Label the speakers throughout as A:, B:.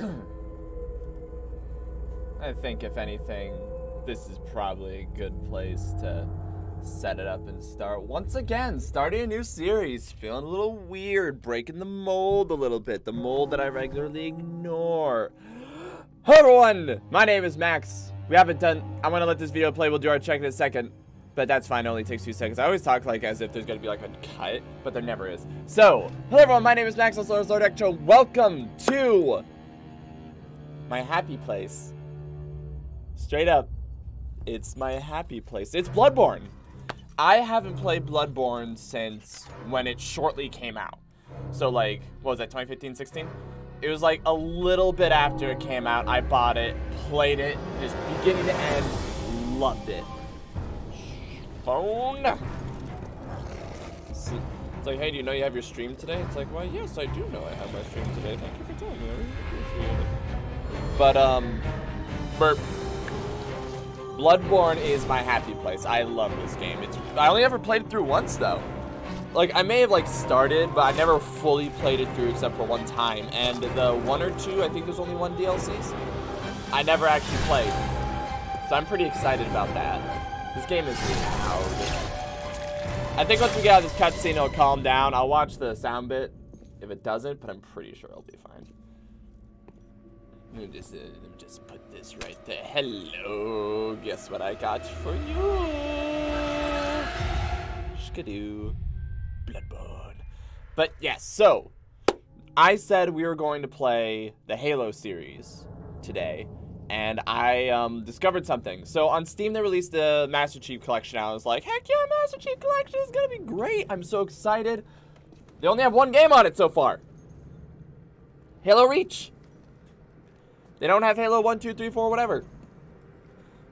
A: I think, if anything, this is probably a good place to set it up and start. Once again, starting a new series. Feeling a little weird, breaking the mold a little bit. The mold that I regularly ignore. Hello, everyone! My name is Max. We haven't done. I'm gonna let this video play. We'll do our check in a second. But that's fine, it only takes two seconds. I always talk like as if there's gonna be like a cut, but there never is. So, hello everyone, my name is Max Ectro. Welcome to my happy place. Straight up, it's my happy place. It's Bloodborne. I haven't played Bloodborne since when it shortly came out. So like, what was that, 2015, 16? It was like a little bit after it came out. I bought it, played it, just beginning to end, loved it. Phone. It's like, hey, do you know you have your stream today? It's like, well, yes, I do know I have my stream today. Thank you for telling me. I really appreciate it. But, um, burp. Bloodborne is my happy place. I love this game. It's I only ever played it through once though. Like I may have like started, but I never fully played it through except for one time. And the one or two, I think there's only one DLCs. I never actually played. So I'm pretty excited about that. This game is. I think once we get out of this cutscene, it'll calm down. I'll watch the sound bit if it doesn't, but I'm pretty sure it'll be fine. Let me just, uh, let me just put this right there. Hello. Guess what I got for you? Skidoo. Bloodborne. But yes, so I said we were going to play the Halo series today, and I um, discovered something. So on Steam, they released the Master Chief Collection. I was like, heck yeah, Master Chief Collection is gonna be great. I'm so excited. They only have one game on it so far. Halo Reach. They don't have Halo 1, 2, 3, 4, whatever.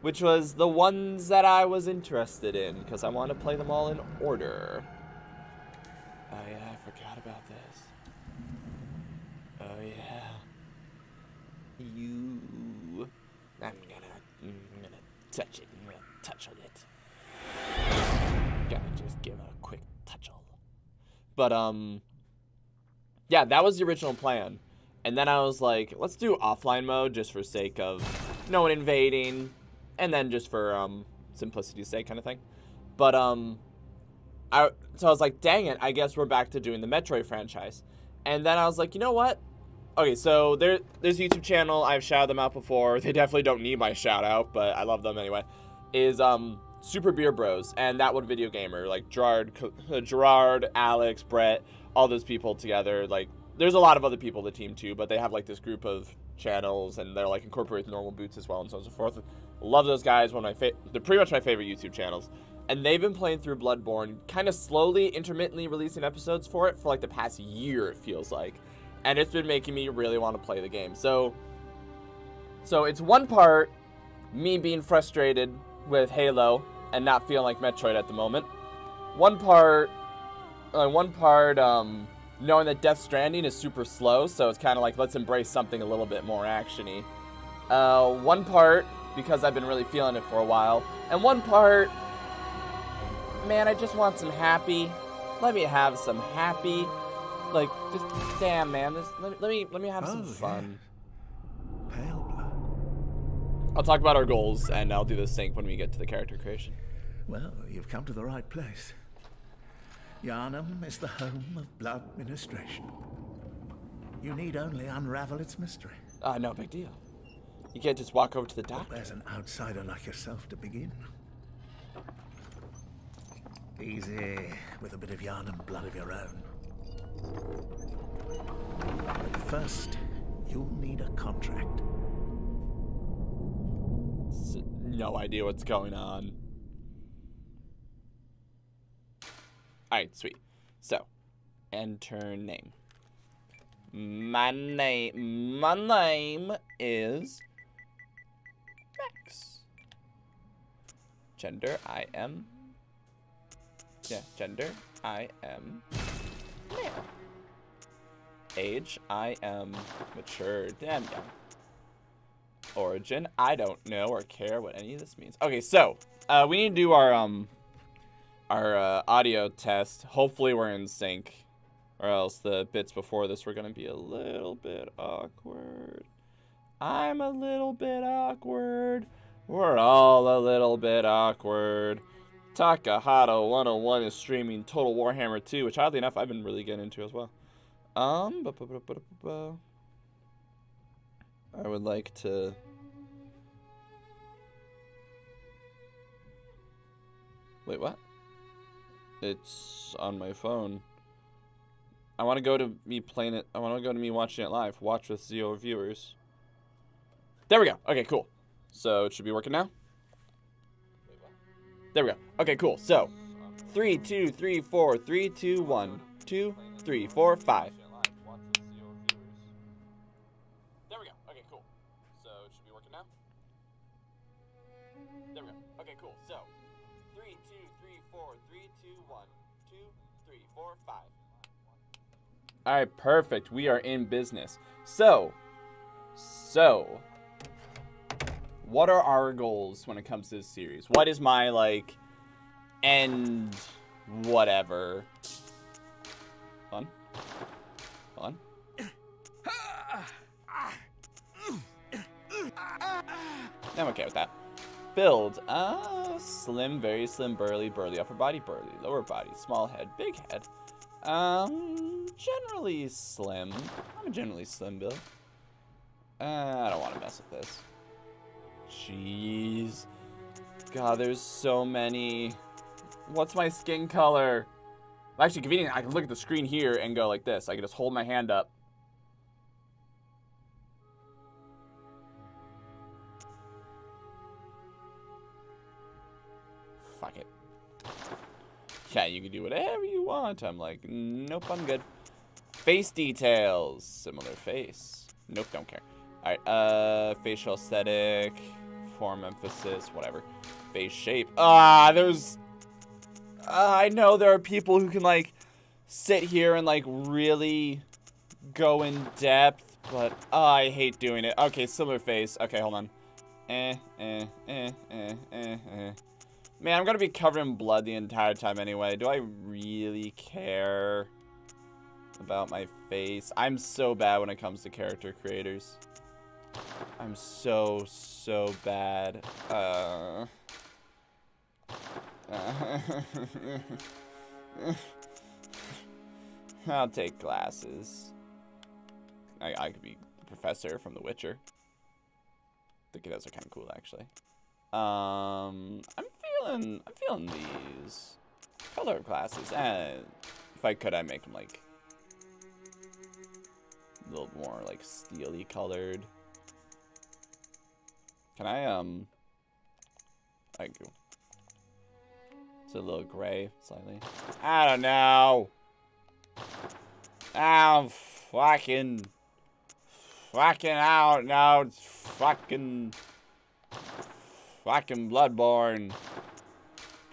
A: Which was the ones that I was interested in, because I want to play them all in order. Oh yeah, I forgot about this. Oh yeah. You. I'm gonna, I'm gonna touch it. I'm gonna touch on it. Gotta just give a quick touch on. But um. Yeah, that was the original plan. And then I was like, let's do offline mode just for sake of no one invading, and then just for um, simplicity's sake kind of thing. But um, I so I was like, dang it, I guess we're back to doing the Metroid franchise. And then I was like, you know what? Okay, so there there's a YouTube channel I've shouted them out before. They definitely don't need my shout out, but I love them anyway. Is um Super Beard Bros and that one video gamer like Jirard, Jirard, Alex, Brett, all those people together like there's a lot of other people in the team too, but they have like this group of channels and they're like incorporating normal boots as well and so on and so forth. Love those guys. One of my fa- they're pretty much my favorite YouTube channels. And they've been playing through Bloodborne, kind of slowly, intermittently releasing episodes for it for like the past year, it feels like. And it's been making me really want to play the game. So, so it's one part me being frustrated with Halo and not feeling like Metroid at the moment. One part, uh, one part, um, knowing that Death Stranding is super slow, so it's kind of like let's embrace something a little bit more actiony. Uh, one part because I've been really feeling it for a while, and one part, man, I just want some happy. Let me have some happy. Like, just damn, man. This, let, me, let me let me have oh, some fun.
B: Yeah. Pale blood.
A: I'll talk about our goals, and I'll do the sync when we get to the character creation.
B: Well, you've come to the right place. Yharnam is the home of blood ministration. You need only unravel its mystery.
A: Uh, no big deal. You can't just walk over to the doctor.
B: But there's an outsider like yourself to begin. Easy, with a bit of yarn and blood of your own. But first, you'll need a contract.
A: No idea what's going on. Alright, sweet. So, enter name. My name, my name is Max. Gender, I am. Yeah, gender, I am male. Age, I am mature, damn young. Origin, I don't know or care what any of this means. Okay, so, uh, we need to do our, um, our uh, audio test. Hopefully we're in sync. Or else the bits before this were going to be a little bit awkward. I'm a little bit awkward. We're all a little bit awkward. Takahata 101 is streaming Total Warhammer 2, which oddly enough I've been really getting into as well. Um, I would like to. Wait, what? It's on my phone. I want to go to me playing it. I want to go to me watching it live. Watch with zero viewers. There we go. Okay, cool. So it should be working now. There we go. Okay, cool. So, three, two, three, four, three, two, one, two, three, four, five. There we go. Okay, cool. So it should be working now. There we go. Okay, cool. So, three, two, three, four, three, two, one, two, three, four, five. All right, perfect. We are in business. So, so what are our goals when it comes to this series? What is my like end whatever? Fun? Fun? I'm okay with that. Build. Uh, slim, very slim, burly, burly upper body, burly lower body, small head, big head. Um, generally slim. I'm a generally slim build. Uh, I don't want to mess with this. Jeez. God, there's so many. What's my skin color? Actually, convenient. I can look at the screen here and go like this. I can just hold my hand up. Yeah, you can do whatever you want. I'm like, nope, I'm good. Face details. Similar face. Nope, don't care. Alright, uh, facial aesthetic, form emphasis, whatever. Face shape. Ah, there's... Uh, I know there are people who can, like, sit here and, like, really go in depth, but uh, I hate doing it. Okay, similar face. Okay, hold on. Eh, eh, eh, eh, eh, eh. Man, I'm gonna be covered in blood the entire time anyway. Do I really care about my face? I'm so bad when it comes to character creators. I'm so, so bad. Uh... I'll take glasses. I, I could be the professor from The Witcher. The those are kind of cool, actually. Um, I'm feeling, I'm feeling these color glasses. And if I could, I'd make them like a little more like steely colored. Can I, um... Thank you. It's a little gray, slightly. I don't know. I'm fucking... Fucking out now. It's fucking... Fucking Bloodborne.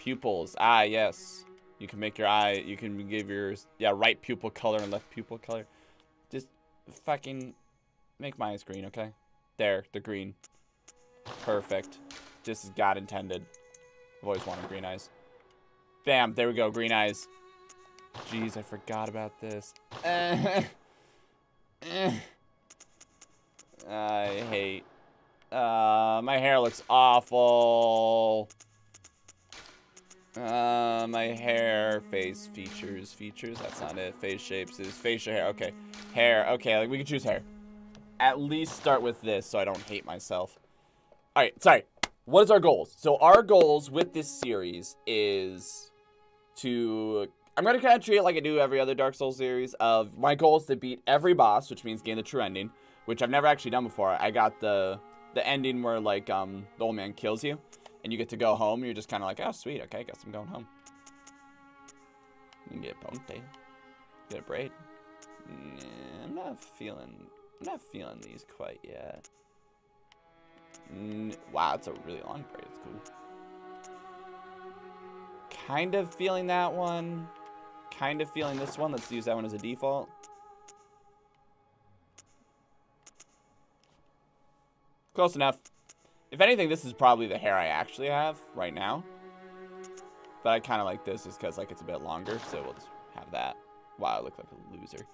A: Pupils. Ah, yes. You can make your eye... You can give your... Yeah, right pupil color and left pupil color. Just fucking... Make my eyes green, okay? There, the green. Perfect. Just as God intended. I've always wanted green eyes. Bam, there we go, green eyes. Jeez, I forgot about this. I hate. Uh, my hair looks awful. Uh, my hair, face features, features. That's not it. Face shapes is facial hair. Okay, hair. Okay, like we can choose hair. At least start with this so I don't hate myself. All right, sorry. What is our goals? So our goals with this series is to... I'm to kind of treat it like I do every other Dark Souls series of my goal is to beat every boss, which means gain the true ending, which I've never actually done before. I got the the ending where, like, um, the old man kills you, and you get to go home. You're just kind of like, oh, sweet, okay, guess I'm going home. You can get a ponytail. Get a braid. Nah, I'm not feeling... I'm not feeling these quite yet. Wow, it's a really long braid. It's cool. Kind of feeling that one. Kind of feeling this one. Let's use that one as a default. Close enough. If anything, this is probably the hair I actually have right now. But I kind of like this just because like it's a bit longer, so we'll just have that. Wow, I look like a loser.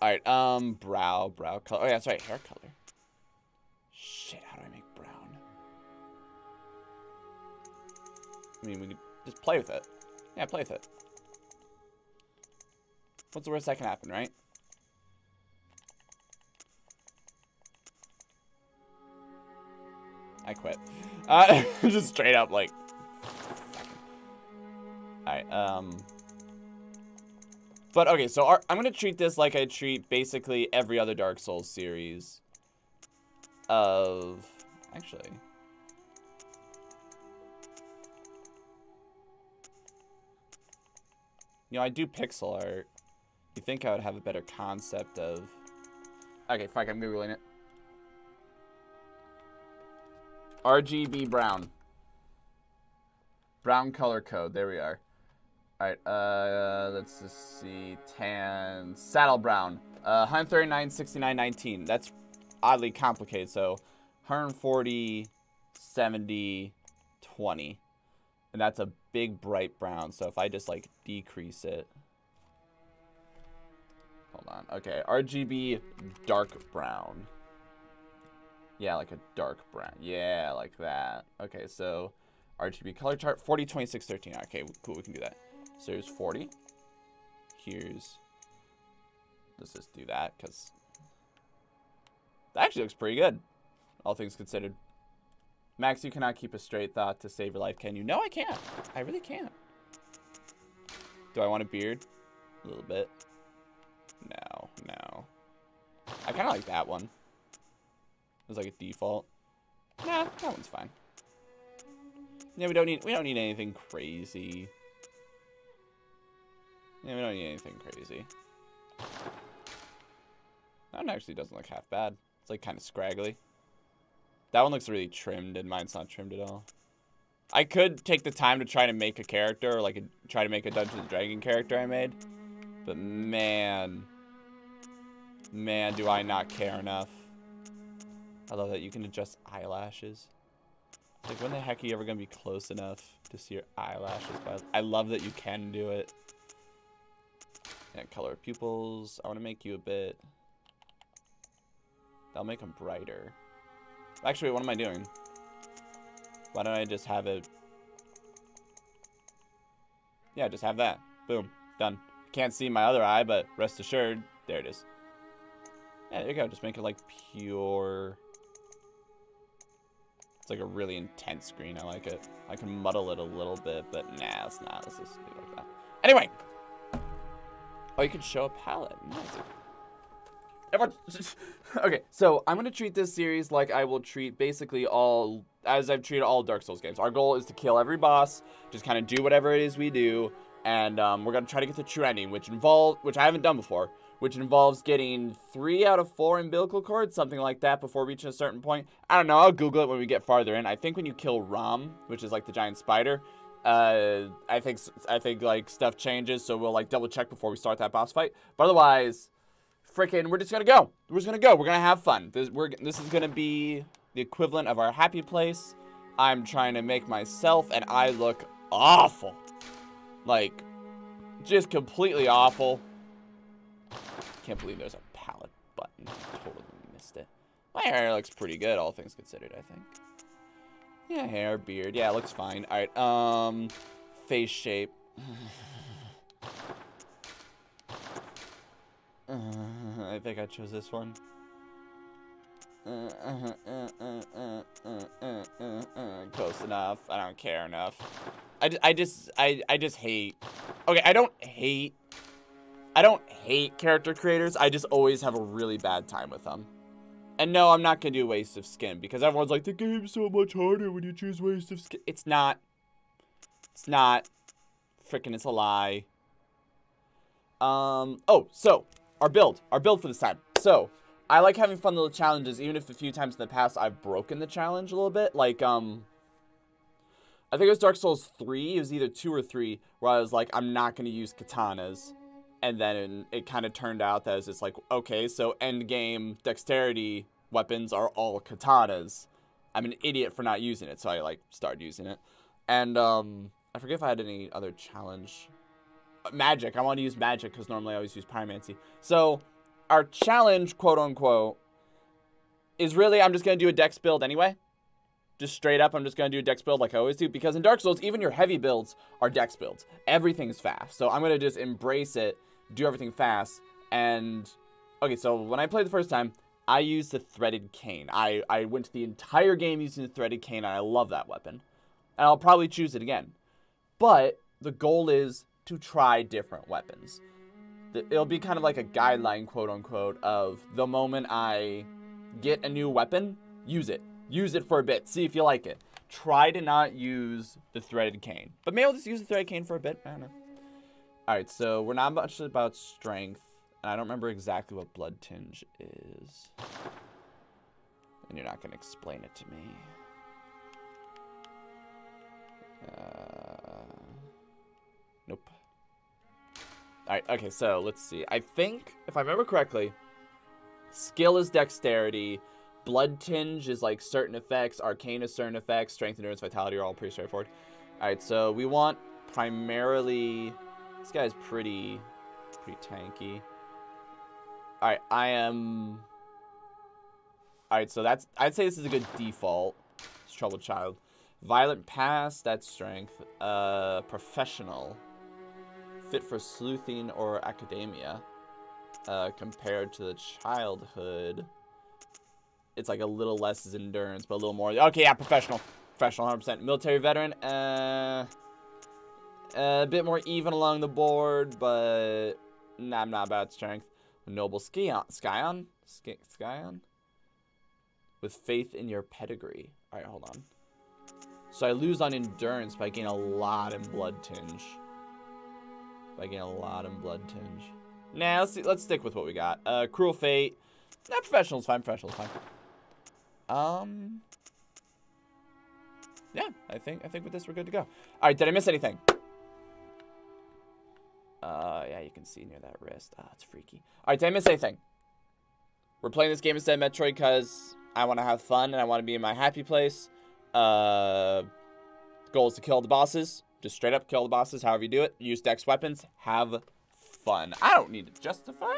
A: All right, um, brow, brow color. Oh yeah, sorry, hair color. Shit, how do I make brown? I mean, we could just play with it. Yeah, play with it. What's the worst that can happen, right? I quit. Uh, just straight up, like... Alright, um... But, okay, so our, I'm to treat this like I treat basically every other Dark Souls series. Of... Actually... You know, I do pixel art. You think I would have a better concept of... Okay, fuck, I'm Googling it. RGB brown. Brown color code. There we are. Alright, uh, let's just see. Tan. Saddle brown. Uh, 139, 69, 19. That's oddly complicated. So, 140, 70, 20. And that's a big bright brown. So if I just like decrease it. Hold on. Okay, RGB dark brown. Yeah, like a dark brown. Yeah, like that. Okay, so RGB color chart 40, 26, 13. Okay, cool, we can do that. So here's 40. Here's let's just do that because that actually looks pretty good, all things considered. Max, you cannot keep a straight thought to save your life, can you? No, I can't. I really can't. Do I want a beard? A little bit. No, no. I kind of like that one. It's like a default. Nah, that one's fine. Yeah, we don't need we don't need anything crazy. Yeah, we don't need anything crazy. That one actually doesn't look half bad. It's like kind of scraggly. That one looks really trimmed, and mine's not trimmed at all. I could take the time to try to make a character, or like a, try to make a Dungeons & Dragon character I made. But man, man, do I not care enough. I love that you can adjust eyelashes. Like, when the heck are you ever going to be close enough to see your eyelashes? I love that you can do it. And color pupils. I want to make you a bit... That'll make them brighter. Actually, what am I doing? Why don't I just have it... Yeah, just have that. Boom. Done. Can't see my other eye, but rest assured, there it is. Yeah, there you go. Just make it like pure... It's like a really intense green. I like it. I can muddle it a little bit, but nah, it's not. Let's just it like that. Anyway! Oh, you can show a palette. Nice. Okay, so I'm gonna treat this series like I will treat basically all, as I've treated all Dark Souls games. Our goal is to kill every boss, just kind of do whatever it is we do, and um, we're gonna try to get the true ending, which involve, which I haven't done before, which involves getting three out of four umbilical cords, something like that, before reaching a certain point. I don't know. I'll Google it when we get farther in. I think when you kill Rom, which is like the giant spider, uh, I think I think like stuff changes, so we'll like double check before we start that boss fight. But otherwise freaking, we're just gonna go. We're just gonna go. We're gonna have fun. This, we're, this is gonna be the equivalent of our happy place. I'm trying to make myself, and I look awful. Like, just completely awful. Can't believe there's a palette button. Totally missed it. My hair looks pretty good, all things considered, I think. Yeah, hair, beard. Yeah, it looks fine. Alright, um, face shape. Uh, I think I chose this one. Close enough. I don't care enough. I, I just I I just hate. Okay, I don't hate. I don't hate character creators. I just always have a really bad time with them. And no, I'm not gonna do waste of skin because everyone's like the game's so much harder when you choose waste of skin. It's not. It's not. Freaking, it's a lie. Um. Oh, so our build, our build for this time. So, I like having fun little challenges, even if a few times in the past I've broken the challenge a little bit. Like, um, I think it was Dark Souls 3, it was either 2 or 3, where I was like, I'm not going to use katanas. And then it kind of turned out that it's just like, okay, so end game dexterity weapons are all katanas. I'm an idiot for not using it, so I, like, started using it. And, um, I forget if I had any other challenge magic. I want to use magic because normally I always use pyromancy. So our challenge, quote unquote, is really I'm just going to do a dex build anyway. Just straight up, I'm just going to do a dex build like I always do. Because in Dark Souls, even your heavy builds are dex builds. Everything's fast. So I'm going to just embrace it, do everything fast. And, okay, so when I played the first time, I used the Threaded Cane. I, I went to the entire game using the Threaded Cane, and I love that weapon. And I'll probably choose it again. But the goal is to try different weapons. It'll be kind of like a guideline, quote unquote, of the moment I get a new weapon, use it. Use it for a bit. See if you like it. Try to not use the threaded cane. But maybe I'll just use the threaded cane for a bit. I don't know. Alright, so we're not much about strength. And I don't remember exactly what blood tinge is. And you're not going to explain it to me. Uh, nope. Alright, okay, so let's see. I think, if I remember correctly, skill is dexterity, blood tinge is like certain effects, arcane is certain effects, strength, endurance, vitality are all pretty straightforward. Alright, so we want primarily... This guy's pretty, pretty tanky. Alright, I am... Alright, so that's... I'd say this is a good default. It's Troubled Child. Violent Past, that's strength. Uh, professional. Fit for sleuthing or academia. Uh, compared to the childhood, it's like a little less is endurance, but a little more. Okay, yeah, professional. Professional, 100%. Military veteran, uh, a bit more even along the board, but nah, I'm not about strength. Noble Skyon, Skyon? Skyon? With faith in your pedigree. Alright, hold on. So I lose on endurance, but I gain a lot in blood tinge. But I gain a lot in blood tinge. Nah, let's see, let's stick with what we got. Uh, cruel fate. Nah, professional's fine. Professional's fine. Um. Yeah, I think I think with this we're good to go. All right, did I miss anything? Uh, yeah, you can see near that wrist. Ah, oh, it's freaky. All right, did I miss anything? We're playing this game instead of Metroid because I want to have fun and I want to be in my happy place. Uh, goal is to kill the bosses. Just straight up kill the bosses, however you do it. Use dex weapons. Have fun. I don't need to justify.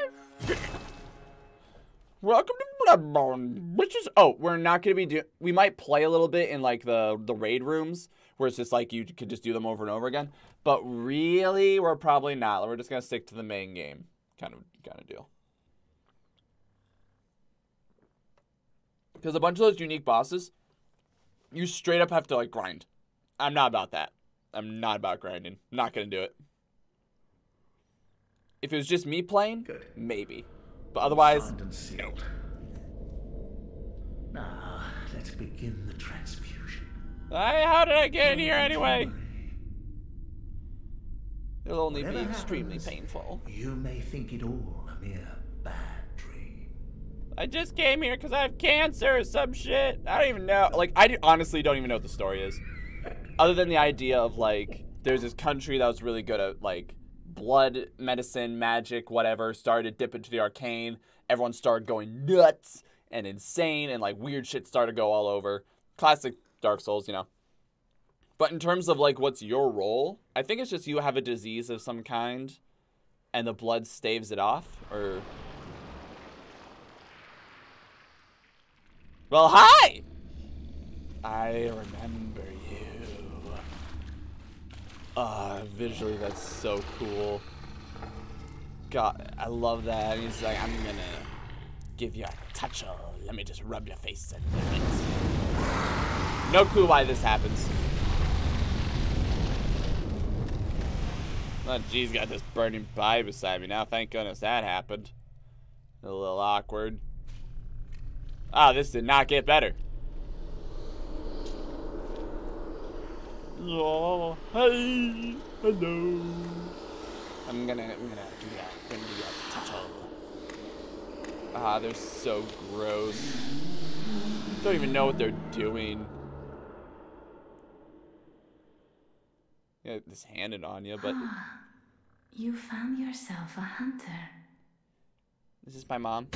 A: Welcome to Bloodborne, bitches. Oh, we're not gonna be doing. We might play a little bit in like the the raid rooms where it's just like you could just do them over and over again. But really, we're probably not. We're just gonna stick to the main game, kind of kind of deal. Because a bunch of those unique bosses, you straight up have to like grind. I'm not about that. I'm not about grinding. Not gonna do it. If it was just me playing, Good. maybe. But otherwise, no.
B: Now, let's begin the transfusion.
A: I, how did I get in here anyway? It'll only Whatever be extremely happens, painful.
B: You may think it all a mere bad dream.
A: I just came here because I have cancer or some shit. I don't even know. Like, I honestly don't even know what the story is. Other than the idea of, like, there's this country that was really good at, like, blood medicine, magic, whatever, started to dip into the arcane. Everyone started going nuts and insane, and like weird shit started to go all over. Classic Dark Souls, you know. But in terms of like what's your role, I think it's just you have a disease of some kind and the blood staves it off, or. Well, hi! I remember you. Ah, uh, visually that's so cool. God, I love that. He's like, I'm gonna give you a touch of, let me just rub your face a little bit. No clue why this happens. Oh, geez, got this burning pie beside me now. Thank goodness that happened. A little awkward. Ah, oh, this did not get better. Oh, hey, hello. I'm gonna, I'm gonna do that. I'm gonna do that. Touch Ah, they're so gross. Don't even know what they're doing. Yeah, this handed on you, but.
C: you found yourself a hunter.
A: This is my mom.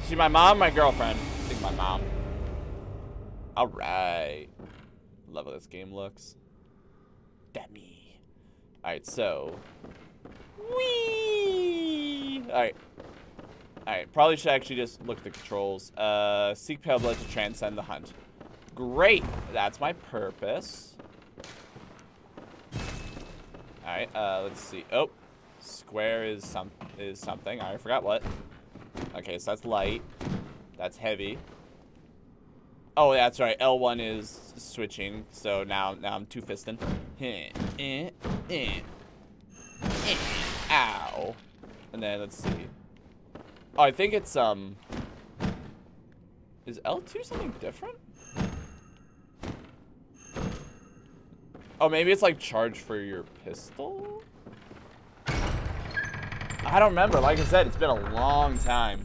A: Is she my mom my girlfriend? I think my mom. Alright. Love how this game looks. Dammy. Alright, so. Whee! Alright. Alright, probably should actually just look at the controls. Uh, seek pale blood to transcend the hunt. Great! That's my purpose. Alright, uh, let's see. Oh, square is some is something. I forgot what. Okay, so that's light. That's heavy. Oh, that's right. L1 is switching, so now now I'm two fisting. Eh, eh, eh, eh. Ow. And then let's see. Oh, I think it's um. Is L2 something different? Oh, maybe it's like charge for your pistol? I don't remember. Like I said, it's been a long time.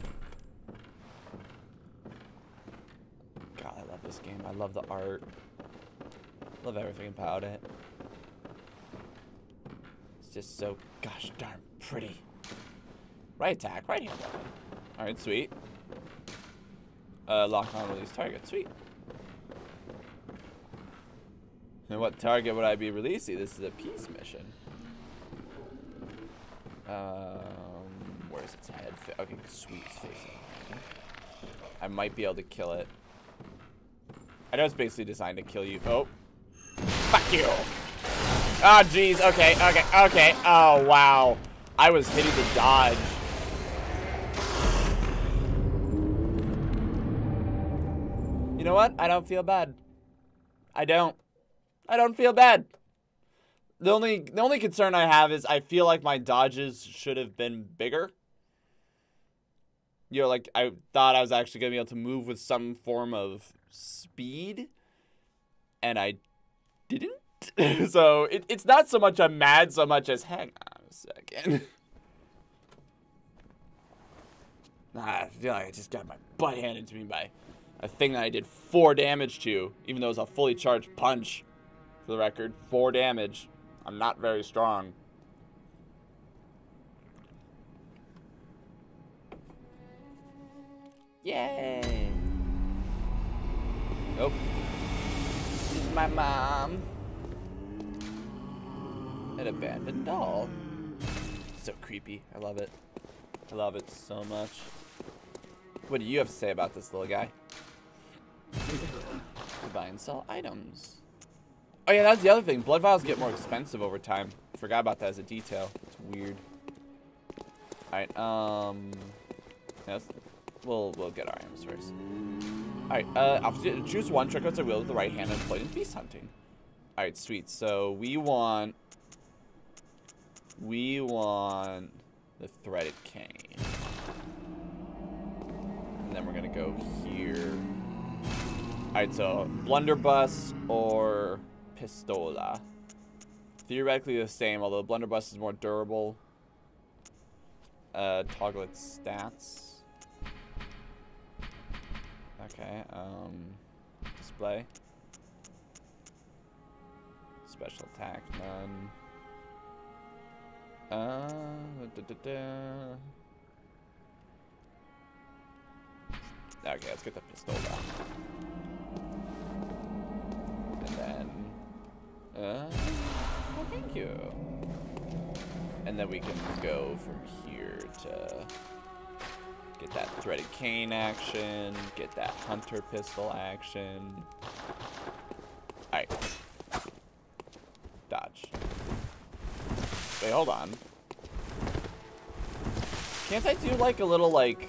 A: God, I love this game. I love the art. Love everything about it. It's just so gosh darn pretty. Right attack, right weapon. Alright, sweet. Uh, lock on release target, sweet. And what target would I be releasing? This is a peace mission. Um, where's its head? Okay, sweet, facing. I might be able to kill it. I know it's basically designed to kill you. Oh. Fuck you! Oh, jeez. Okay, okay, okay. Oh, wow. I was hitting the dodge. You know what? I don't feel bad. I don't. I don't feel bad. The only the only concern I have is I feel like my dodges should have been bigger. You know, like I thought I was actually gonna be able to move with some form of speed, and I didn't. so it, it's not so much I'm mad so much as hang on a second. I feel like I just got my butt handed to me by a thing that I did four damage to, even though it was a fully charged punch. For the record, four damage. I'm not very strong. Yay! Nope. This is my mom. An abandoned doll. So creepy. I love it. I love it so much. What do you have to say about this little guy? Buy and sell items. Oh yeah, that's the other thing. Blood vials get more expensive over time. Forgot about that as a detail. It's weird. Alright, um... Yes, we'll, we'll get our items first. Alright, uh, choose one trick with the wheel with the right hand and play in beast hunting. Alright, sweet. So we want... We want the threaded cane. And then we're gonna go here. Alright, so blunderbuss or pistola. Theoretically the same, although blunderbuss is more durable. Uh, toggle its stats. Okay, um, display. Special attack, none. Uh, da, da, da. Okay, let's get the pistola. And then, uh, oh, thank you. And then we can go from here to get that threaded cane action, get that hunter pistol action. Alright. Dodge. Wait, hold on. Can't I do like a little like...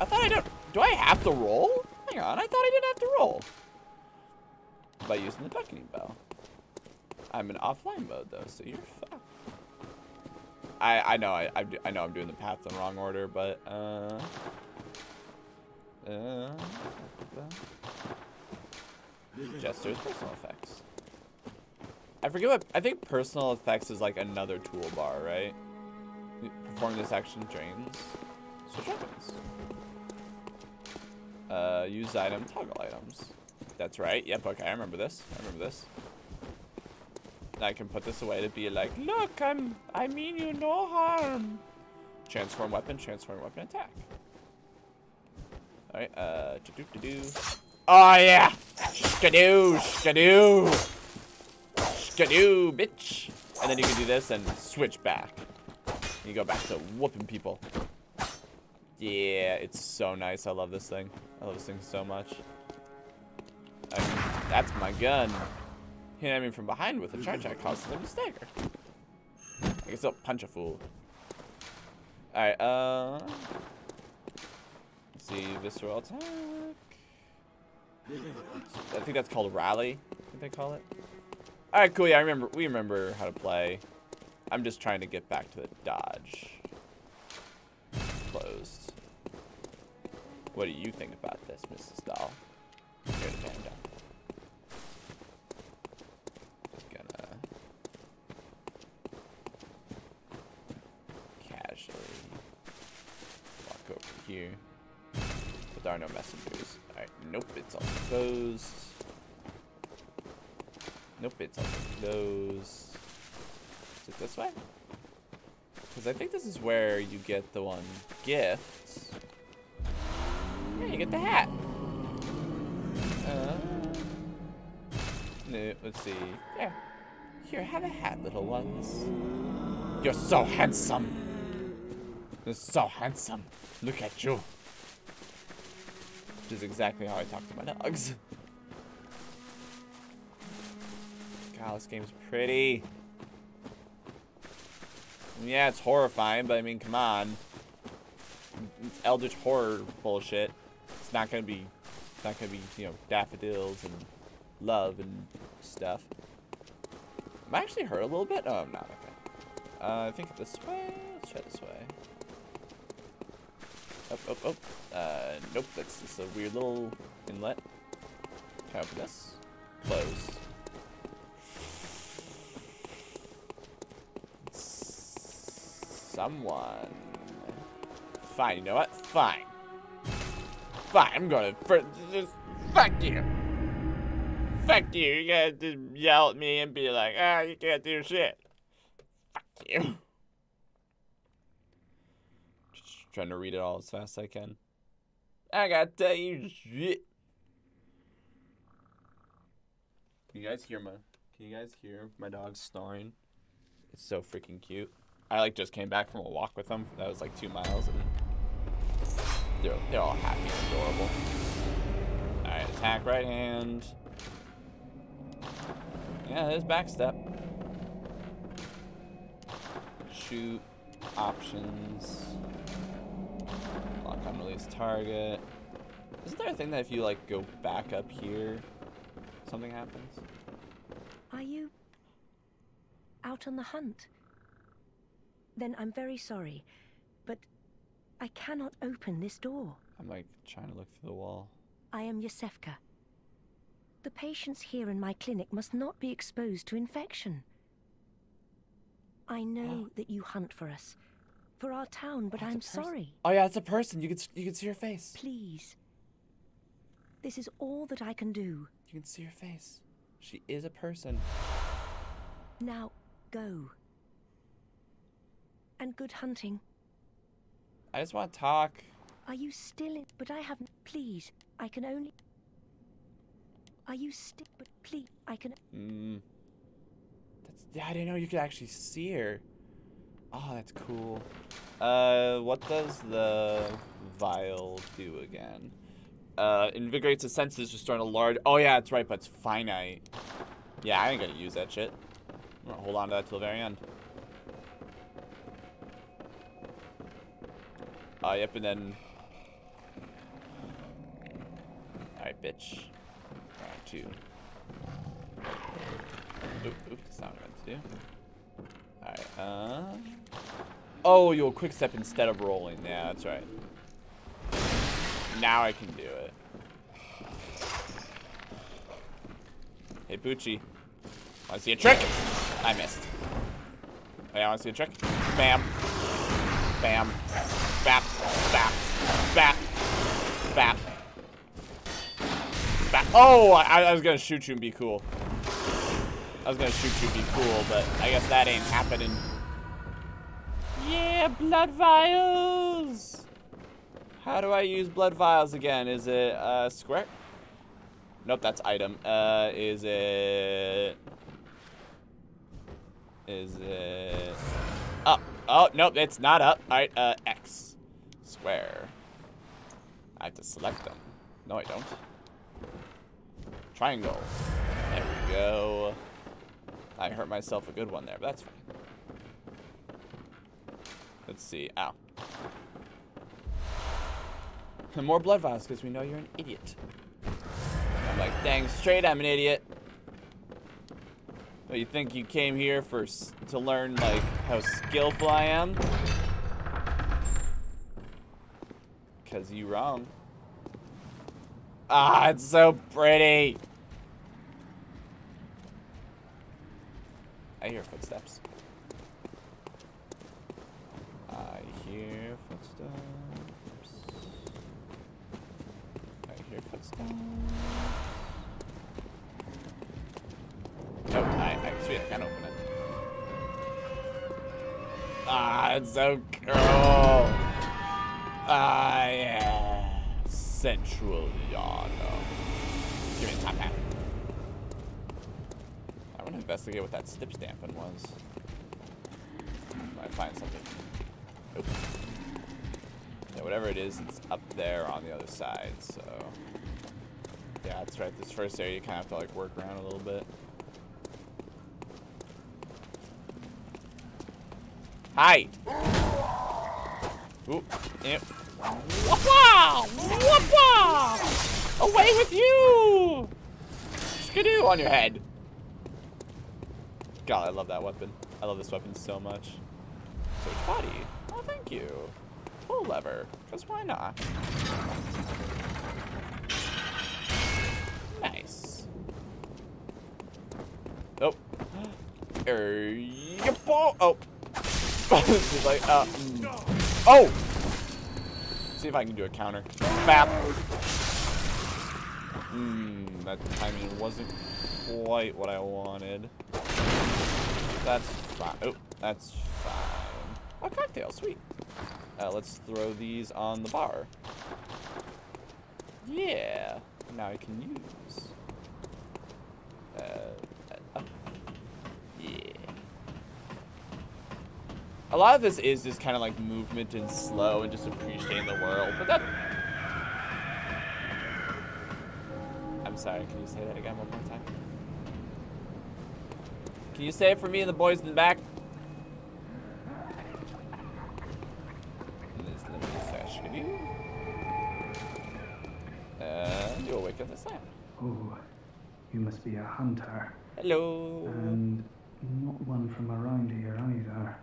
A: I thought I don't... Do I have to roll? Hang on, I thought I didn't have to roll. By using the ducking bow. I'm in offline mode though, so you're fucked. I I know I I, I know I'm doing the paths in the wrong order, but uh. Uh. Gestures, personal effects. I forget what I think personal effects is like another toolbar, right? Perform this action drains. Switch weapons. Uh, use item, toggle items. That's right. Yep, okay, I remember this. I remember this. I can put this away to be like, look, I'm, I mean you no harm. Transform weapon, transform weapon attack. Alright, uh, do do do do. Oh yeah! Skadoo, skadoo! Skadoo, bitch! And then you can do this and switch back. You go back to whooping people. Yeah, it's so nice. I love this thing. I love this thing so much. That's my gun. Hit me from behind with a charge that causes him to stagger. I guess I'll punch a fool. Alright, uh... Let's see, visceral attack. I think that's called rally, think they call it. Alright, cool, yeah, I remember, we remember how to play. I'm just trying to get back to the dodge. Closed. What do you think about this, Mrs. Doll? Gonna casually walk over here. But there are no messengers. Alright, nope, it's also closed. Nope, it's also closed. Is it this way? Because I think this is where you get the one gift. Yeah, you get the hat. Uh, no, let's see. Yeah. Here, have a hat, little ones. You're so handsome. You're so handsome. Look at you. Which is exactly how I talk to my dogs. God, this game's pretty. Yeah, it's horrifying, but I mean, come on. It's Eldritch horror bullshit. It's not gonna be, it's not gonna be, you know, daffodils and love and stuff. Am I actually hurt a little bit? Oh, I'm not. Okay. Uh, I think this way. Let's try this way. Oh, oh, oh. Uh, nope. That's just a weird little inlet. Try open this. Close. Someone. Fine, you know what? Fine. Fine, I'm gonna just fuck you. Fuck you. You gotta just yell at me and be like, ah, you can't do shit. Fuck you. Just trying to read it all as fast as I can. I gotta tell you shit. Can you guys hear my? Can you guys hear my dog snoring? It's so freaking cute. I like just came back from a walk with them. That was like two miles, and they're they're all happy and adorable. All right, attack right hand. Yeah, his back step. Shoot options. Lock on release target. Isn't there a thing that if you like go back up here, something happens?
D: Are you out on the hunt? Then I'm very sorry, but I cannot open this door.
A: I'm like trying to look through the wall.
D: I am Iosefka. The patients here in my clinic must not be exposed to infection. I know ah. that you hunt for us, for our town, but
A: Oh,
D: I'm sorry.
A: Oh yeah, it's a person. You can you can see her face.
D: Please. This is all that I can do.
A: You can see her face. She is a person.
D: Now, go. And good hunting.
A: I just want to talk.
D: Are you still in? But I haven't. Please, I can only. Are you still? But please, I can.
A: Mm. That's yeah. I didn't know you could actually see her. Oh, that's cool. Uh, what does the vial do again? Uh, invigorates the senses, restoring a large. Oh yeah, that's right, but it's finite. Yeah, I ain't gonna use that shit. I'm gonna hold on to that till the very end. Uh, yep, and then. Alright, bitch. Round two. Oop, oop, that's not what I meant to do. Uh. Oh, you'll quick step instead of rolling. Yeah, that's right. Now I can do it. Hey, Poochie. Wanna see a trick? I missed. Oh, yeah, wanna see a trick? Bam. Bam. Bap. Bap. Bap. Bap. Bap. Oh, I, I was gonna shoot you and be cool. I was gonna shoot you and be cool, but I guess that ain't happening. Yeah, blood vials! How do I use blood vials again? Is it, uh, square? Nope, that's item. Uh, is it... Is it... Up. Oh, nope, it's not up. Alright, uh, X. Square. I have to select them. No, I don't. Triangle. There we go. I hurt myself a good one there, but that's fine. Let's see. Ow. More blood vials because we know you're an idiot. I'm like, dang straight, I'm an idiot. So you think you came here for to learn like how skillful I am? Cause you wrong. Ah, it's so pretty. I hear footsteps. I hear footsteps. I hear footsteps. Oh, I, I, sweet, I can't open it. Ah, it's so cool. Ah, yeah. Sensual Yana. Give me a top hat. I want to investigate what that stip stamping was. Might find something. Yeah, whatever it is, it's up there on the other side, so. Yeah, that's right. This first area, you kind of have to like work around a little bit. Hi. Ooh, yep. Away with you! Skidoo on your head. God, I love that weapon. I love this weapon so much. Search body. Oh, thank you. Pull lever, because why not? Nice. Oh. Er, yep, oh. oh. Like, uh, mm. oh! See if I can do a counter. Bap! Hmm, that timing wasn't quite what I wanted. That's fine. Oh, that's fine. Oh, cocktail, sweet. Uh, let's throw these on the bar. Yeah. Now I can use. Uh, uh, uh, yeah. A lot of this is just kind of like movement and slow and just appreciating the world, but that. I'm sorry, can you say that again one more time? Can you say it for me and the boys in the back? And you awaken the sand.
E: Oh, you must be a hunter,
A: Hello.
E: and not one from around here either.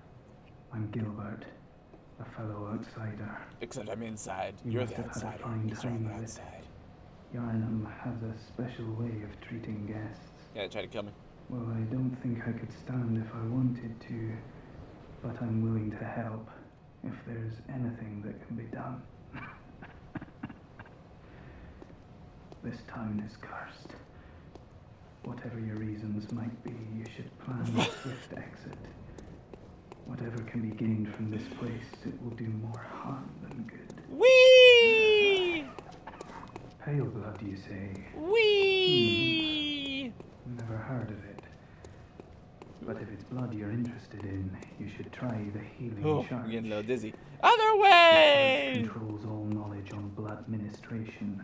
E: I'm Gilbert, a fellow outsider.
A: Except I'm inside.
E: You
A: You're the
E: have had a
A: outsider. you're on the outside.
E: Yharnam has a special way of treating guests.
A: Yeah, they tried to kill me.
E: Well, I don't think I could stand if I wanted to, but I'm willing to help if there's anything that can be done. This town is cursed. Whatever your reasons might be, you should plan a swift exit. Whatever can be gained from this place, it will do more harm than good.
A: Wee!
E: Pale blood, you say?
A: Wee! Hmm.
E: Never heard of it. But if it's blood you're interested in, you should try the healing
A: Oh,
E: charge.
A: I'm getting a little dizzy. Other way!
E: controls all knowledge on blood ministration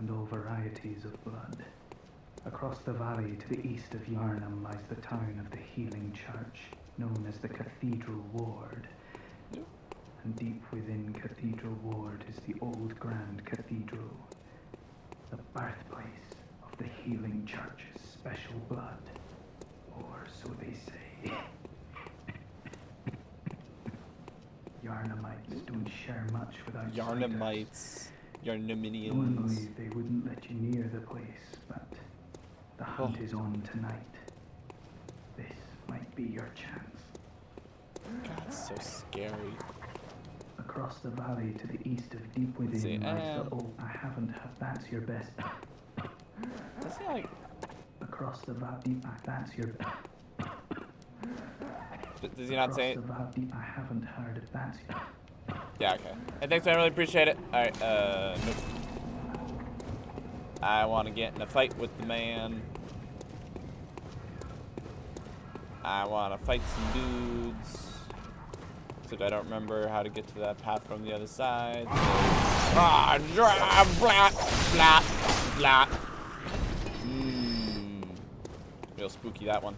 E: and all varieties of blood. Across the valley to the east of Yharnam lies the town of the Healing Church, known as the Cathedral Ward. And deep within Cathedral Ward is the old Grand Cathedral, the birthplace of the Healing Church's special blood. Or so they say. Yharnamites don't share much with outsiders.
A: Yharnamites. Yarnaminians.
E: Normally they wouldn't let you near the place, but the oh. hunt
A: Oh.
E: is on tonight. This might be your chance.
A: God, so scary.
E: Across the valley to the east of Deep Within lies the old. I haven't. had- That's your best.
A: Does he like?
E: Across the valley. Ah, that's your.
A: Does he not
E: across
A: say
E: the
A: it?
E: valley. I haven't heard. That's.
A: Yeah, okay. Hey, thanks. I really appreciate it. All right, uh, nope. I want to get in a fight with the man. I want to fight some dudes. Except I don't remember how to get to that path from the other side. Ah, dra- blah, blah, blah. Mmm. Real spooky, that one.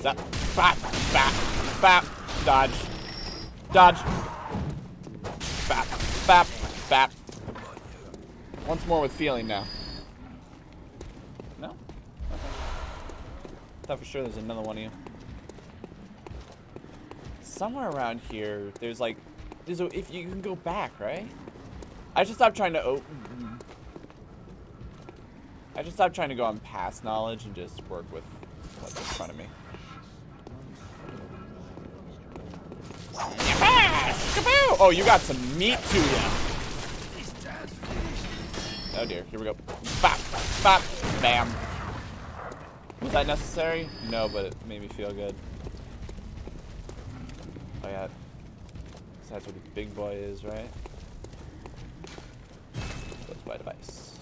A: Zap, bap, bap, bap, dodge, dodge, bap, bap, bap. Once more with feeling now. No? Okay. Thought for sure there's another one of you. Somewhere around here, there's like, there's a, if you can go back, right? I just stopped trying to. Oh, I just stopped trying to go on past knowledge and just work with what's in front of me. Ah, oh, you got some meat to you. Oh dear, here we go. Bop, bop, bam. Was that necessary? No, but it made me feel good. Oh yeah. That's what the big boy is, right? Goes by device.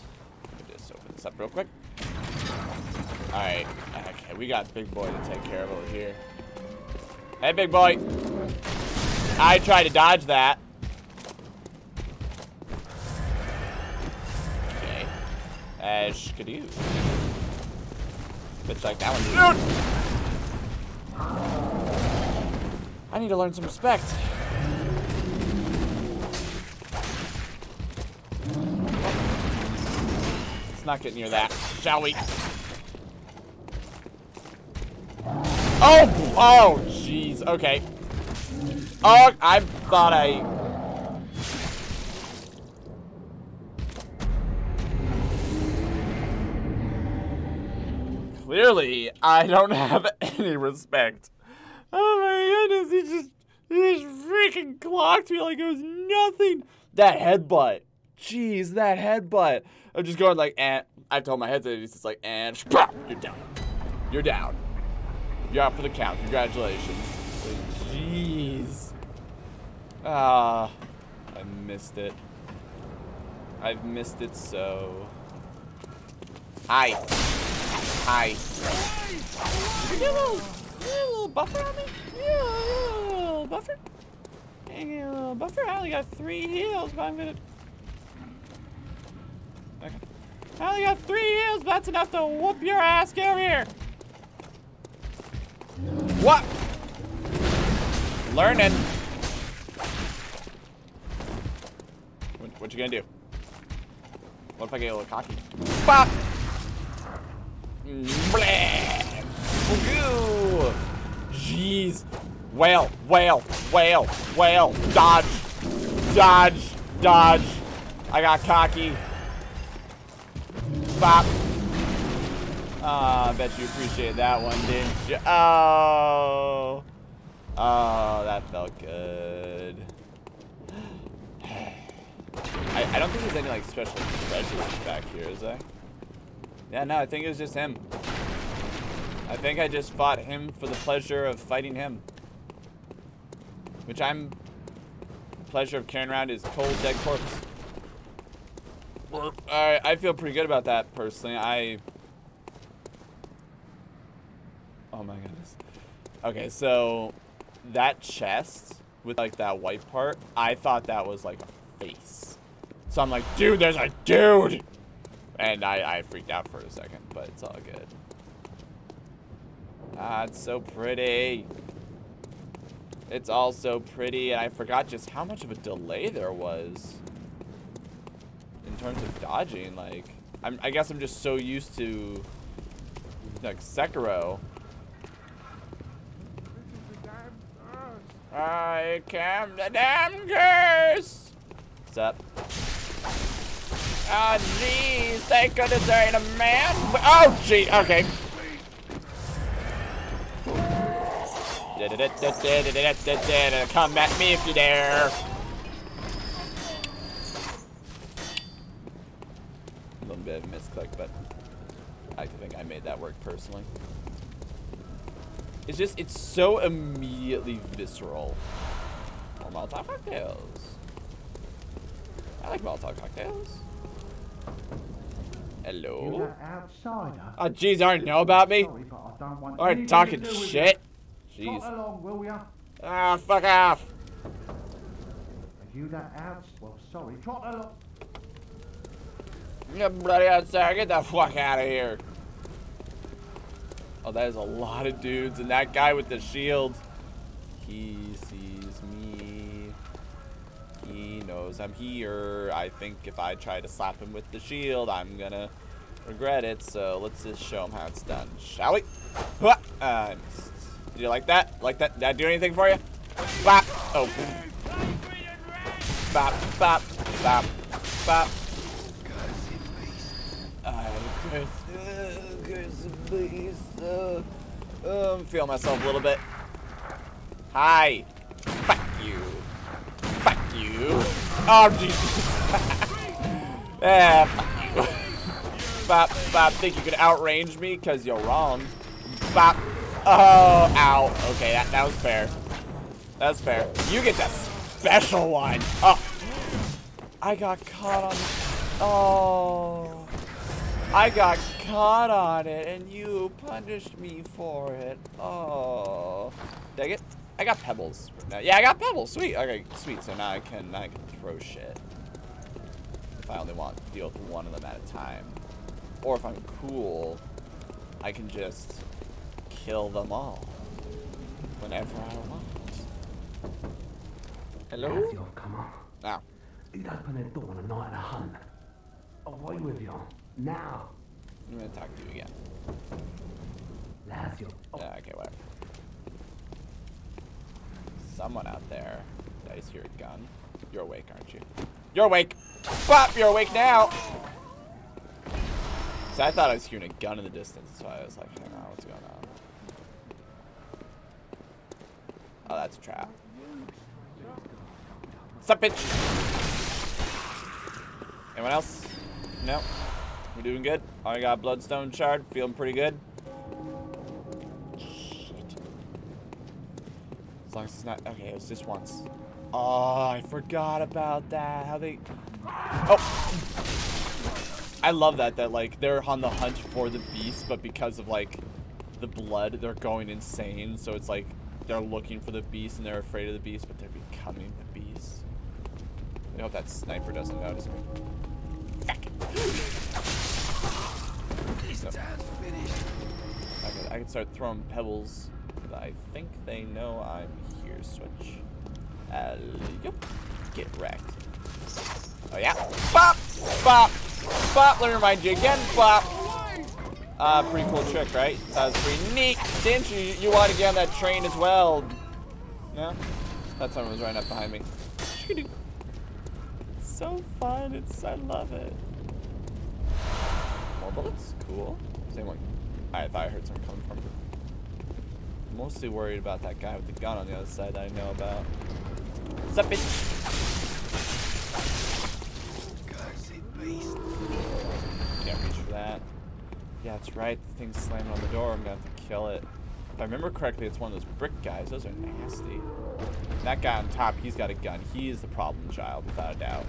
A: Just open this up real quick. Alright. Okay, we got big boy to take care of over here. Hey, big boy. I tried to dodge that. Okay. Uh, skidoo. Bitch like that one. Dude. I need to learn some respect. Let's not get near that, shall we? Oh! Oh, jeez. Okay. Oh, I thought I... Clearly, I don't have any respect. Oh my goodness, he just... He just freaking clocked me like it was nothing. That headbutt. Jeez, that headbutt. I'm just going like, and I told my head that he's just like, eh, and you're down. You're down. You're out for the count. Congratulations. Jeez. Ah, I missed it. I've missed it so. Hi. Hi. You get a little, get a little buffer on me? Yeah, yeah, a little buffer. Hang a little buffer. I only got three heals, but I'm gonna. Okay. I only got three heals, but that's enough to whoop your ass. Get over here. What? Learning. What, you gonna do? What if I get a little cocky? Bop! Blah! Jeez. Whale, whale, whale, whale. Dodge. Dodge. Dodge. I got cocky. Bop. Ah, I bet you appreciate that one, didn't you? Oh. Oh, that felt good. I, I don't think there's any like special treasures back here, is there? Yeah, no, I think it was just him. I think I just fought him for the pleasure of fighting him. Which I'm... pleasure of carrying around his cold, dead corpse. Alright, I feel pretty good about that, personally. I... Oh my goodness. Okay, so... That chest, with like that white part, I thought that was like face. So I'm like, dude, there's a dude! And I, I freaked out for a second, but it's all good. Ah, it's so pretty. It's all so pretty, and I forgot just how much of a delay there was. In terms of dodging, like, I'm, I guess I'm just so used to, like, Sekiro. I came the damn curse! Up? Ah, oh, jeez, thank goodness there ain't a man. Oh, gee, okay. Come at me if you dare. A little bit of misclick, but I think I made that work personally. It's just, it's so immediately visceral. More Molotov cocktails. I like Molotov cocktails. Hello?
F: outsider?
A: Oh, jeez, already know about me?
F: Sorry, but I don't want
A: Already
F: anything
A: talking shit?
F: you.
A: Jeez.
F: along, will ya?
A: Ah, fuck off.
F: Are you that outs? Well, sorry. Trot along.
A: Yeah, bloody outside, get the fuck out of here. Oh, that is a lot of dudes, and that guy with the shield. He knows I'm here. I think if I try to slap him with the shield, I'm gonna regret it. So let's just show him how it's done, shall we? Uh, Did you like that? Like that? Did I do anything for you? Bop! Oh. Bop, bop, bop, bop. I'm. Uh, Chris, please. Uh, uh, I'm myself a little bit. Hi. Fuck you. Fuck you. Oh, jeez. yeah, fuck you. Bop, bop. Think you could outrange me? Because you're wrong. Bop. Oh, ow. Okay, that, that was fair. That's fair. You get the special one. Oh. I got caught on. Oh. I got caught on it and you punished me for it. Oh. Did I get? I got pebbles. No, yeah, I got pebbles. Sweet. Okay, sweet. So now I can I can throw shit. If I only want to deal with one of them at a time. Or if I'm cool, I can just kill them all. Whenever I want. Hello?
E: Come on.
A: Now.
E: You'd open the door on a night a hunt. Away with you. Now.
A: I'm gonna talk to you again.
E: Lazio.
A: Yeah, okay, whatever. Someone out there. Did I just hear a gun? You're awake, aren't you? You're awake! Bop! You're awake now! So I thought I was hearing a gun in the distance, so I was like, hang on, what's going on? Oh, that's a trap. Sup, bitch? Anyone else? No? We're doing good? I got Bloodstone Shard, feeling pretty good. As long as it's not. Okay, it was just once. Oh, I forgot about that. How they. Oh! I love that, that, like, they're on the hunt for the beast, but because of, like, the blood, they're going insane. So it's like they're looking for the beast and they're afraid of the beast, but they're becoming the beast. I hope that sniper doesn't notice me. So- I could, I could start throwing pebbles. I think they know I'm here. Switch. Uh, yep. Get wrecked. Oh yeah. Bop! Bop! Bop! Let me remind you again. Bop! Uh, pretty cool trick, right? That was pretty neat. Didn't you? You want to get on that train as well? Yeah? That someone was right up behind me. So fun. It's I love it. More bullets? Cool. Same one. I thought I heard someone coming from. Mostly worried about that guy with the gun on the other side that I know about. What's up, bitch? Can't reach for that. Yeah, that's right. The thing's slamming on the door. I'm gonna have to kill it. If I remember correctly, it's one of those brick guys. Those are nasty. That guy on top, he's got a gun. He is the problem child, without a doubt.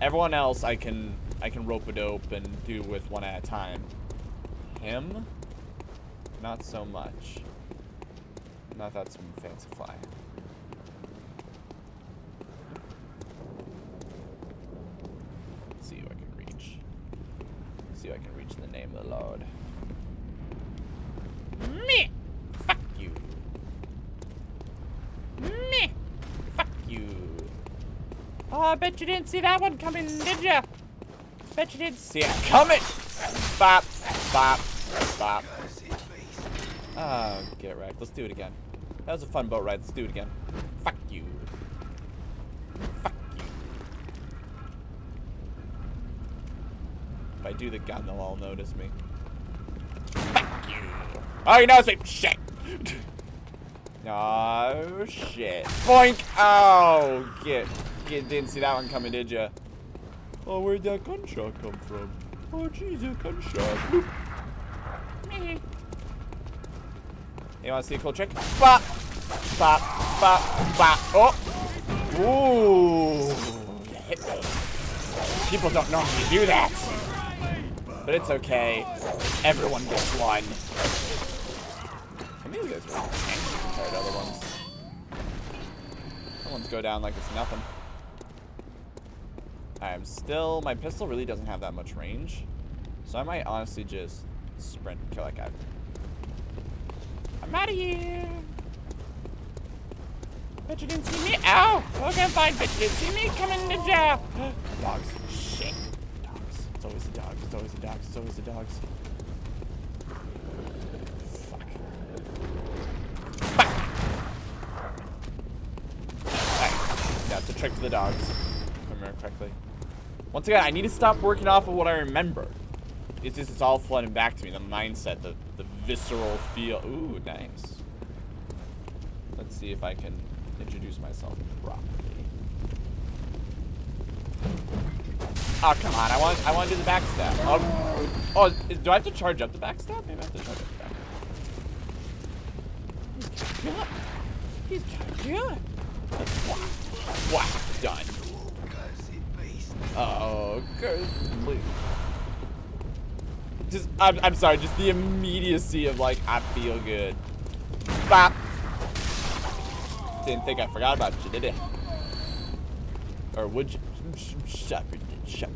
A: Everyone else, I can I can rope a dope and do with one at a time. Him, not so much. Not that fancy fly. Let's see who I can reach. Let's see who I can reach in the name of the Lord. Me! Fuck you! Me! Fuck you! Oh, I bet you didn't see that one coming, did ya? Bet you didn't see it coming! Bop! Bop! Bop! Oh, get wrecked. Let's do it again. That was a fun boat ride. Let's do it again. Fuck you. Fuck you. If I do the gun, they'll all notice me. Fuck you. Oh, you noticed me. Shit. Oh, shit. Boink. Oh, get. get. Didn't see that one coming, did ya? Oh, where'd that gunshot come from? Oh, jeez, a gunshot. Meh. You want to see a cool trick? Bop, bop, bop, bop. Oh, ooh, hit me. People don't know how to do that. But it's okay. Everyone gets one. Some of these guys tanky compared to other ones. Other ones go down like it's nothing. I am still... My pistol really doesn't have that much range. So I might honestly just sprint kill that guy. I'm out of here! Bet you didn't see me. Ow! Okay, fine. Bet you didn't see me coming to jail. Dogs. Shit. Dogs. It's always the dogs. It's always the dogs. It's always the dogs. Fuck. Fuck. Alright. That's a trick to the dogs. If I remember correctly. Once again, I need to stop working off of what I remember. It's just, it's all flooding back to me. The mindset, the, the visceral feel. Ooh, nice. Let's see if I can introduce myself properly. Oh, come on. I want I want to do the backstab. Oh, oh, do I have to charge up the backstab? Maybe I have to charge up the backstab. He's kind of good. Wow, done. Oh, curse, please. Just, I'm, I'm sorry, just the immediacy of like, I feel good. Bop. Didn't think I forgot about you, did it? Or would you? Did, did.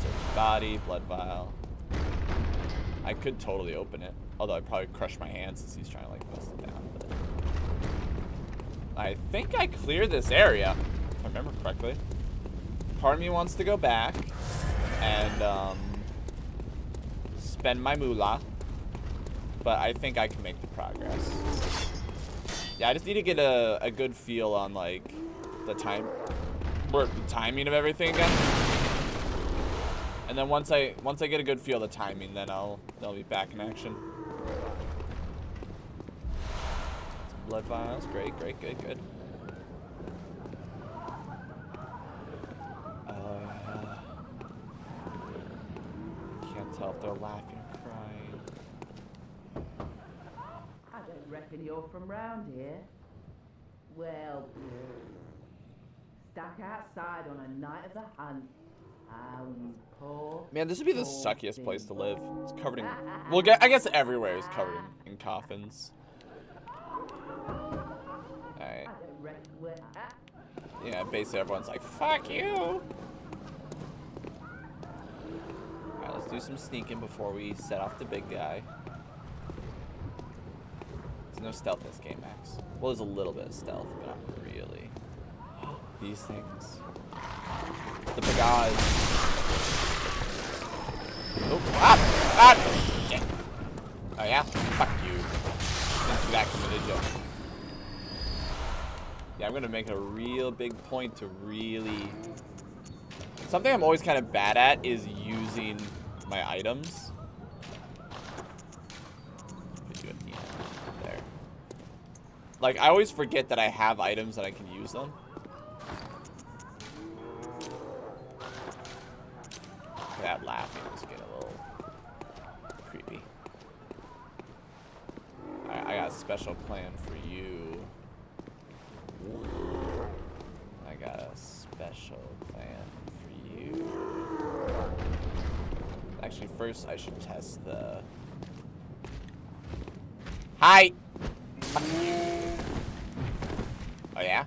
A: Search body, blood vial. I could totally open it. Although I'd probably crush my hand since he's trying to like bust it down. But I think I cleared this area, if I remember correctly. Part of me wants to go back and um, spend my moolah but I think I can make the progress. Yeah, I just need to get a, a good feel on like the time, or the timing of everything again. And then once I once I get a good feel of the timing, then I'll I'll be back in action. Some blood vials, great, great, good, good. Uh, can't tell if they're laughing or crying.
G: I don't reckon you're from round here. Well, stuck outside on a night of the hunt. You poor.
A: Man, this would be the suckiest place to live. It's covered in. Well, I guess everywhere is covered in, in coffins. Alright.
G: I don't reckon we're.
A: Yeah, basically everyone's like, fuck you! Alright, let's do some sneaking before we set off the big guy. There's no stealth in this game, Max. Well, there's a little bit of stealth, but not really. These things. The eyes. Oh, ah! Ah! Shit! Oh, yeah? Fuck you. That coming, did? Yeah, I'm gonna make a real big point to really... Something I'm always kind of bad at is using my items. Like, I always forget that I have items that I can use them. That laughing is getting a little creepy. Alright, I got a special plan for you. I got a special plan for you. Actually, first I should test the... Hi! Oh, yeah?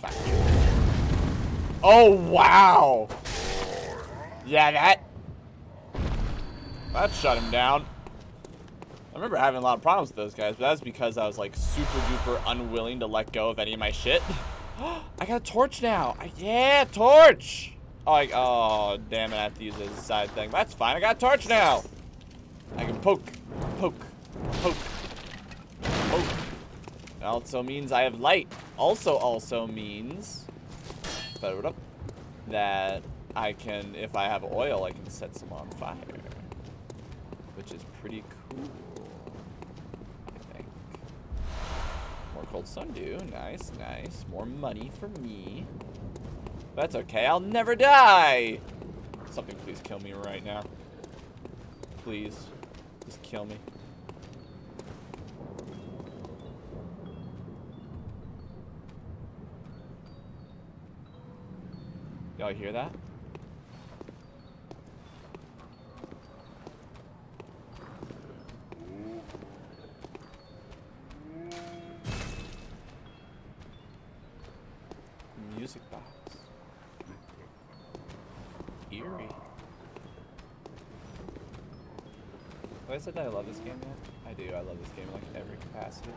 A: Fuck you. Oh, wow! Yeah, that... That shut him down. I remember having a lot of problems with those guys, but that's because I was like super duper unwilling to let go of any of my shit. I got a torch now. I, yeah, torch. Oh, I, oh, damn it! I have to use it as a side thing. That's fine. I got a torch now. I can poke, poke, poke, poke. Also means I have light. Also, also means that I can, if I have oil, I can set some on fire, which is pretty cool. I think. More cold sundew. Nice, nice. More money for me. That's okay. I'll never die. Something please kill me right now. Please. Just kill me. Y'all hear that? Music box. Eerie. Have I said that I love this game, man. I do. I love this game in like every capacity.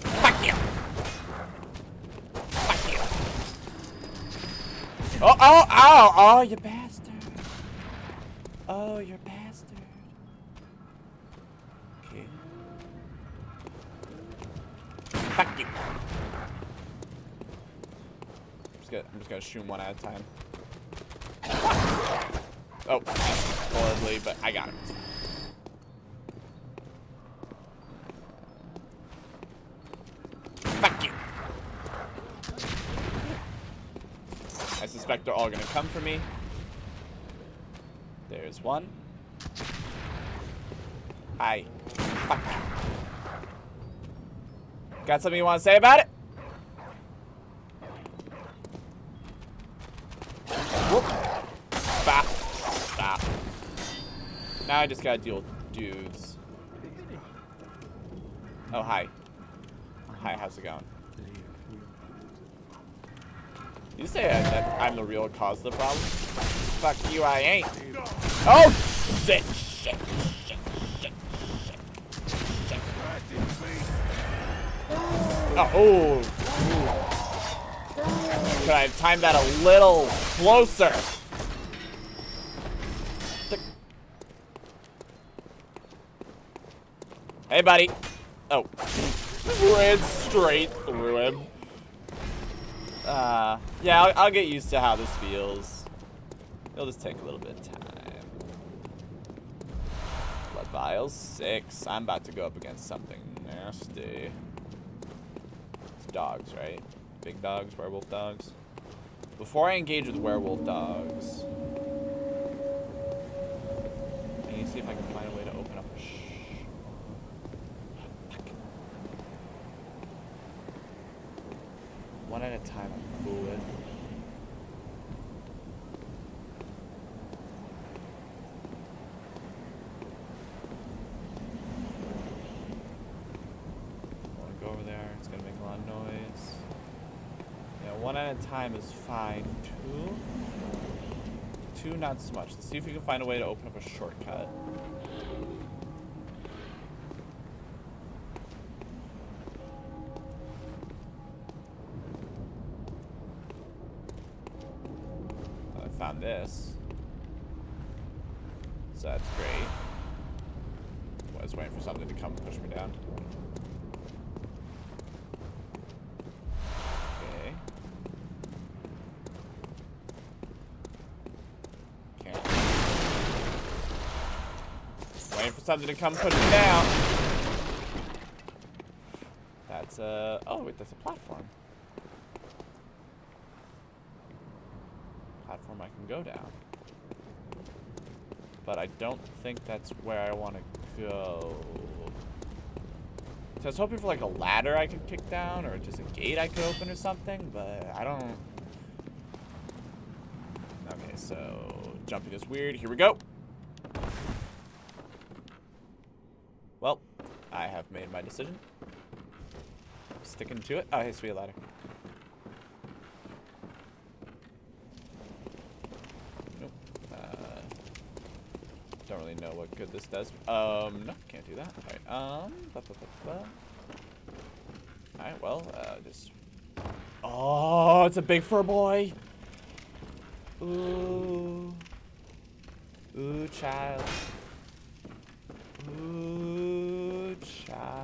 A: Fuck you! Oh, oh, oh, oh, you bastard! Oh, you bastard. Okay. Fuck you! I'm just gonna, shoot 'em one at a time. Oh, horribly, but I got him. Fuck you. Suspect they're all gonna come for me. There's one. Hi. Fuck. Got something you want to say about it? Whoop. Now I just gotta deal with dudes. Oh, hi. Hi, how's it going? You say that, I'm the real cause of the problem? Fuck you, I ain't. Oh, oh shit, shit, shit, shit, shit, shit. Oh, ooh. Could I have timed that a little closer? Hey, buddy. Oh. Ran straight through him. Uh, yeah, I'll, I'll get used to how this feels. It'll just take a little bit of time. Blood vials, six. I'm about to go up against something nasty. It's dogs, right? Big dogs, werewolf dogs. Before I engage with werewolf dogs, I need to see if I can find a way to open up a sh One at a time I'm cool with. I wanna go over there, it's gonna make a lot of noise. Yeah, one at a time is fine. Two? Two, not so much. Let's see if we can find a way to open up a shortcut. Something to come push me down. That's a. Oh wait, that's a platform. Platform I can go down. But I don't think that's where I want to go. So I was hoping for like a ladder I could kick down or just a gate I could open or something, but I don't... Okay, so jumping is weird. Here we go. Well, I have made my decision. Sticking to it. Oh, hey, sweet ladder. Nope. Uh, don't really know what good this does. Um, no, can't do that. Alright, um, ba -ba -ba -ba. Alright, well, uh, just... Oh, it's a big fur boy! Ooh. Ooh, child. Ooh, child.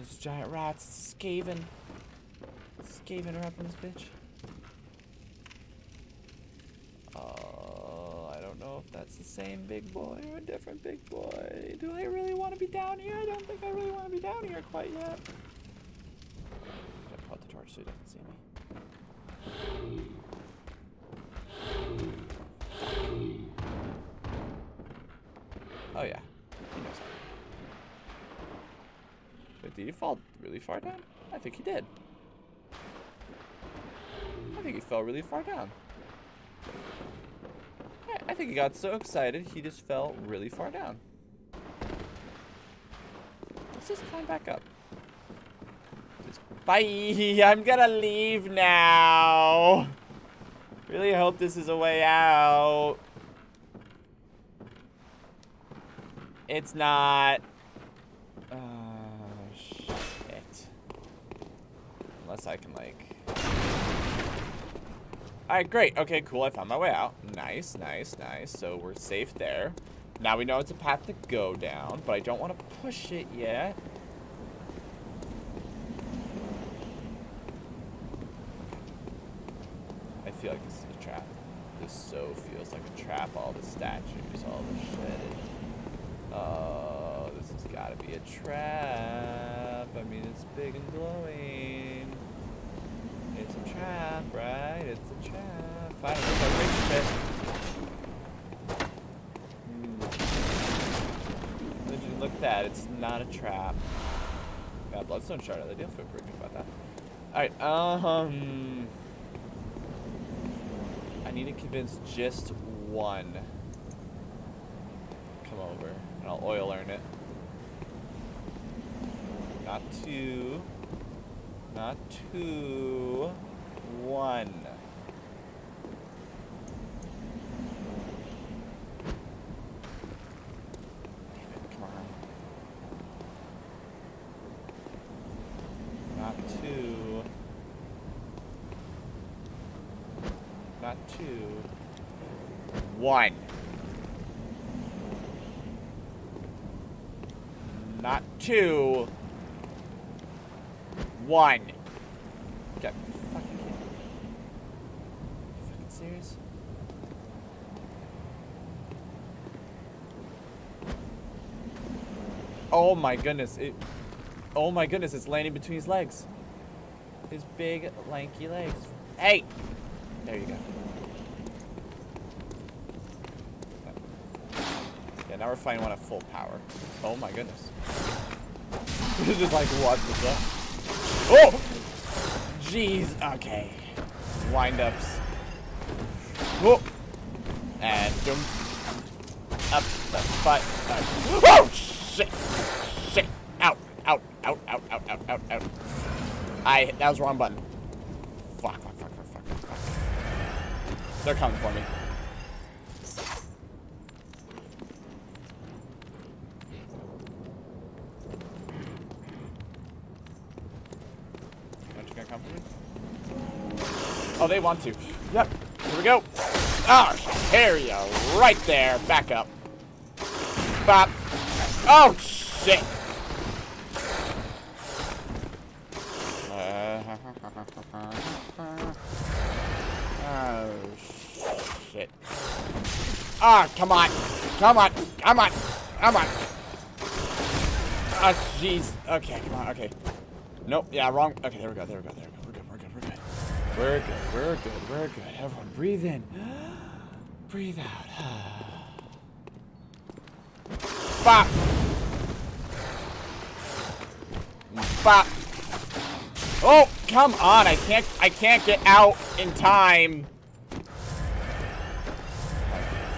A: There's giant rats, Skaven. Skaven are up in this bitch. Oh, I don't know if that's the same big boy or a different big boy. Do I really want to be down here? I don't think I really want to be down here quite yet. I put the torch so he doesn't see me. Did he fall really far down? I think he did. I think he fell really far down. I, think he got so excited he just fell really far down. Let's just climb back up. Just bye. I'm gonna leave now. Really hope this is a way out. It's not. Oh, shit. Unless I can, like... Alright, great. Okay, cool. I found my way out. Nice, nice, nice. So we're safe there. Now we know it's a path to go down, but I don't want to push it yet. I feel like this is a trap. This so feels like a trap. All the statues, all the shit. Oh, this has got to be a trap. I mean, it's big and glowing. It's a trap, right? It's a trap. Finally, I reached it. Hmm. Legend, look at that. It's not a trap. Yeah, Bloodstone Shard. They do feel pretty good about that. Alright, um... I need to convince just one. Come over, and I'll oil earn it. Not two. Not two. One. Not two. Not two. One. Not two. One. Got fucking kidding. Fucking serious? Oh my goodness, it Oh my goodness, it's landing between his legs. His big lanky legs. Hey! There you go. Yeah, now we're fighting one at full power. Oh my goodness. This is like what the fuck? Oh! Jeez, okay. Wind ups. Whoa! Oh! And jump. Up, fight, fight. Oh! Shit! Shit! Out, out, out, out, out, out, out, out. I, that was the wrong button. Fuck, fuck, fuck, fuck, fuck, fuck. They're coming for me. Aren't you gonna come for me? Oh, they want to. Yep. Here we go. Oh, there you Right there. Back up. Bop. Oh, shit. Oh, shit. Ah, come on. Come on. Come on. Come on. Ah, jeez. Okay, come on. Okay. Nope. Yeah, wrong. Okay, there we go. There we go. There We're good. We're good. We're good. Everyone, breathe in. breathe out. Bop. Bop. Oh, come on. I can't I can't get out in time.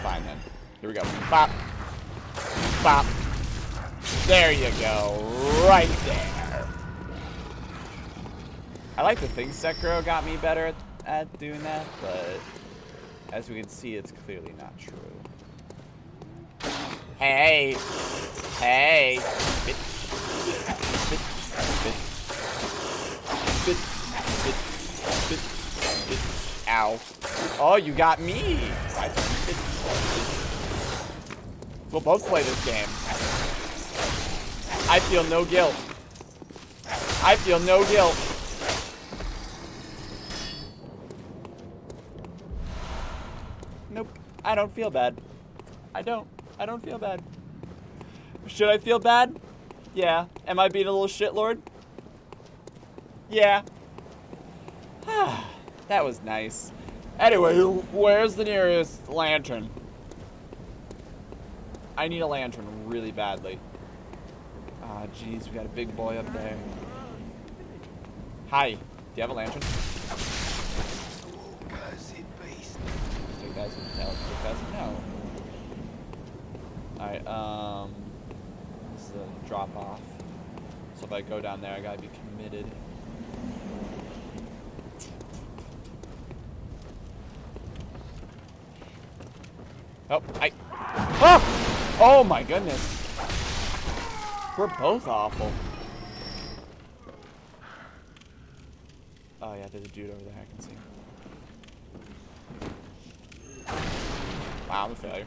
A: Fine then. Here we go. Bop. Bop. There you go. Right there. I like to think Sekiro got me better at, at doing that, but as we can see, it's clearly not true. Hey. Hey. Bitch. Bitch. Bitch. Bitch. Bitch. Bitch. Bitch. Ow. Oh, you got me. We'll both play this game. I feel no guilt. I feel no guilt. Nope. I don't feel bad. I don't. I don't feel bad. Should I feel bad? Yeah. Am I being a little shitlord? Yeah. that was nice. Anyway, where's the nearest lantern? I need a lantern really badly. Ah, jeez, we got a big boy up there. Hi, do you have a lantern? Take that as a no. Take that as a no. Alright, um... This is a drop off. So if I go down there, I gotta be committed. Oh, I. Oh! Oh my goodness. We're both awful. Oh yeah, there's a dude over there I can see. Wow, I'm a failure.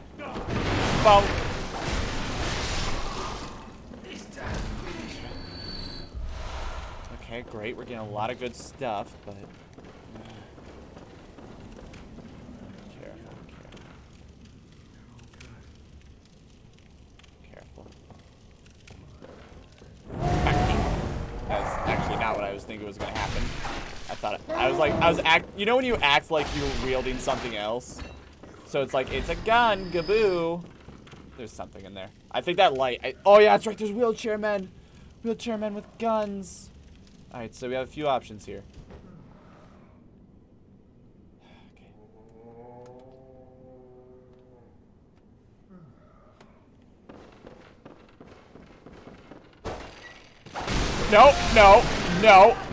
A: Bonk. Okay, great. We're getting a lot of good stuff, but... Uh, careful, careful. Careful. That's actually not what I was thinking was gonna happen. I thought I was like I was act. You know when you act like you're wielding something else, so it's like it's a gun, gaboo. There's something in there. I think that light. I, oh yeah, that's right. There's wheelchair men, wheelchair men with guns. All right, so we have a few options here. Okay. No, no, no.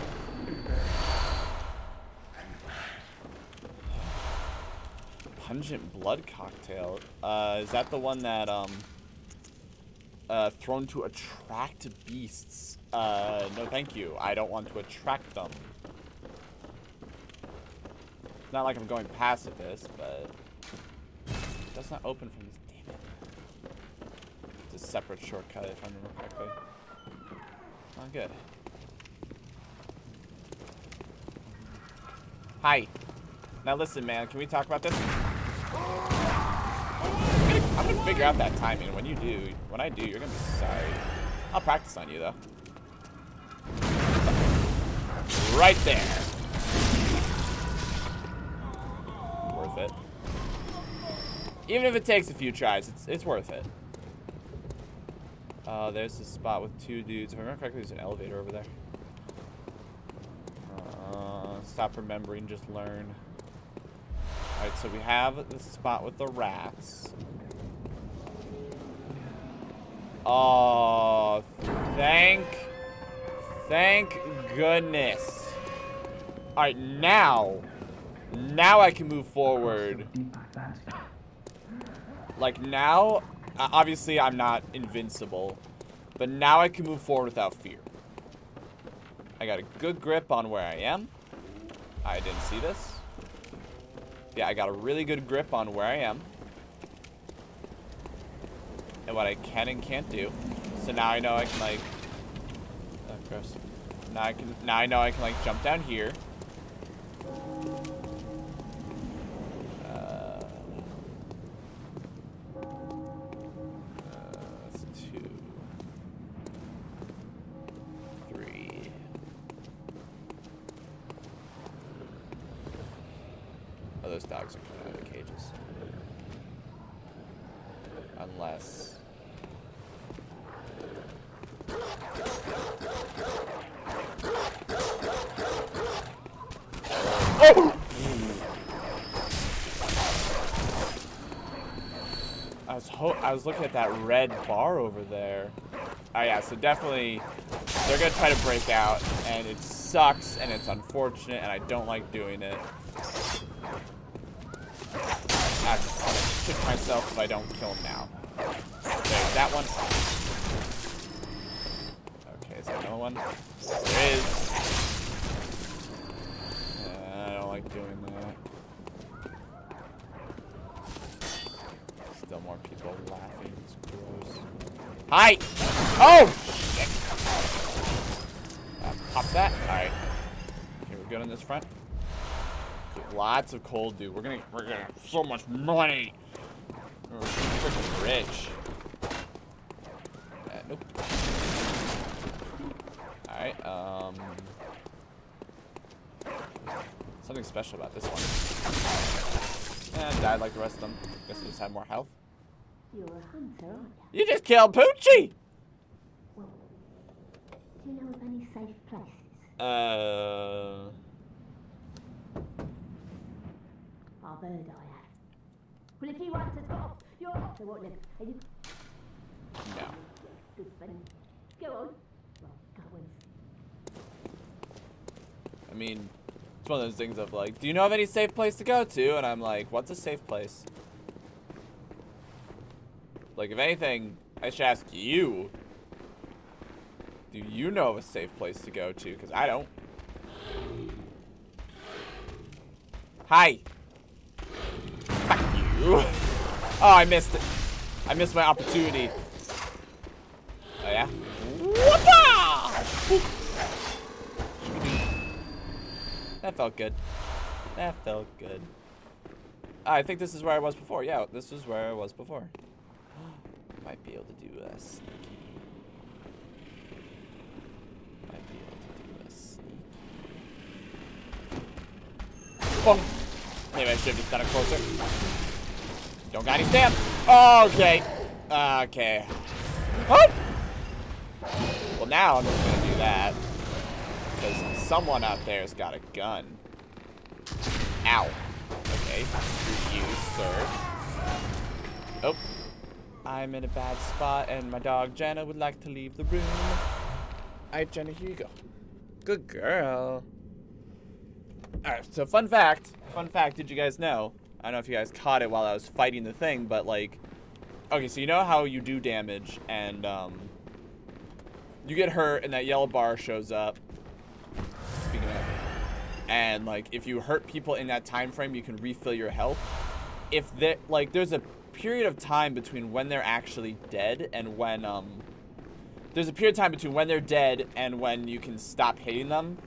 A: Pungent blood cocktail. Uh, is that the one that, um, uh, thrown to attract beasts? Uh, no thank you. I don't want to attract them. It's not like I'm going pacifist, but that's not open from this. Damn it. It's a separate shortcut if I remember correctly. Oh, good. Hi. Now listen, man. Can we talk about this? I'm gonna, figure out that timing. When you do, when I do, you're gonna be sorry. I'll practice on you though. Right there. Worth it. Even if it takes a few tries, it's it's worth it. Uh, there's a spot with two dudes. If I remember correctly, there's an elevator over there. Uh, stop remembering, just learn. Alright, so we have the spot with the rats. Oh, thank, thank goodness. Alright, now, now I can move forward. Like now, obviously I'm not invincible, but now I can move forward without fear. I got a good grip on where I am. I didn't see this. Yeah, I got a really good grip on where I am. And what I can and can't do. So now I know I can like oh gross. Now I can now I know I can like jump down here. I was looking at that red bar over there. Oh yeah, so definitely they're gonna try to break out, and it sucks, and it's unfortunate, and I don't like doing it. Gonna kick myself if I don't kill him now. That one. Okay, is there another one? There is. Uh, I don't like doing that. Still more people laughing. It's gross. Hi! Oh! Shit. Uh, pop that. Alright. Okay, we're good on this front. Lots of coal, dude. We're gonna we're gonna have so much money. We're freaking rich. Uh, nope. Alright, um something special about this one. And died like the rest of them. Guess we just have more health.
C: You're a hunter, aren't you?
A: You just killed Poochie!
C: Well, do you know of any safe places?
A: Uh...
C: Our bird, I have. Well, if he wants to stop, you're off. They won't live. Are you...
A: No.
C: Go on. Well, go on.
A: I mean, it's one of those things of like, do you know of any safe place to go to? And I'm like, what's a safe place? Like, if anything, I should ask you. Do you know of a safe place to go to? Because I don't. Hi. Fuck you. Oh, I missed it. I missed my opportunity. Oh, yeah? That felt good. That felt good. I think this is where I was before. Yeah, this is where I was before. Might be able to do a sneaky. Might be able to do a sneaky. Boom! Maybe I should have just done it closer. Don't got any stamp. Okay. Okay. Oh! Well, now I'm just gonna do that. Because someone out there's got a gun. Ow. Okay. You, sir. Oh. I'm in a bad spot, and my dog Jenna would like to leave the room. Alright, Jenna, here you go. Good girl. Alright, so fun fact. Fun fact, did you guys know? I don't know if you guys caught it while I was fighting the thing, but like... Okay, so you know how you do damage, and, um... You get hurt, and that yellow bar shows up. Speaking of... And, like, if you hurt people in that time frame, you can refill your health. If there, like, there's a period of time between when they're actually dead and when, um... There's a period of time between when they're dead and when you can stop hitting them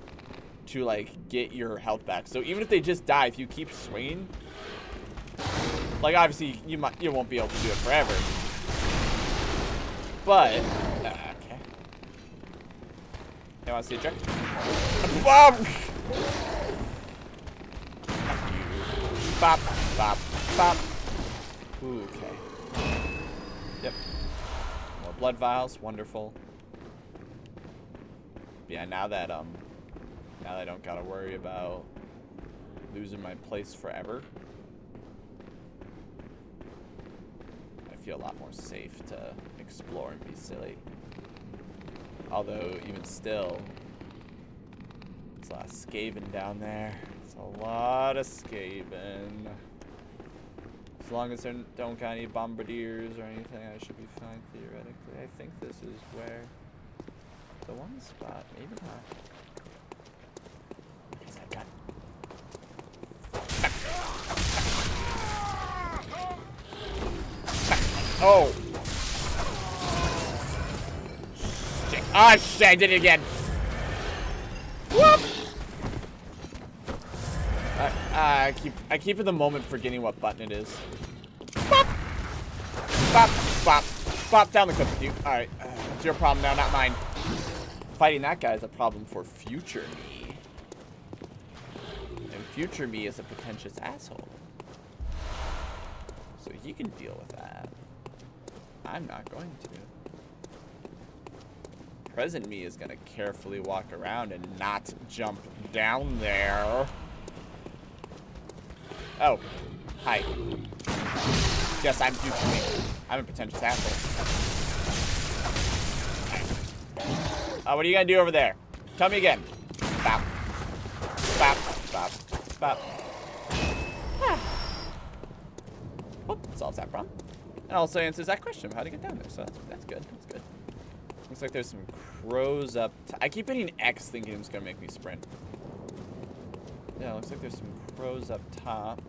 A: to, like, get your health back. So even if they just die, if you keep swinging... Like, obviously, you might, you won't be able to do it forever. But... Okay. You want to see a trick? Bop! Bop, bop, bop. Ooh, okay. Yep. More blood vials, wonderful. Yeah, now that um now that I don't gotta worry about losing my place forever. I feel a lot more safe to explore and be silly. Although even still it's a lot of Skaven down there. It's a lot of Skaven. As long as they don't got any bombardiers or anything, I should be fine theoretically. I think this is where the one spot, maybe not. Oh! Shit. Ah, shit, I did it again. Whoop! Uh, I keep I keep in the moment forgetting what button it is. Bop! Bop! Bop! Bop down the cliff with you. Alright. Uh, it's your problem now, not mine. Fighting that guy is a problem for future me. And future me is a pretentious asshole. So he can deal with that. I'm not going to. Present me is gonna carefully walk around and not jump down there. Oh. Hi. Yes, I'm me. I'm a pretentious asshole. Uh, what are you gonna do over there? Tell me again. Bop. Bop. Bop. Bop. Ah. Oh, solves that problem. And also answers that question of how to get down there. So that's, that's good. That's good. Looks like there's some crows up. I keep hitting X thinking it's to make me sprint. Yeah, looks like there's some crows up top.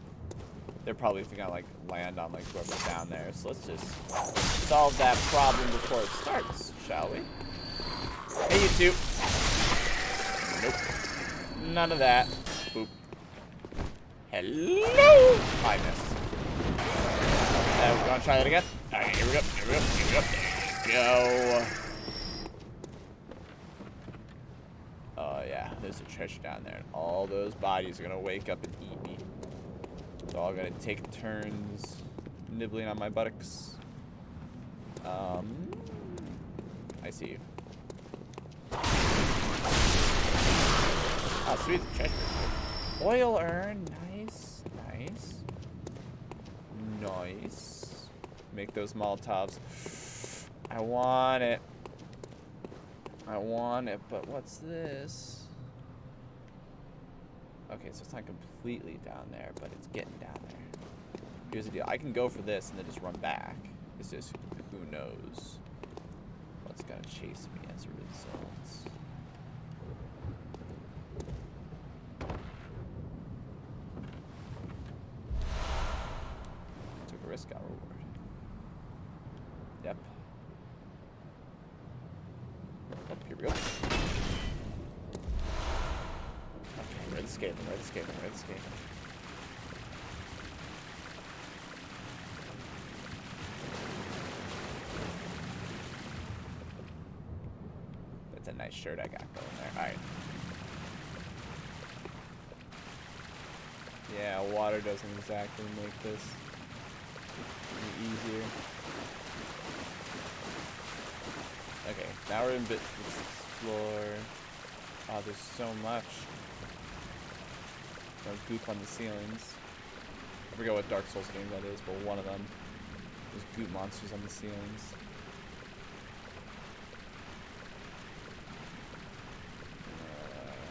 A: They're probably I like land on like whoever's down there. So let's just solve that problem before it starts, shall we? Hey, you two. Nope. None of that. Boop. Hello! I missed. Uh, we want to try that again? Alright, here we go, here we go, here we go. There we go. Oh yeah, there's a treasure down there. And all those bodies are gonna wake up and eat me. So all gonna take turns nibbling on my buttocks. Um, I see you. Oh, sweet treasure. Oil urn, nice, nice. Nice. Make those Molotovs. I want it. I want it, but what's this? Okay, so it's not completely down there, but it's getting down there. Here's the deal. I can go for this and then just run back. It's just who knows what's gonna chase me as a result. Risk, got reward. Yep. Yep, here we go. Okay, red escaping, red escaping, red escaping. That's a nice shirt I got going there. Alright. Yeah, water doesn't exactly make this any easier. Okay, now we're in bit let's explore. Oh, there's so much. No goop on the ceilings. I forget what Dark Souls game that is, but one of them. There's goop monsters on the ceilings. Uh,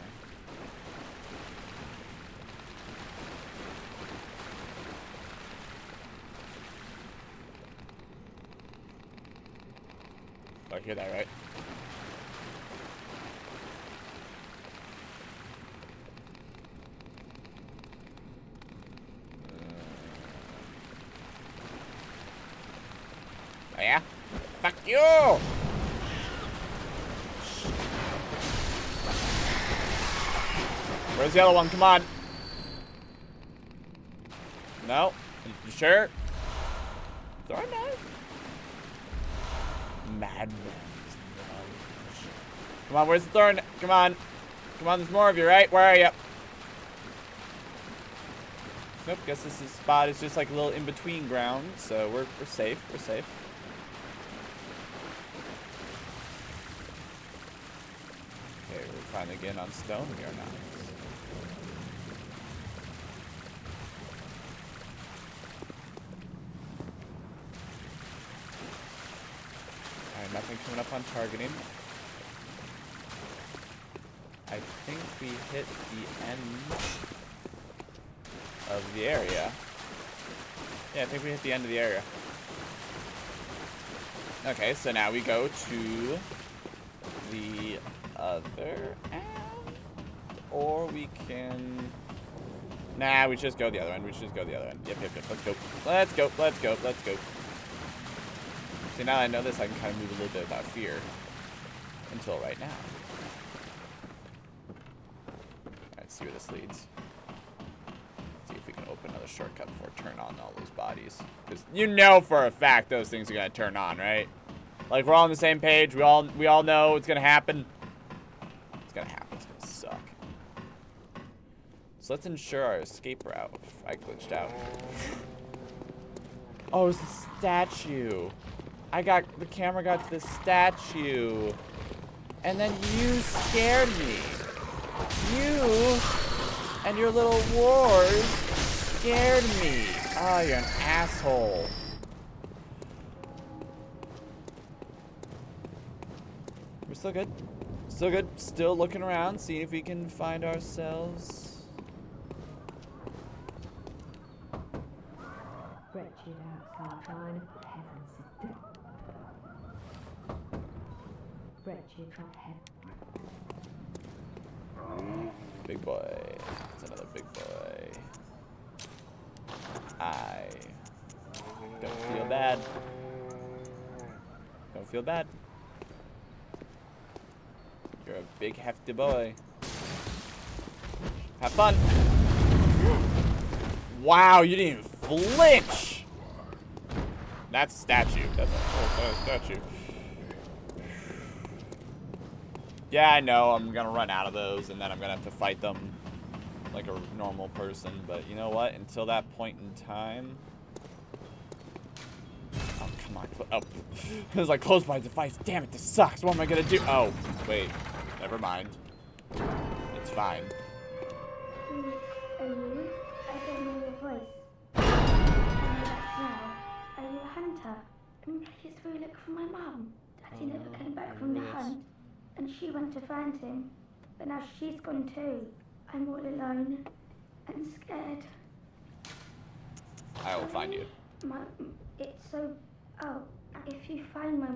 A: I hear that right? Oh, yeah? Fuck you! Where's the other one? Come on. No? You sure? Throw a knife. Come on, where's the thorn? Come on. Come on, there's more of you, right? Where are you? Nope, guess this is spot is just like a little in-between ground, so we're, we're safe, we're safe. Okay, we're finally getting on stone, we are not. Alright, nothing coming up on targeting. I think we hit the end of the area. Yeah, I think we hit the end of the area. Okay, so now we go to the other end. Or we can... Nah, we should just go the other end. We should just go the other end. Yep, yep, yep. Let's go. Let's go. Let's go. Let's go. See, now I know this, I can kind of move a little bit without fear. Until right now. Let's see where this leads. See if we can open another shortcut before turn on all those bodies. Because you know for a fact those things are going to turn on, right? Like, we're all on the same page. We all, we all know it's going to happen. It's going to happen. It's going to suck. So let's ensure our escape route. I glitched out. Oh, it's the statue. I got, the camera got to the statue. And then you scared me. You and your little wars scared me. Oh, you're an asshole. We're still good. Still good. Still looking around, seeing if we can find ourselves.
C: Wretched outside, heavens is dead. Wretched from heaven.
A: Big boy. It's another big boy. I don't feel bad. Don't feel bad. You're a big hefty boy. Have fun. Wow, you didn't even flinch. That's a statue. That's a full statue. Yeah, I know. I'm gonna run out of those, and then I'm gonna have to fight them like a normal person. But you know what? Until that point in time. Oh, come on. Oh, it was like close by device. Damn it, this sucks. What am I gonna do? Oh, wait. Never mind. It's fine.
H: Are you? I don't know your voice. I know that smell. Are you a hunter? I just saw you look for my mum. Daddy never came back from the
A: oh,
H: hunt, and she went to find him. But now she's gone too. I'm all alone. and scared.
A: I will find you.
H: My, it's so. Oh, if you find my.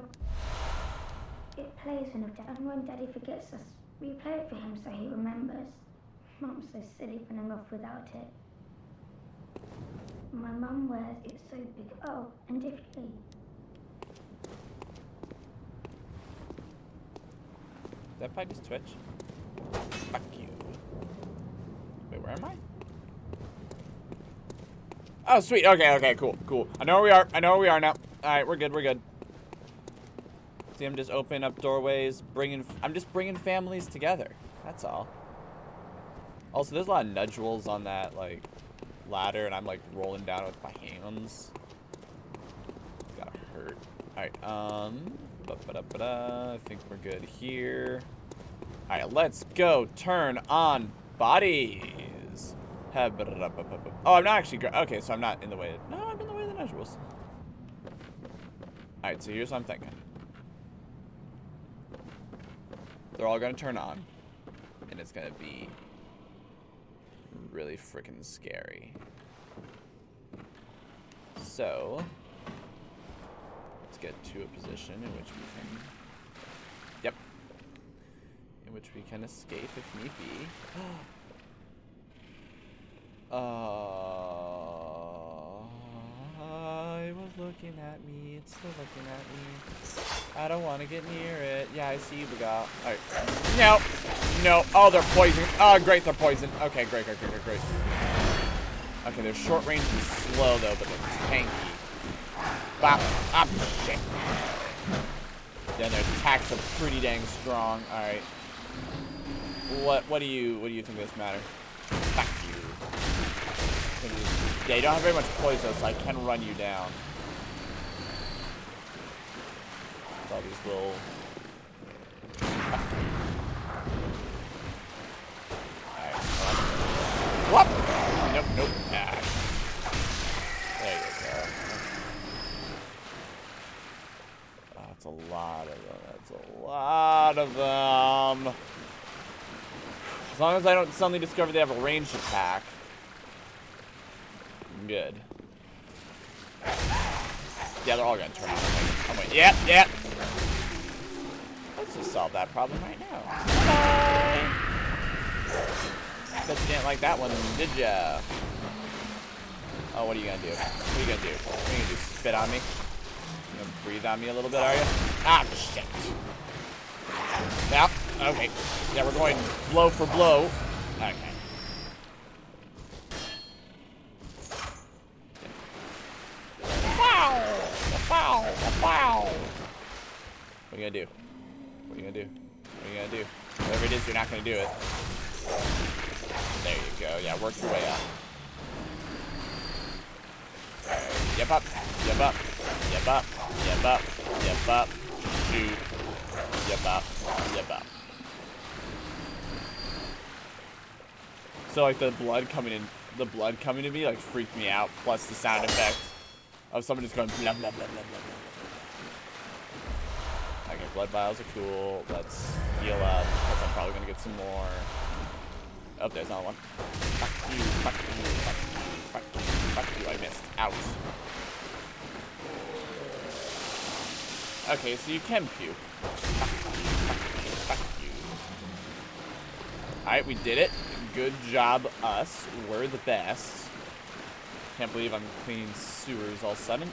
H: It plays when Dad, and when Daddy forgets us, we play it for him so he remembers. Mum's so silly when I'm off without it. My mum wears it so big. Oh, and if you.
A: That probably just Twitch. Fuck you. Wait, where am I? Oh, sweet. Okay, okay, cool, cool. I know where we are. I know where we are now. All right, we're good. We're good. See, I'm just opening up doorways, bringing. I'm just bringing families together. That's all. Also, there's a lot of nodules on that like ladder, and I'm like rolling down with my hands. Gotta hurt. All right. Um. I think we're good here. All right, let's go. Turn on bodies. Oh, I'm not actually. Okay, so I'm not in the way. No, I'm in the way of the nodules. All right, so here's what I'm thinking. They're all gonna turn on, and it's gonna be really freaking scary. So, get to a position in which we can. Yep. In which we can escape if need be. Uh, I was looking at me. It's still looking at me. I don't want to get near it. Yeah, I see you, Bagal. Alright. No. No. Oh, they're poisoned. Oh, great. They're poisoned. Okay, great, great, great, great, great. Okay, they're short range and slow, though, but they're tanky. Bop. Ah, shit. Then their attacks are pretty dang strong. Alright. What what do you what do you think of this matter? Fuck you. Yeah, you don't have very much poison, so I can run you down. All these little Alright, Whoop! Nope, nope. Ah. There you go. Oh, that's a lot of them. That's a lot of them. As long as I don't suddenly discover they have a ranged attack. I'm good. Yeah, they're all gonna turn on. I'm like, yep, yep. Let's just solve that problem right now. Bye. Bet you didn't like that one, did ya? Oh, what are you gonna do? What are you gonna do? What are you gonna do? Spit on me? Breathe on me a little bit, are you? Ah, shit. Yeah, okay. Yeah, we're going blow for blow. Okay. Wow! Wow! Wow! What are you gonna do? What are you gonna do? What are you gonna do? Whatever it is, you're not gonna do it. There you go. Yeah, work your way up. Yep up. Yep up. Yep up. Yep up. Yep up. Shoot. Yep up. Yep up. So like the blood coming in, the blood coming to me like freaked me out. Plus the sound effect of someone just going blah blah blah blah blah. Okay, blood vials are cool. Let's heal up because I'm probably gonna get some more. Oh, there's another one. Fuck you, fuck you, fuck you, fuck you, fuck you, I missed. Out. Okay, so you can puke. Alright, we did it. Good job, us. We're the best. Can't believe I'm cleaning sewers all sudden.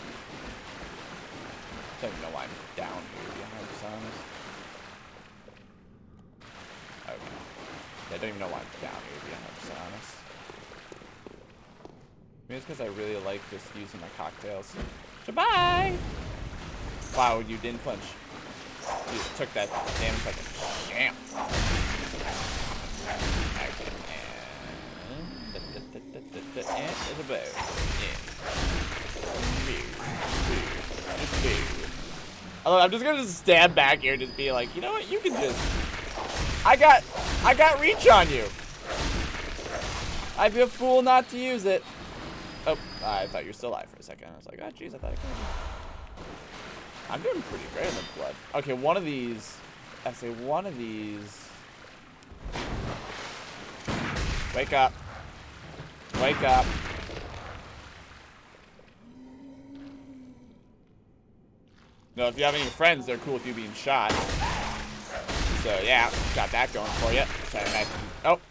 A: Don't even know why I'm down here, to be 100% honest. Okay. I don't even know why I'm down here, to be 100% honest. Maybe it's because I really like just using my cocktails. Goodbye! Wow, you didn't flinch. You just took that damage like a champ. Although I'm just gonna just stand back here and just be like, you know what, you can just... I got... I got reach on you! I'd be a fool not to use it. Oh, I thought you were still alive for a second. I was like, oh, jeez, I thought I could. I'm doing pretty great in the blood. Okay, one of these... I say one of these... Wake up. Wake up. No, if you have any friends, they're cool with you being shot. So yeah, got that going for you. Oh.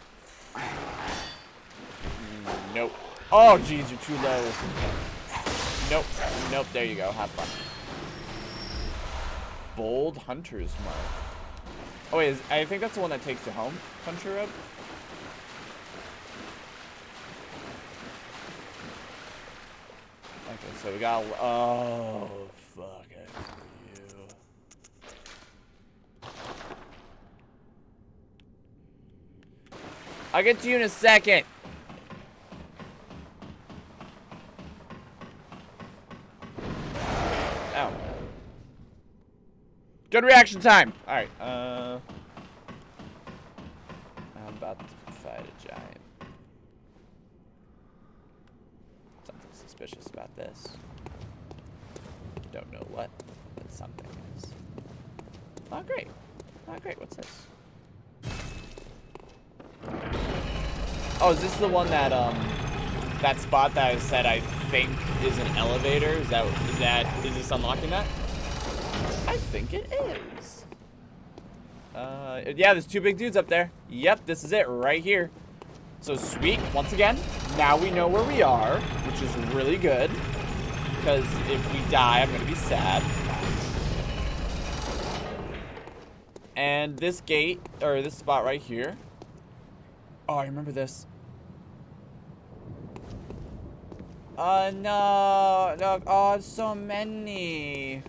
A: Mm, nope. Oh, jeez, you're too low. Nope. Nope. There you go. Have fun. Bold Hunter's Mark. Oh wait, is, I think that's the one that takes you home. Country Road. Okay, so we got. Oh, fuck it. I'll get to you in a second. Good reaction time. All right. Uh, I'm about to fight a giant. Something suspicious about this. Don't know what, but something is. Oh, great. Oh, great. What's this? Oh, is this the one that, um, that spot that I said I think is an elevator? Is that, is that, is this unlocking that? I think it is. Uh, yeah, there's two big dudes up there. Yep, this is it right here. So sweet, once again, now we know where we are, which is really good. Because if we die, I'm going to be sad. And this gate, or this spot right here. Oh, I remember this. Uh, no, no, oh, so many.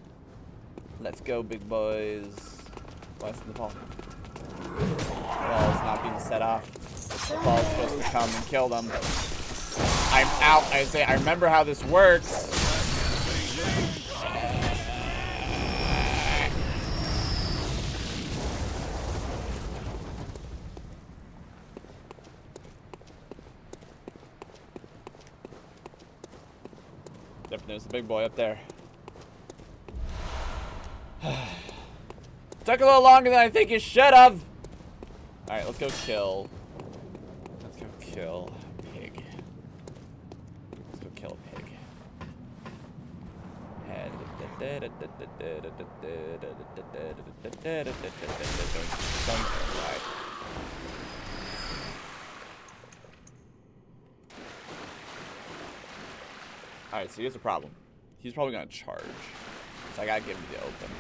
A: Let's go, big boys. In the ball? Ball is not being set off. The ball's supposed to come and kill them. I'm out. I say, I remember how this works. There's the big boy up there. Took a little longer than I think it should have. All right, let's go kill. Let's go kill a pig. Let's go kill a pig. Alright. Alright, so here's the problem. He's probably gonna charge. I gotta give him the open.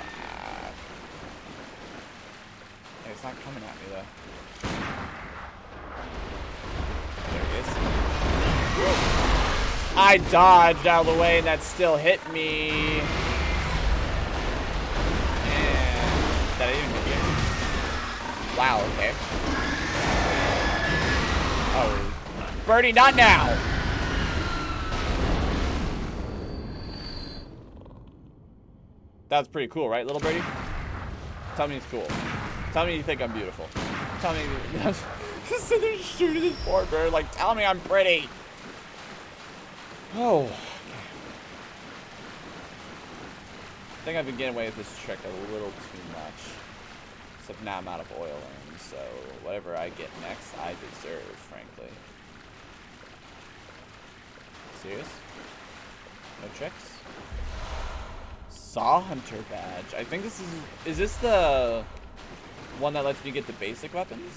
A: Ah. It's not coming at me though. There he is. I dodged out of the way and that still hit me. And that even hit you. Wow, okay. Oh. Birdie, not now! That's pretty cool, right, little birdie? Tell me it's cool. Tell me you think I'm beautiful. Tell me just sit there shooting this poor bird, like, tell me I'm pretty. Oh. I think I've been getting away with this trick a little too much. Except now I'm out of oil urn, so whatever I get next, I deserve, frankly. Serious? No tricks? Saw Hunter badge. I think this is... Is this the one that lets me get the basic weapons?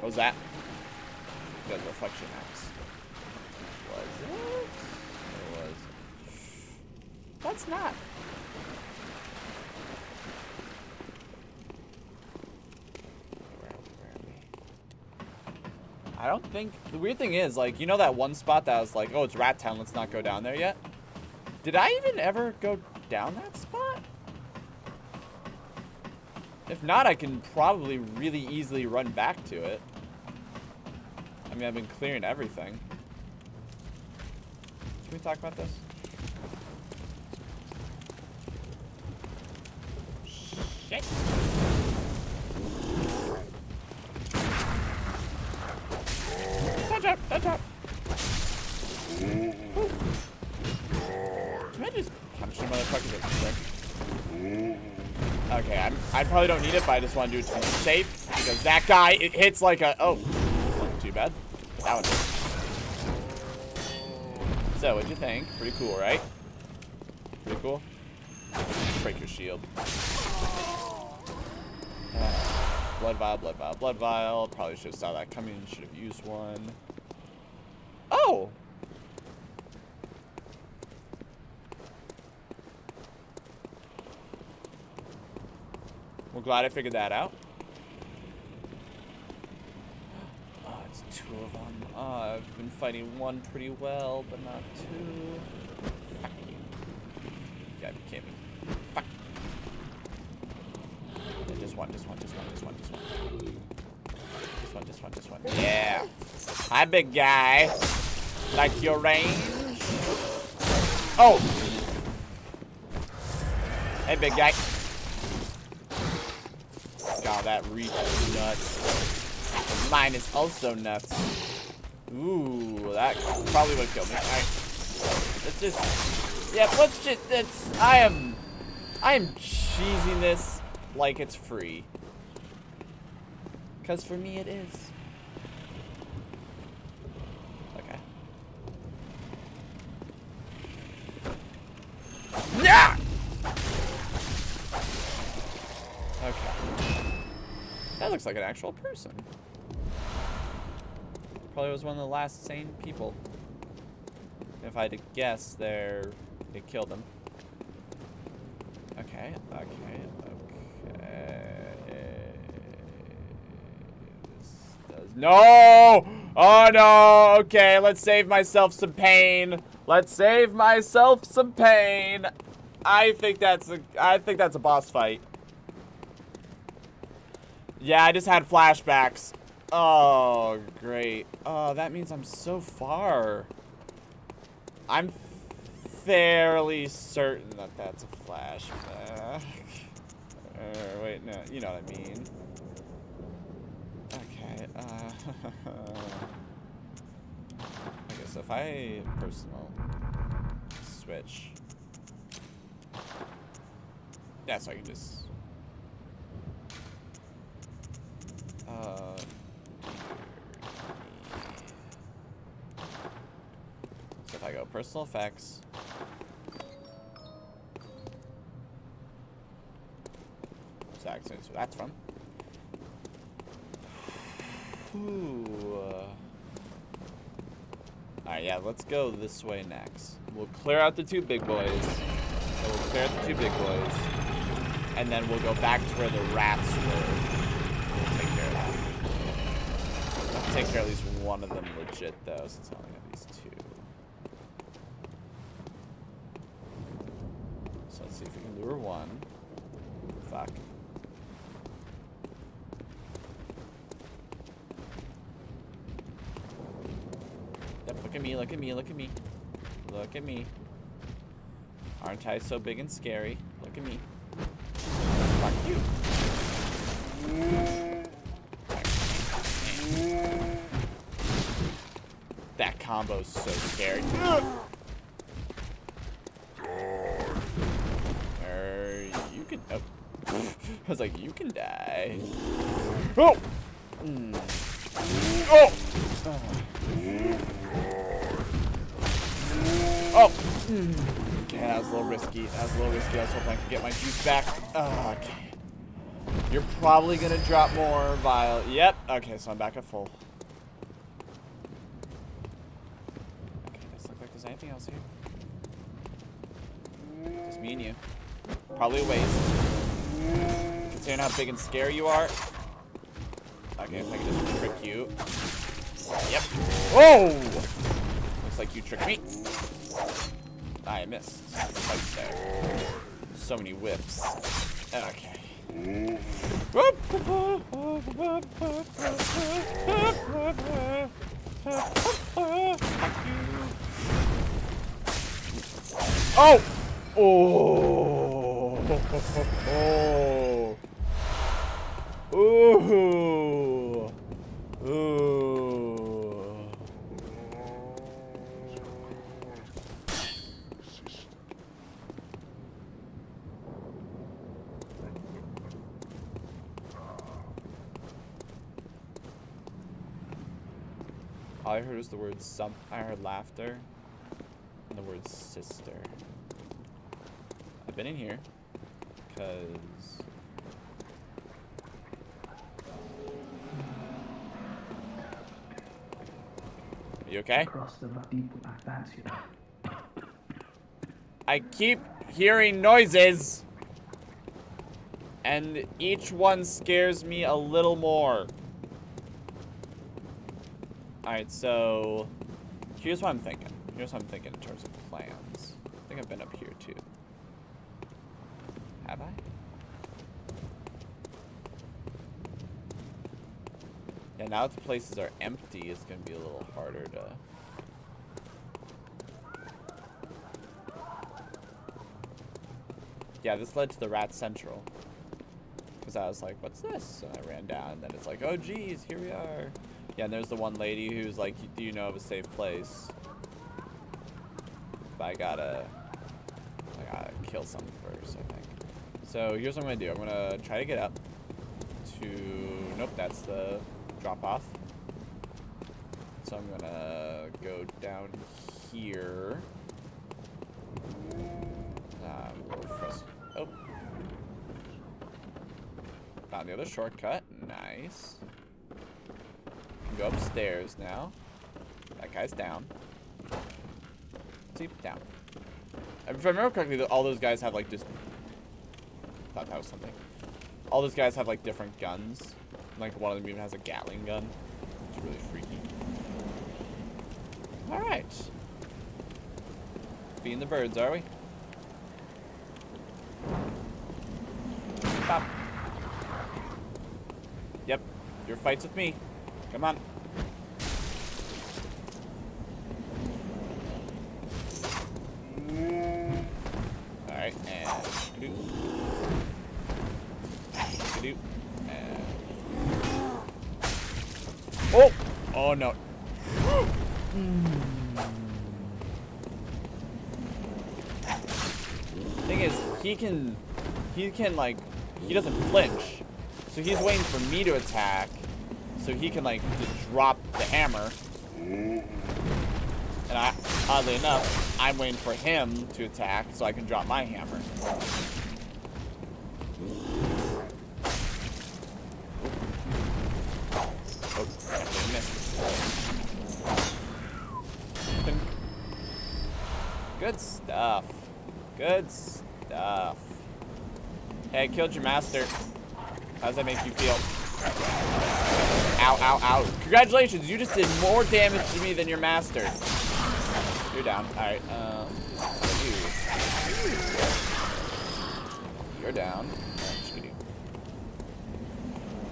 A: What was that? The reflection axe. Was it? It was. That's not. Where, where are we? I don't think the weird thing is like you know that one spot that was like oh it's Rat Town let's not go down there yet. Did I even ever go down that spot? If not, I can probably really easily run back to it. I mean, I've been clearing everything. Can we talk about this? Shit. Can I just punch the motherfuckers Okay, I'm, I probably don't need it, but I just want to do it to be safe because that guy it hits like a oh, wasn't too bad. That one. hit. So, what'd you think? Pretty cool, right? Pretty cool. Break your shield. Blood vial, blood vial, blood vial. Probably should have saw that coming. Should have used one. Oh! We're glad I figured that out. Oh, it's two of them. Oh, ah, I've been fighting one pretty well, but not two. Fuck you. You gotta be. Fuck. Just one, just one, just one, just one, just one. One, just one, just one. Yeah. Hi, big guy. Like your range? Oh! Hey, big guy. God, that reach is nuts. Mine is also nuts. Ooh, that probably would kill me. Alright. Let's just... Yeah, let's just... It's... I am... I am cheesing this like it's free. Because for me it is. Okay. Yeah! Okay. That looks like an actual person. Probably was one of the last sane people. If I had to guess, they're... They killed them. Okay, okay, okay. This does... No! Oh no! Okay, let's save myself some pain. Let's save myself some pain. I think that's a... I think that's a boss fight. Yeah, I just had flashbacks. Oh, great. Oh, that means I'm so far. I'm fairly certain that that's a flashback. Uh, wait, no, you know what I mean. Okay, uh... I guess if I personal switch... Yeah, so I can just... Uh, so if I go personal effects, so actually, so that's from. Alright, yeah, let's go this way next. We'll clear out the two big boys. We'll clear out the two big boys. And then we'll go back to where the rats were. We'll take care of that. I'll take care of at least one of them legit, though, since I only have these two. So let's see if we can lure one. Fuck. Yep, look at me, look at me, look at me. Look at me. Aren't I so big and scary? Look at me. Fuck you. That combo's so scary. Er, you can. Oh. I was like, you can die. Oh! Mm. Oh! Oh! Mm. Okay, that was a little risky. That was a little risky. I was hoping I could get my juice back. Oh, okay. You're probably gonna drop more vial. Yep. Okay, so I'm back at full. Okay, doesn't look like there's anything else here. Just me and you. Probably a waste. Considering how big and scary you are. Okay, if I can just trick you. Yep. Whoa! Looks like you tricked me. I missed. So many whiffs. Okay. Oh! Oh! Oh! Ooh! Ooh! All I heard was the word some. I heard laughter and the word sister. I've been in here because. Are you okay?
E: Across the va- deep back, that's you.
A: I keep hearing noises. And each one scares me a little more. Alright, so here's what I'm thinking. Here's what I'm thinking in terms of plans. I think I've been up here too. Have I? Yeah, now that the places are empty, it's gonna be a little harder to Yeah, this led to the Rat Central. Because I was like, what's this? And I ran down, and then it's like, oh geez, here we are. Yeah, and there's the one lady who's like, do you know of a safe place? But I gotta, I gotta kill something first, I think. So here's what I'm gonna do. I'm gonna try to get up to, nope, that's the drop off. So I'm gonna go down here. Um, Oh. Found the other shortcut. Nice. Can go upstairs now. That guy's down. See, down. If I remember correctly, all those guys have like just. Thought that was something. All those guys have like different guns. Like one of them even has a Gatling gun. It's really freaky. All right. Being the birds, are we? Stop. Yep, your fight's with me. Come on. Alright, Oh! Oh no. Thing is, he can he can like he doesn't flinch. So he's waiting for me to attack so he can like just drop the hammer. And I oddly enough, I'm waiting for him to attack so I can drop my hammer. Good stuff. Good stuff. Hey, I killed your master. How does that make you feel? Ow, ow, ow. Congratulations, you just did more damage to me than your master. You're down. Alright, um, you. You're down.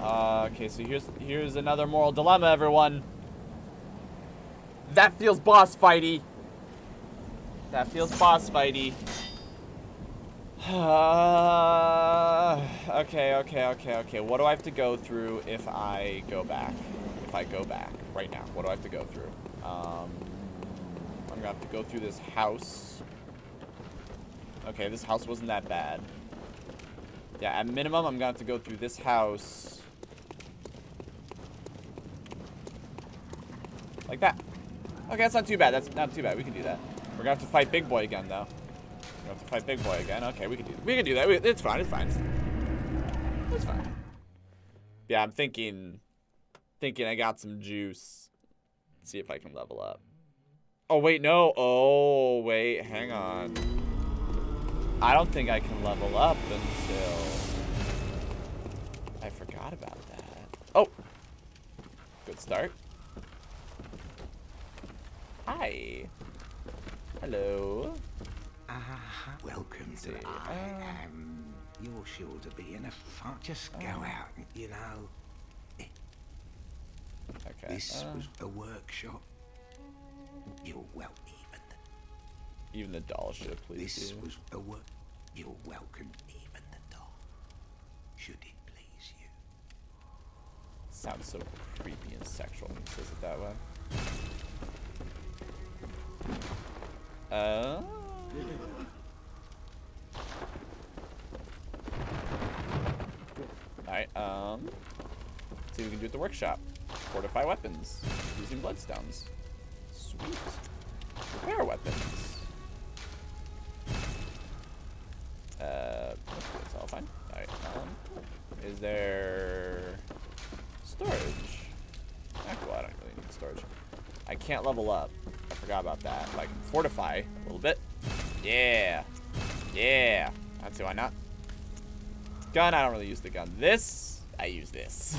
A: Uh, okay, so here's here's another moral dilemma, everyone. That feels boss fighty. That feels boss fighty. Okay, okay, okay, okay. What do I have to go through if I go back? If I go back right now, what do I have to go through? Um, I'm gonna have to go through this house. Okay, this house wasn't that bad. Yeah, at minimum, I'm gonna have to go through this house. Like that. Okay, that's not too bad. That's not too bad. We can do that. We're gonna have to fight Big Boy again, though. We have to fight Big Boy again. Okay, we can do we can do that. We, it's fine. It's fine. It's fine. Yeah, I'm thinking, thinking I got some juice. see if I can level up. Oh wait, no. Oh wait, hang on. I don't think I can level up until I forgot about that. Oh, good start. Hi. Hello.
I: Ah, welcome to I am. You're sure to be in a fun. Just go
A: Oh.
I: out, and, you know.
A: Okay.
I: This
A: uh,
I: was a workshop. You're well even.
A: even the doll should have pleased
I: This
A: you.
I: was a work. You're welcome, even the doll. Should it please you?
A: Sounds so creepy and sexual when he says it that way. Uh. Alright, um. see what we can do at the workshop. Fortify weapons using bloodstones. Sweet. Repair weapons. Uh, that's all fine. Alright, um, is there storage? Cool, I don't really need storage. I can't level up. I forgot about that. But I can fortify a little bit. Yeah. Yeah. That's why not. Gun, I don't really use the gun. This, I use this.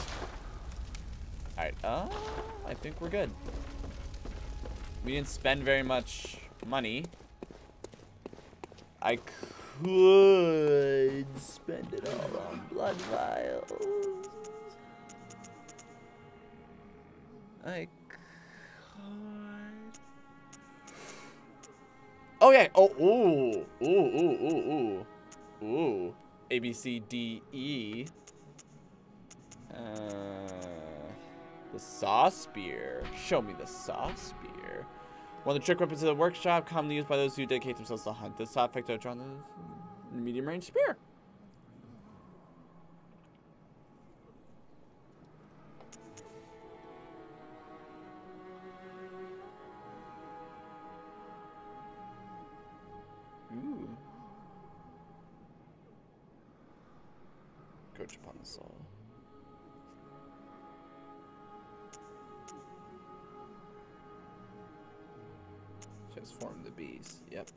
A: Alright, uh, I think we're good. We didn't spend very much money. I could spend it all on blood vials. I Oh yeah. Oh ooh ooh ooh ooh ooh ooh. A B C D E. Uh, the saw spear. Show me the saw spear. One of the trick weapons of the workshop, commonly used by those who dedicate themselves to hunt. This saw effect drawn the medium range spear. Ooh. Coach upon the soul. Transform the beast. Yep.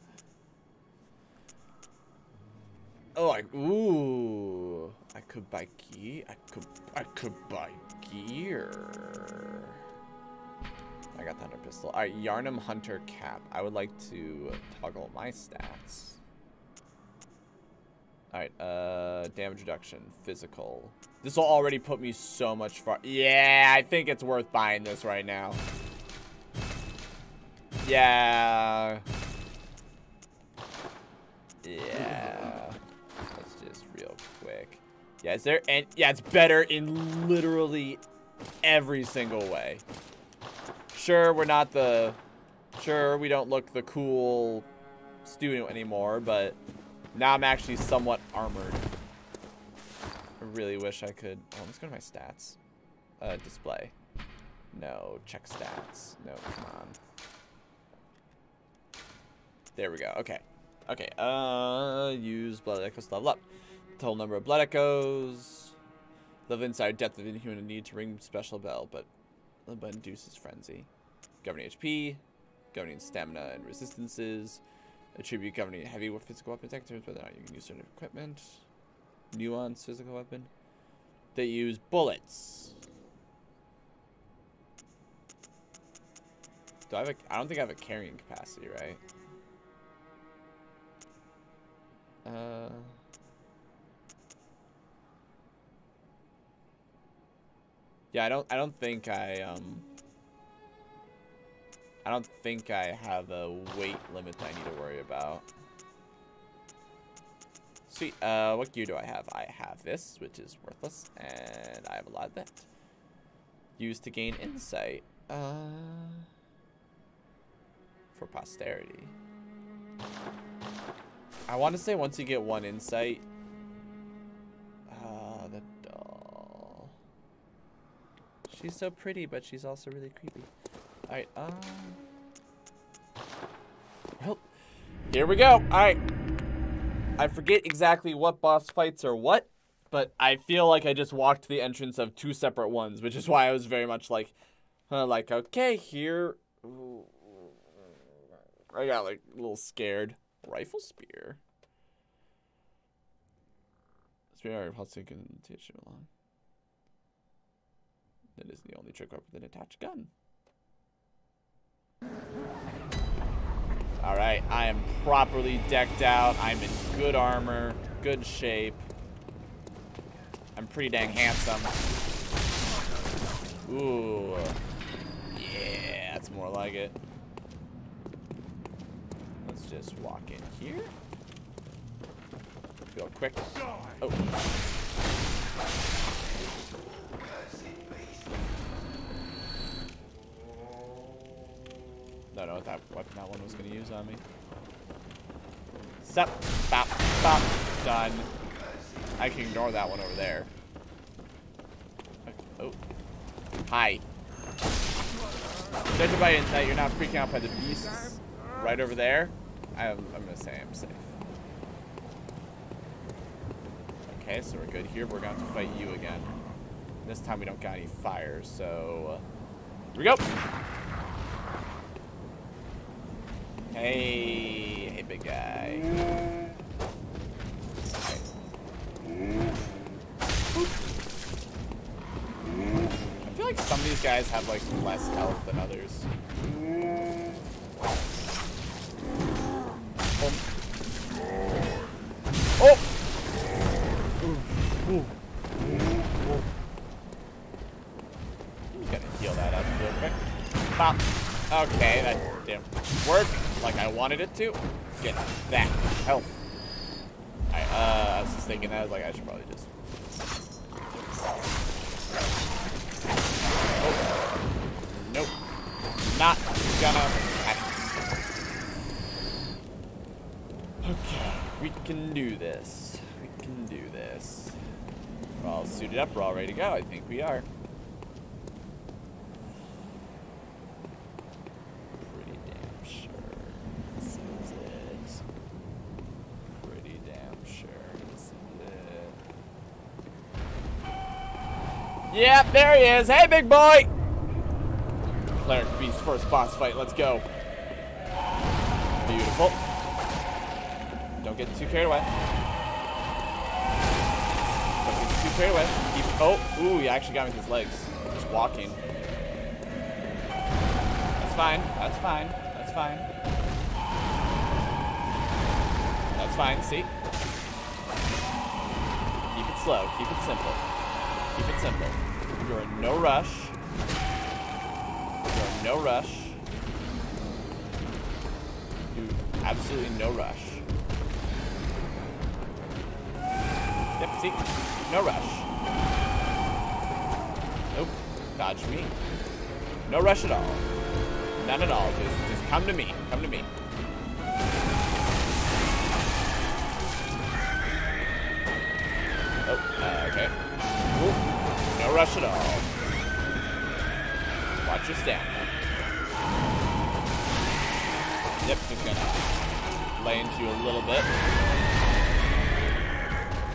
A: Oh, I ooh. I could buy gear. I could I could buy gear. I got Thunder Pistol. Alright, Yharnam Hunter Cap. I would like to toggle my stats. Alright, uh, damage reduction, physical. This will already put me so much far. Yeah, I think it's worth buying this right now. Yeah. Yeah. Let's just real quick. Yeah, is there and yeah, it's better in literally every single way. Sure, we're not the sure we don't look the cool student anymore, but now I'm actually somewhat armored. I really wish I could. Oh, let's go to my stats. Uh, display. No, check stats. No, come on. There we go. Okay. Okay. Uh, use blood echoes to level up. Total number of blood echoes. Level inside depth of inhuman need to ring special bell, but but induces frenzy. Governing HP, governing stamina and resistances. Attribute governing heavy with physical weapon determines whether or not you can use certain equipment. Nuance physical weapon. They use bullets. Do I have a? I don't think I have a carrying capacity, right? Uh. Yeah, I don't. I don't think I um. I don't think I have a weight limit I need to worry about. Sweet. Uh, what gear do I have? I have this, which is worthless, and I have a lot of that. Used to gain insight. Uh, for posterity. I want to say once you get one insight. Uh, the doll. She's so pretty, but she's also really creepy. Alright, um... Well, here we go. Alright. I forget exactly what boss fights are what, but I feel like I just walked the entrance of two separate ones, which is why I was very much like, like, okay, here... I got, like, a little scared. Rifle spear? Spear Hudson can teach you along. That is the only trick weapon with an attached gun. Alright, I am properly decked out. I'm in good armor, good shape. I'm pretty dang handsome. Ooh. Yeah, that's more like it. Let's just walk in here. Real quick. Oh. Don't know what that weapon that one was gonna use on me. Sup, bop, bop, done. I can ignore that one over there. Oh. Hi. Judging by that you're not freaking out by the beasts right over there, I'm, I'm gonna say I'm safe. Okay, so we're good here. We're going to fight you again. This time we don't got any fire, so... Uh, here we go! Hey, hey big guy. I feel like some of these guys have like less health than others. Oh! Oh! I'm gonna heal that up real quick. Pop. Okay, that didn't work like I wanted it to. Get that health. I, uh, I was just thinking that, I was like, I should probably just Oh. Nope. Not gonna happen. Okay, we can do this. We can do this. We're all suited up, we're all ready to go. I think we are. Pretty damn sure this is it. Pretty damn sure this is it. Yep, there he is. Hey, big boy! Cleric Beast first boss fight. Let's go. Beautiful. Don't get too carried away. Don't get too carried away. Keep. Oh, ooh, he actually got me with his legs. Just walking. That's fine. That's fine. That's fine. That's fine. See? Keep it slow. Keep it simple. Keep it simple. You're in no rush. You're in no rush. You absolutely no rush. Yep, see? No rush. Nope. Dodge me. No rush at all. None at all. Just, just come to me. Come to me. Rush at all. Watch your stamina. Yep, just gonna lay into you a little bit.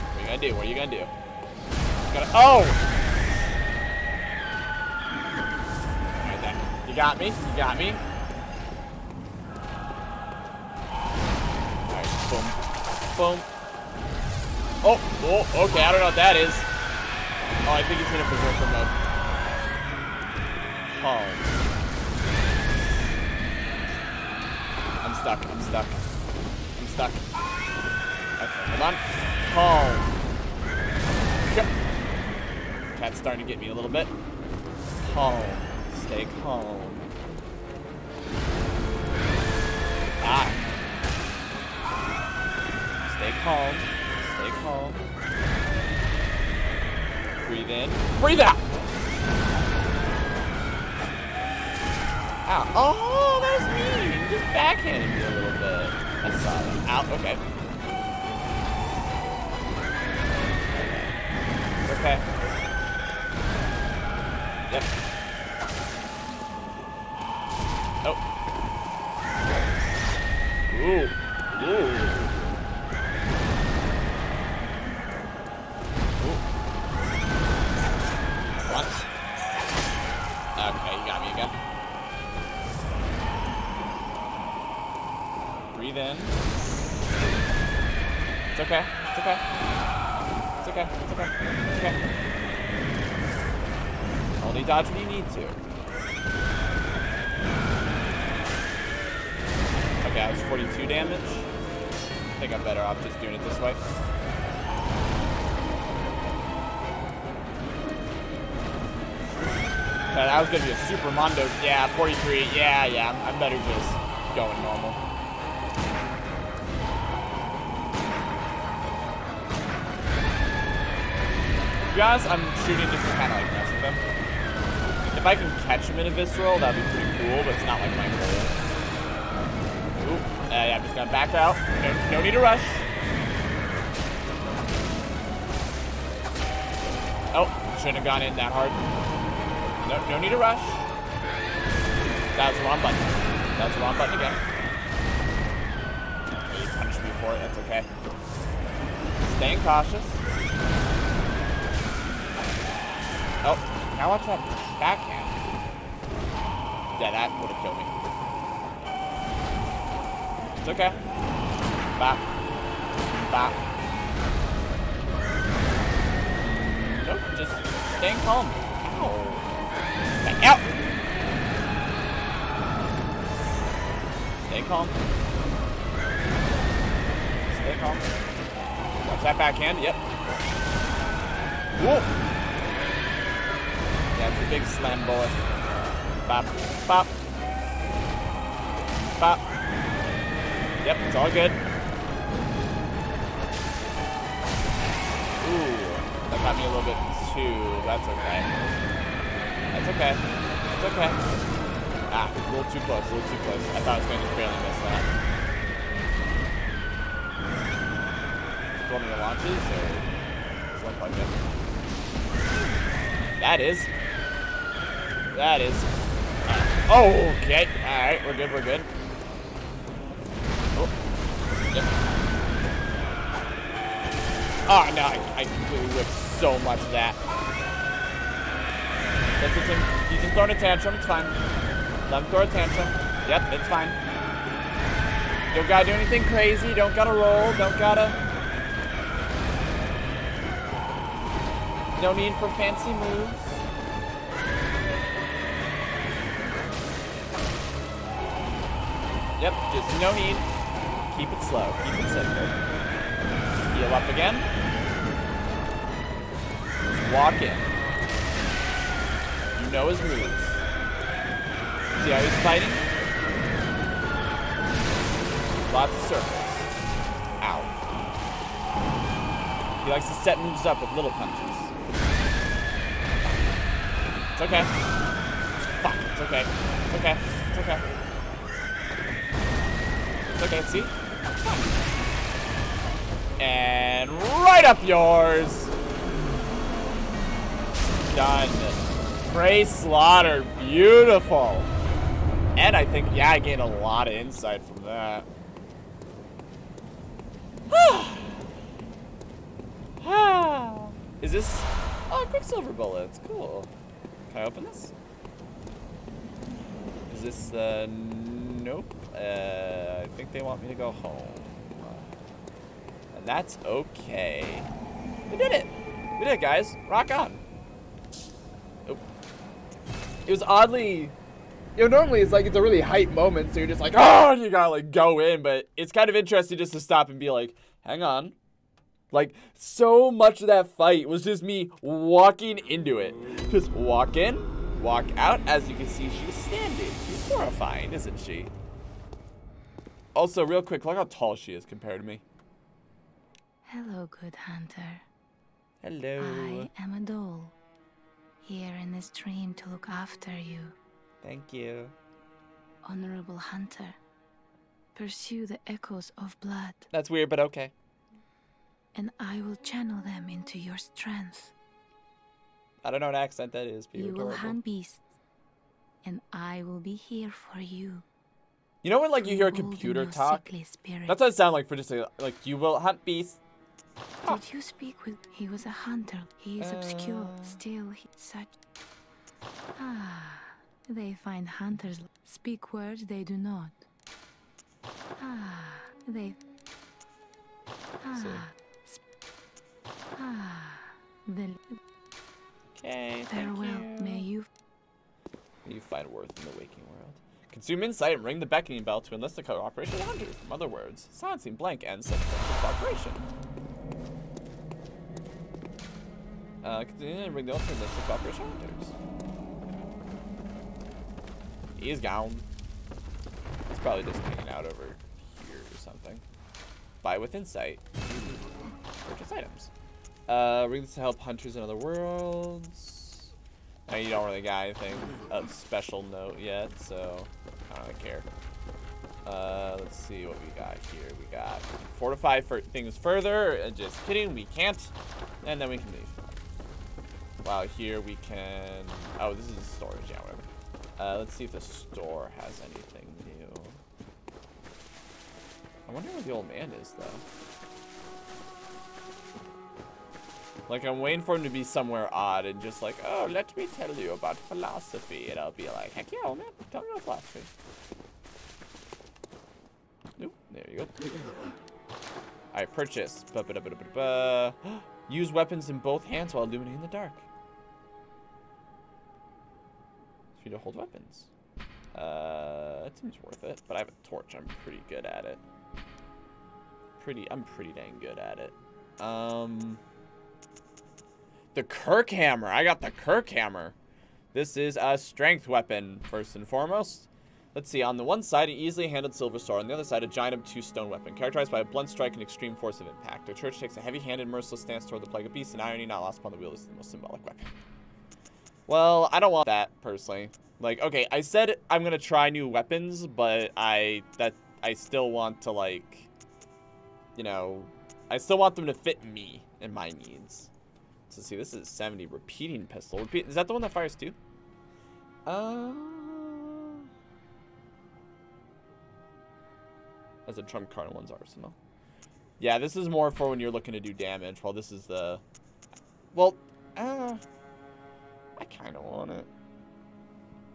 A: What are you gonna do? What are you gonna do? Gonna. Oh! You got me. You got me. Alright, boom. Boom. Oh, oh, okay, I don't know what that is. Oh, I think he's gonna berserker mode. Oh. I'm stuck, I'm stuck. I'm stuck. Okay, hold on. Calm. Yep. Cat's starting to get me a little bit. Calm. Stay calm. Ah. Stay calm. Stay calm. Breathe in. Breathe out! Ow. Oh, that was mean. Just backhanded me a little bit. I saw that. Ow, okay. Okay. Yep. Oh. Ooh. Ooh. Okay. It's okay. It's okay. Only dodge when you need to. Okay, I was 42 damage. I think I'm better off just doing it this way. That was gonna be a super mondo. Yeah, 43. Yeah, yeah. I'm better just going normal. Be honest, I'm shooting just to kind of like mess with them. If I can catch him in a visceral, that'd be pretty cool, but it's not like my goal. Ooh, uh, yeah, I'm just gonna back out. No, no need to rush. Oh, shouldn't have gone in that hard. No, no need to rush. That was the wrong button. That was the wrong button again. You punished me for it. That's okay. Staying cautious. Now watch that backhand. Yeah, that would have killed me. It's okay. Bop. Bop. Nope, just staying calm. Ow. Out. Stay calm. Stay calm. Watch that backhand. Yep. Whoa. Big slam bullet. Bop. Bop. Bop. Yep, it's all good. Ooh, that got me a little bit too. That's okay. That's okay. That's okay. Ah, a little too close, a little too close. I thought I was going to just barely miss that. One of the launches, or is one it? That is. That is. Uh, oh, okay. Alright, we're good, we're good. Oh. Oh, no, I, I completely whipped so much of that. That's just him. He's just throwing a tantrum. It's fine. Let him throw a tantrum. Yep, it's fine. Don't gotta do anything crazy. Don't gotta roll. Don't gotta... No need for fancy moves. Yep, just no need. Keep it slow. Keep it simple. Heal up again. Just walk in. You know his moves. See how he's fighting? Lots of circles. Ow. He likes to set moves up with little punches. It's okay. Fuck, it's okay. It's okay. It's okay. Okay, see? And right up yours. Done. Prey Slaughter. Beautiful. And I think, yeah, I gained a lot of insight from that. Is this... Oh, Quicksilver bullets. Cool. Can I open this? Is this, uh, nope. Uh, think they want me to go home. And that's okay. We did it. We did it, guys. Rock on. It was oddly... You know, normally it's like it's a really hype moment, so you're just like, oh, you gotta like go in, but it's kind of interesting just to stop and be like, hang on. Like, so much of that fight was just me walking into it. Just walk in, walk out. As you can see, she's standing. She's horrifying, isn't she? Also, real quick, look how tall she is compared to me.
J: Hello, good hunter.
A: Hello.
J: I am a doll, here in this dream to look after you.
A: Thank you.
J: Honorable hunter, pursue the echoes of blood,
A: That's weird, but okay.
J: and I will channel them into your strength.
A: I don't know what accent that is, but
J: You
A: you're
J: will
A: adorable.
J: hunt beasts, and I will be here for you.
A: You know when like you hear a computer talk? That's what it sounds like for just a, like you will hunt beasts.
J: Did you speak with? He was a hunter. He is obscure.
A: Uh.
J: Still, he, such. Ah, they find hunters speak words they do not. Ah, they. Ah, ah, the.
A: Okay.
J: Farewell. May you
A: You find worth in the waking world. Consume insight and ring the beckoning bell to enlist the cooperation of hunters. From other words, silencing blank ends such cooperation. Uh, continue and ring the to enlist the cooperation of hunters. He's gone. He's probably just hanging out over here or something. Buy with insight. Purchase items. Uh, ring this to help hunters in other worlds. Now you don't really got anything of special note yet, so I don't really care. Uh, let's see what we got here. We got fortify for things further. Uh, just kidding, we can't. And then we can leave. Wow, here we can... Oh, this is storage, yeah, whatever. Uh, let's see if the store has anything new. I wonder where the old man is, though. Like, I'm waiting for him to be somewhere odd and just like, oh, let me tell you about philosophy. And I'll be like, heck yeah, man, tell me about philosophy. Nope, there you go. Alright, purchase. Ba -ba -ba. Use weapons in both hands while illuminating the dark. For you to hold weapons. Uh, that seems worth it. But I have a torch. I'm pretty good at it. Pretty, I'm pretty dang good at it. Um... The Kirk Hammer. I got the Kirk Hammer. This is a strength weapon, first and foremost. Let's see, on the one side, an easily handled silver sword. On the other side, a giant obtuse stone weapon, characterized by a blunt strike and extreme force of impact. The church takes a heavy-handed, merciless stance toward the plague of beasts, and irony not lost upon the wield is the most symbolic weapon. Well, I don't want that, personally. Like, okay, I said I'm gonna try new weapons, but I, that, I still want to, like, you know, I still want them to fit me and my needs. So see, this is 70 repeating pistol. Repeat, is that the one that fires two? Uh, as a trump card in one's arsenal. Yeah, this is more for when you're looking to do damage, while this is the... Well, uh, I kind of want it.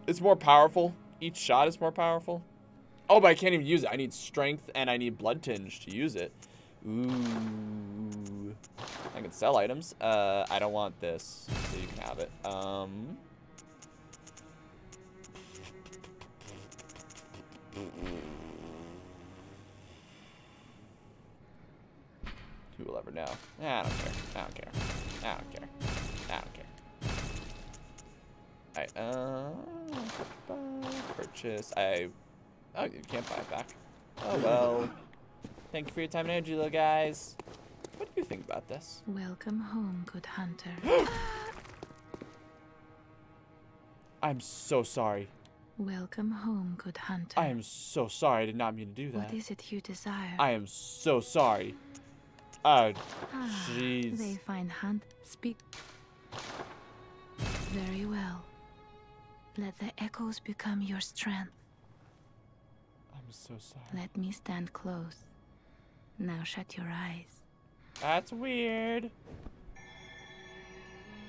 A: It's more powerful. Each shot is more powerful. Oh, but I can't even use it. I need strength and I need blood tinge to use it. Ooh. I can sell items. Uh, I don't want this, so you can have it. Um. Who will ever know? I don't care. I don't care. I don't care. I don't care. Alright, uh, purchase. I, oh, you can't buy it back. Oh well. Thank you for your time and energy, little guys. What do you think about this?
J: Welcome home, good hunter.
A: I'm so sorry.
J: Welcome home, good hunter.
A: I am so sorry. I did not mean to do that.
J: What is it you desire?
A: I am so sorry. Oh,
J: Ah,
A: jeez.
J: They find hunt. Speak. Very well. Let the echoes become your strength.
A: I'm so sorry.
J: Let me stand close. Now shut your eyes.
A: That's weird.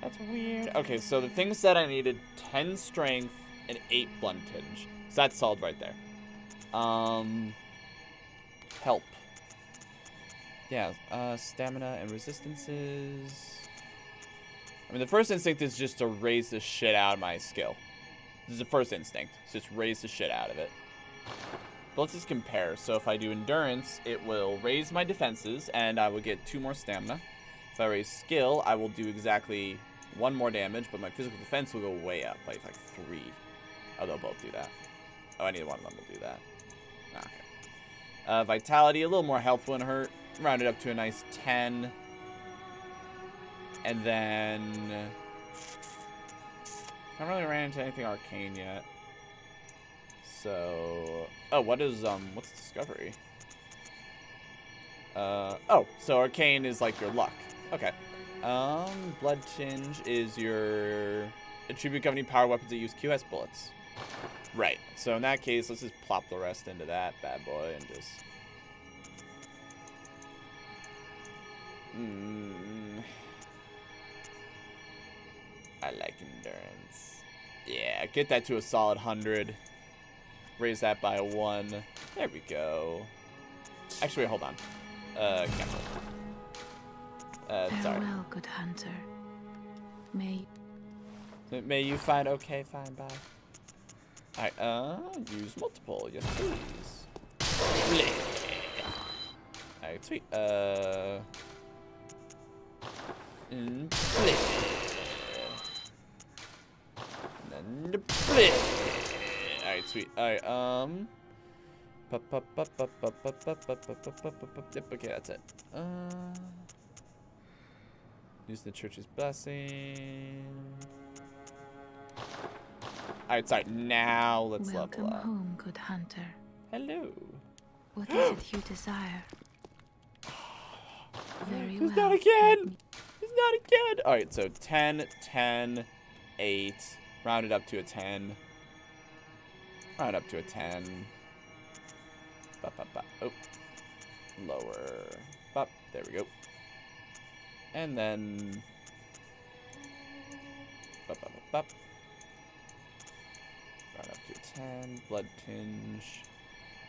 A: That's weird. Okay, so the thing said I needed 10 strength and 8 blood tinge. So that's solved right there. Um, help. Yeah, uh, stamina and resistances. I mean, the first instinct is just to raise the shit out of my skill. This is the first instinct. Just raise the shit out of it. But let's just compare. So if I do endurance, it will raise my defenses, and I will get two more stamina. If I raise skill, I will do exactly one more damage, but my physical defense will go way up, like, like three. Oh, they'll both do that. Oh, I need one of them will do that. Okay. Uh, vitality, a little more health wouldn't hurt. Round it up to a nice 10. And then... I haven't really ran into anything arcane yet. So, oh, what is, um, what's discovery? Uh, oh, so arcane is like your luck. Okay. Um, blood tinge is your attribute governing power weapons that use QS bullets. Right. So in that case, let's just plop the rest into that bad boy and just. Mm. I like endurance. Yeah, get that to a solid hundred. Raise that by one. There we go. Actually, wait, hold on. Uh, camera. Uh, sorry.
J: Farewell, good hunter. May
A: May you find okay, fine, bye. I uh, use multiple. Yes, please. Alright, sweet. Uh. mm, And then Alright, sweet. Alright, um. Okay, that's it. Uh. Use the church's blessing. Alright, sorry. Now let's
J: welcome
A: level up.
J: home, good hunter.
A: Hello.
J: What is it you desire? Very
A: He's
J: well.
A: not again! He's not again. All right, so 10, 10, 8. Rounded up to a 10. Round up to a 10. Bop, bop, bop. Oh. Lower. Bop. There we go. And then... Bop, bop, bop, bop. Round up to a 10. Blood tinge.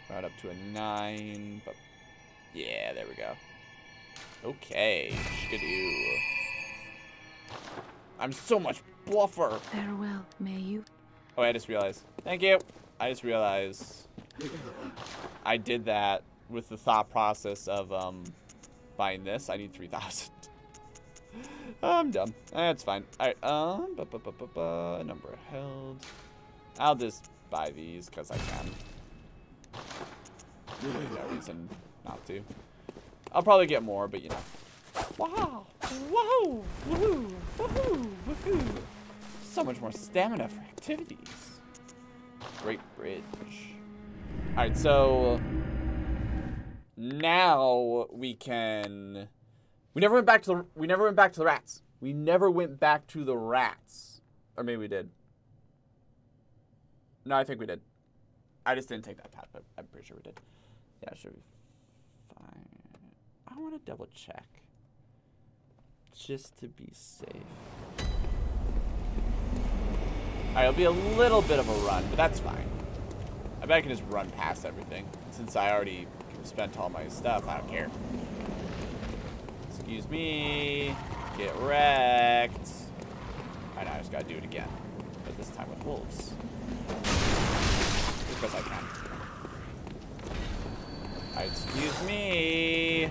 A: Right up to a 9. Bop. Yeah, there we go. Okay. Skidoo. I'm so much bluffer.
J: Farewell, may you.
A: Oh, I just realized. Thank you. I just realized I did that with the thought process of um, buying this. I need 3,000. I'm dumb. That's fine. Alright, um, ba, ba, ba, number held. I'll just buy these because I can. No reason not to. I'll probably get more, but you know. Wow! Whoa! Woohoo! Woohoo! Woohoo! So much more stamina for activities. Great bridge. Alright, so now we can we never went back to the we never went back to the rats. We never went back to the rats. Or maybe we did. No, I think we did. I just didn't take that path, but I'm pretty sure we did. Yeah, should be fine. I want to double check. Just to be safe. Alright, it'll be a little bit of a run, but that's fine. I bet I can just run past everything. Since I already spent all my stuff, I don't care. Excuse me. Get wrecked. I know, I just gotta do it again. But this time with wolves. Because I can. Alright, excuse me.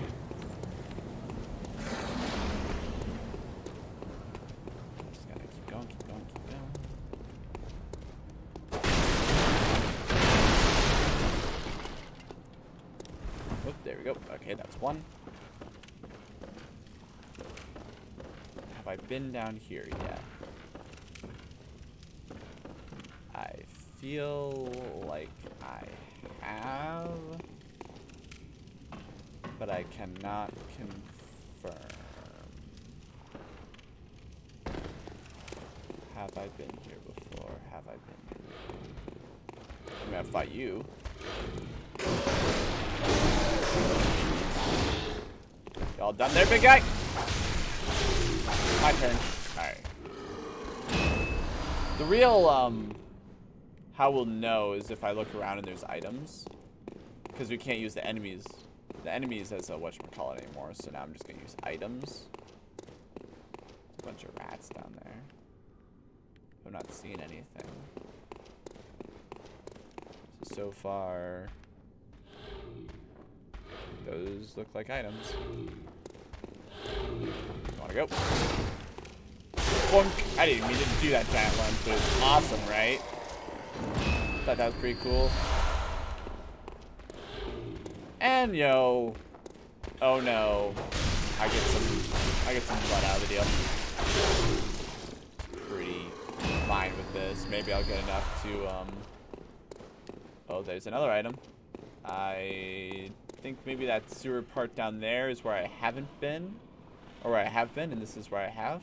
A: Just gotta keep going, keep going, keep going. Oh, there we go. Okay, that's one. Have I been down here yet? I feel like I have, but I cannot confirm. Have I been here before? Have I been here? I'm gonna fight you. Y'all done there, big guy? My turn. Alright. The real, um, how we'll know is if I look around and there's items. Because we can't use the enemies, the enemies as a whatchamacallit anymore, so now I'm just gonna use items. There's a bunch of rats down there. I'm not seeing anything. So, so far, those look like items. Wanna go? Boink! I didn't mean to do that giant lunge, but it's awesome, right? Thought that was pretty cool. And yo, oh no, I get some, I get some blood out of the deal. Pretty fine with this. Maybe I'll get enough to um. Oh, there's another item. I think maybe that sewer part down there is where I haven't been. Or where I have been, and this is where I have.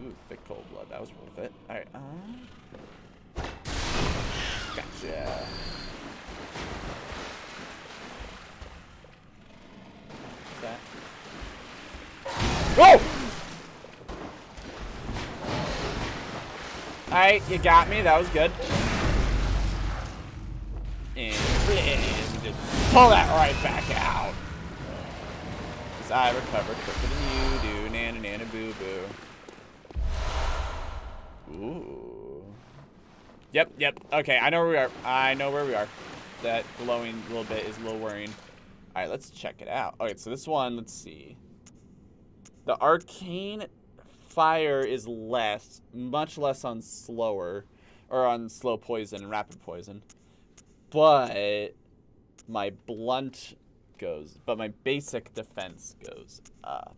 A: Ooh, thick cold blood. That was worth it. Alright, uh... Gotcha. What's that? Whoa! Alright, you got me. That was good. And, just pull that right back out. Cause I recovered quicker than you do. Nana nana boo boo. Ooh. Yep, yep. Okay, I know where we are. I know where we are. That glowing little bit is a little worrying. Alright, let's check it out. Alright, so this one, let's see. The arcane fire is less, much less on slower, or on slow poison and rapid poison. But my blunt goes, but my basic defense goes up.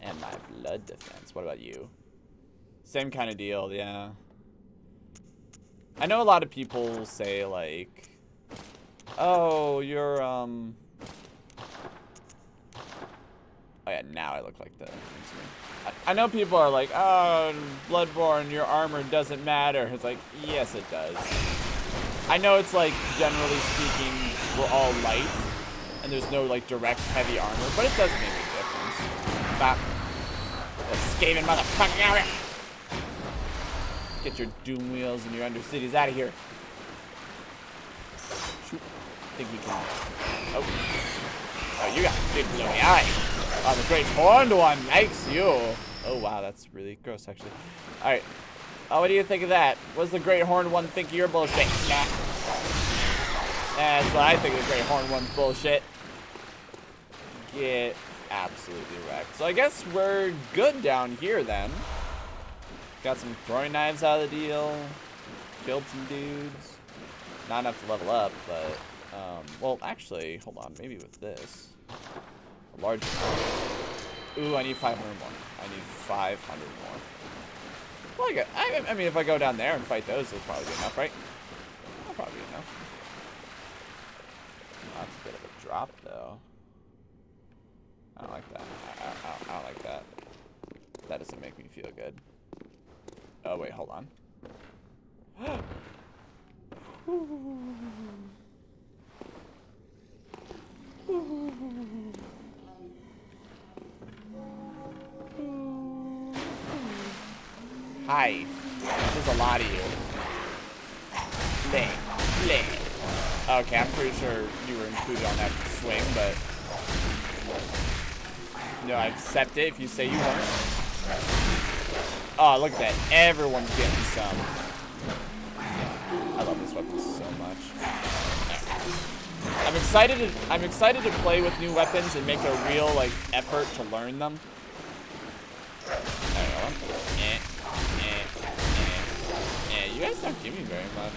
A: And my blood defense. What about you? Same kind of deal, yeah. I know a lot of people say like, oh, you're, um, Oh yeah, now I look like the. I, know people are like, oh, Bloodborne, your armor doesn't matter. It's like, yes, it does. I know it's like, generally speaking, we're all light, and there's no like direct heavy armor, but it does make a difference. Stop. Escaping motherfucker out. Get your doom wheels and your undercities out of here. Shoot. I think we can. Oh. Oh, you got big blowy eye. Oh, the great horned one likes you. Oh, wow, that's really gross, actually. All right. Oh, what do you think of that? What does the great horned one think of your bullshit? Nah. That's what I think of the great horned one's bullshit. Get absolutely wrecked. So I guess we're good down here then. Got some throwing knives out of the deal. Killed some dudes. Not enough to level up, but um, well, actually, hold on. Maybe with this, a larger. Ooh, I need 500 more. I need 500 more. Well, I, I, mean, if I go down there and fight those, it'll probably be enough, right? That'll probably be enough. That's a bit of a drop, though. I don't like that. I, I, I, don't, I don't like that. That doesn't make me feel good. Oh, wait, hold on. Hi. There's a lot of you. Play. Play. Okay, I'm pretty sure you were included on that swing, but... No, I accept it if you say you weren't. Oh, look at that. Everyone's getting some. I love this weapon so much. I'm excited to I'm excited to play with new weapons and make a real like effort to learn them. There you go. Eh. You guys don't give me very much.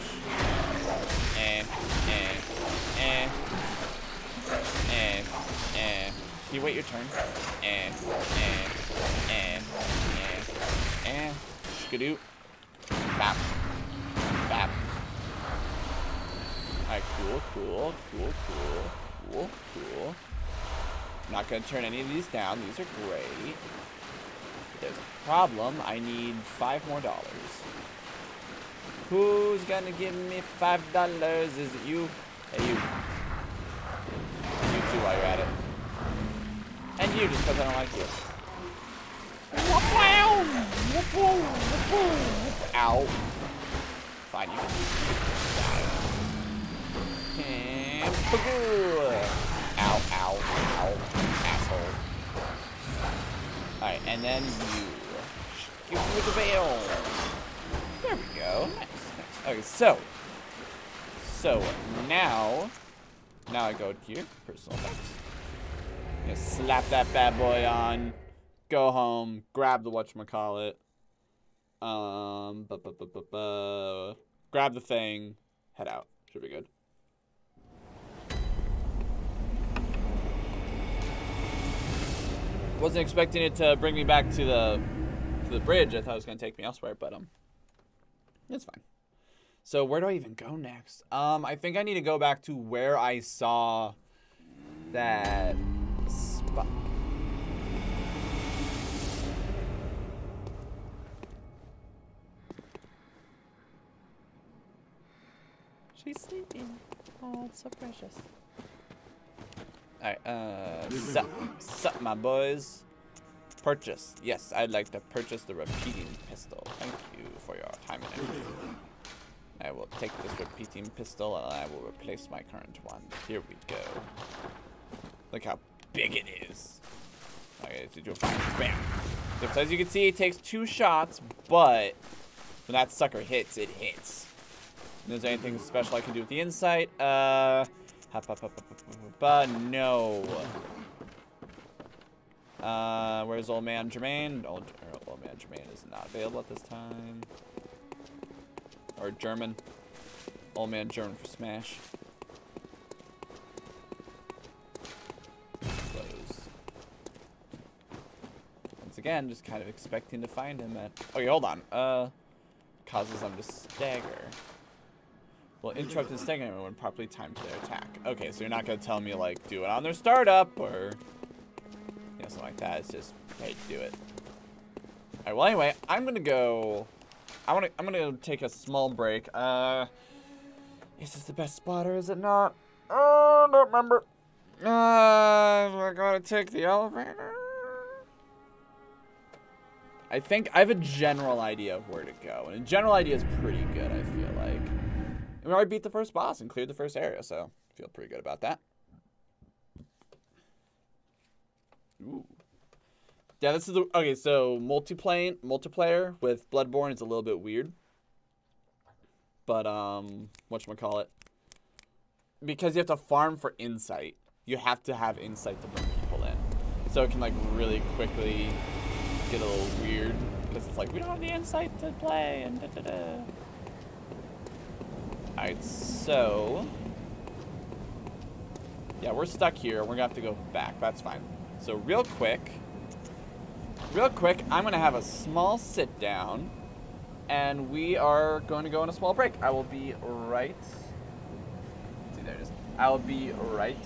A: Eh, eh, eh, eh, eh. Can you wait your turn? Eh, eh, eh, eh, eh. Skadoo. Bap. Bap. Alright, cool, cool, cool, cool, cool, cool. Not gonna turn any of these down. These are great. But There's a problem. I need five more dollars. Who's gonna give me five dollars? Is it you? Hey, you. You too while you're at it. And you, just because I don't like you. Ow. Fine, you and Ow, ow, ow, asshole. Alright, and then you. Give me the veil. There we go. Nice. Okay, so. So, now. Now I go your personal effects. You slap that bad boy on. Go home. Grab the whatchamacallit. Um, bu -bu -bu grab the thing. Head out. Should be good. Wasn't expecting it to bring me back to the to the bridge. I thought it was gonna take me elsewhere, but um, it's fine. So where do I even go next? Um, I think I need to go back to where I saw that spot. She's sleeping. Oh, it's so precious. Alright, uh, sup, sup, my boys. Purchase. Yes, I'd like to purchase the repeating pistol. Thank you for your time and energy. I will take this repeating pistol and I will replace my current one. Here we go. Look how big it is. Okay, to do a. Bam. So as you can see, it takes two shots, but when that sucker hits, it hits. Is there anything special I can do with the insight? Uh, no. Uh, where's old man Jermaine? Old, old man Jermaine is not available at this time. Or Gehrman. Old man Gehrman for Smash. Close. Once again, just kind of expecting to find him at... Okay, hold on. Uh, causes them to stagger. Well, interrupt the staggering when properly timed to their attack. Okay, so you're not going to tell me, like, do it on their startup, or... Yeah, something like that. It's just, hey, do it. All right, well, anyway, I'm going to go... I want to. I'm gonna take a small break. Uh, is this the best spot or is it not? Oh, I don't remember. Uh, I gotta take the elevator. I think I have a general idea of where to go, and a general idea is pretty good. I feel like. We already beat the first boss and cleared the first area, so feel pretty good about that. Ooh. Yeah, this is the okay. So multiplayer, multiplayer with Bloodborne is a little bit weird, but um, what call it? Because you have to farm for insight, you have to have insight to bring people in, so it can like really quickly get a little weird because it's like we don't have the insight to play and da da da. All right, so yeah, we're stuck here. We're gonna have to go back. That's fine. So real quick. Real quick, I'm going to have a small sit down, and we are going to go on a small break. I will be right. see, there it is. I will be right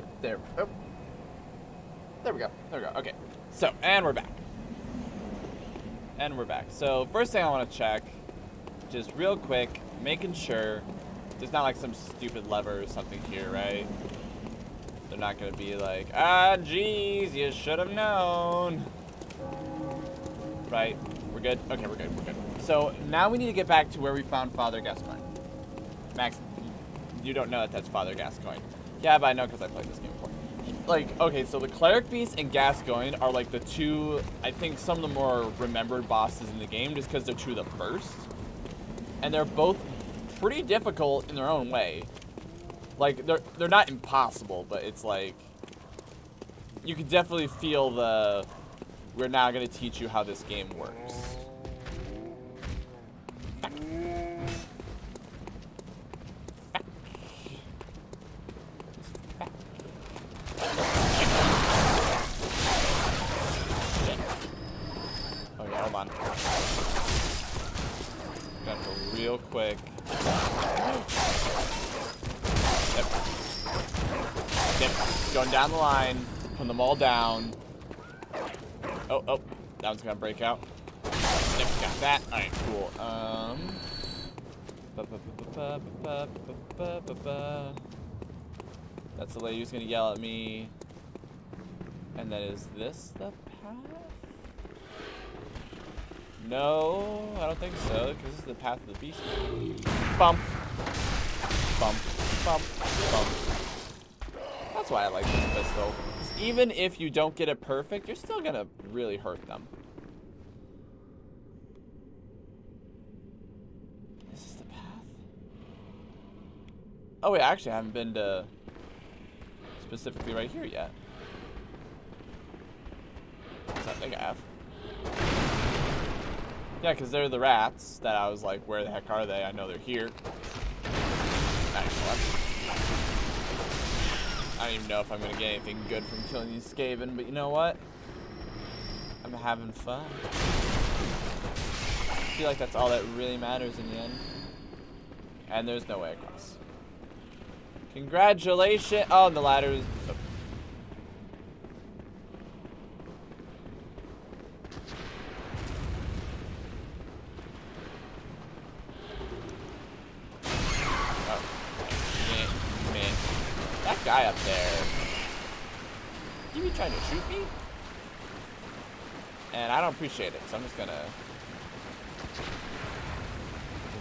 A: What? There. Oh. There we go. There we go. Okay. So, and we're back. And we're back. So, first thing I want to check, just real quick, making sure there's not like some stupid lever or something here, right? They're not going to be like, ah, jeez, you should have known. Right? We're good? Okay, we're good. We're good. So, now we need to get back to where we found Father Gascoigne. Max, you don't know that that's Father Gascoigne. Yeah, but I know because I played this game before. Like, okay, so the Cleric Beast and Gascoigne are like the two, I think some of the more remembered bosses in the game just because they're two of the first. And they're both pretty difficult in their own way. Like, they're, they're not impossible, but it's like, you can definitely feel the, we're now going to teach you how this game works. line, put them all down. Oh, oh, that one's gonna break out. Yep, got that. All right, cool. Um. That's the lady who's gonna yell at me. And then is this the path? No, I don't think so, because this is the path of the beast. Bump. Bump. Bump. Bump. That's why I like this pistol. even if you don't get it perfect, you're still gonna really hurt them. Is this the path? Oh wait, actually I haven't been to specifically right here yet. I think I. Yeah, because they're the rats that I was like, where the heck are they? I know they're here. I don't even know if I'm to get anything good from killing these Skaven, but you know what? I'm having fun. I feel like that's all that really matters in the end. And there's no way across. Congratulations! Oh, and the ladder is... oh. Oh. Man, man. That guy up there. You be trying to shoot me? And I don't appreciate it, so I'm just gonna...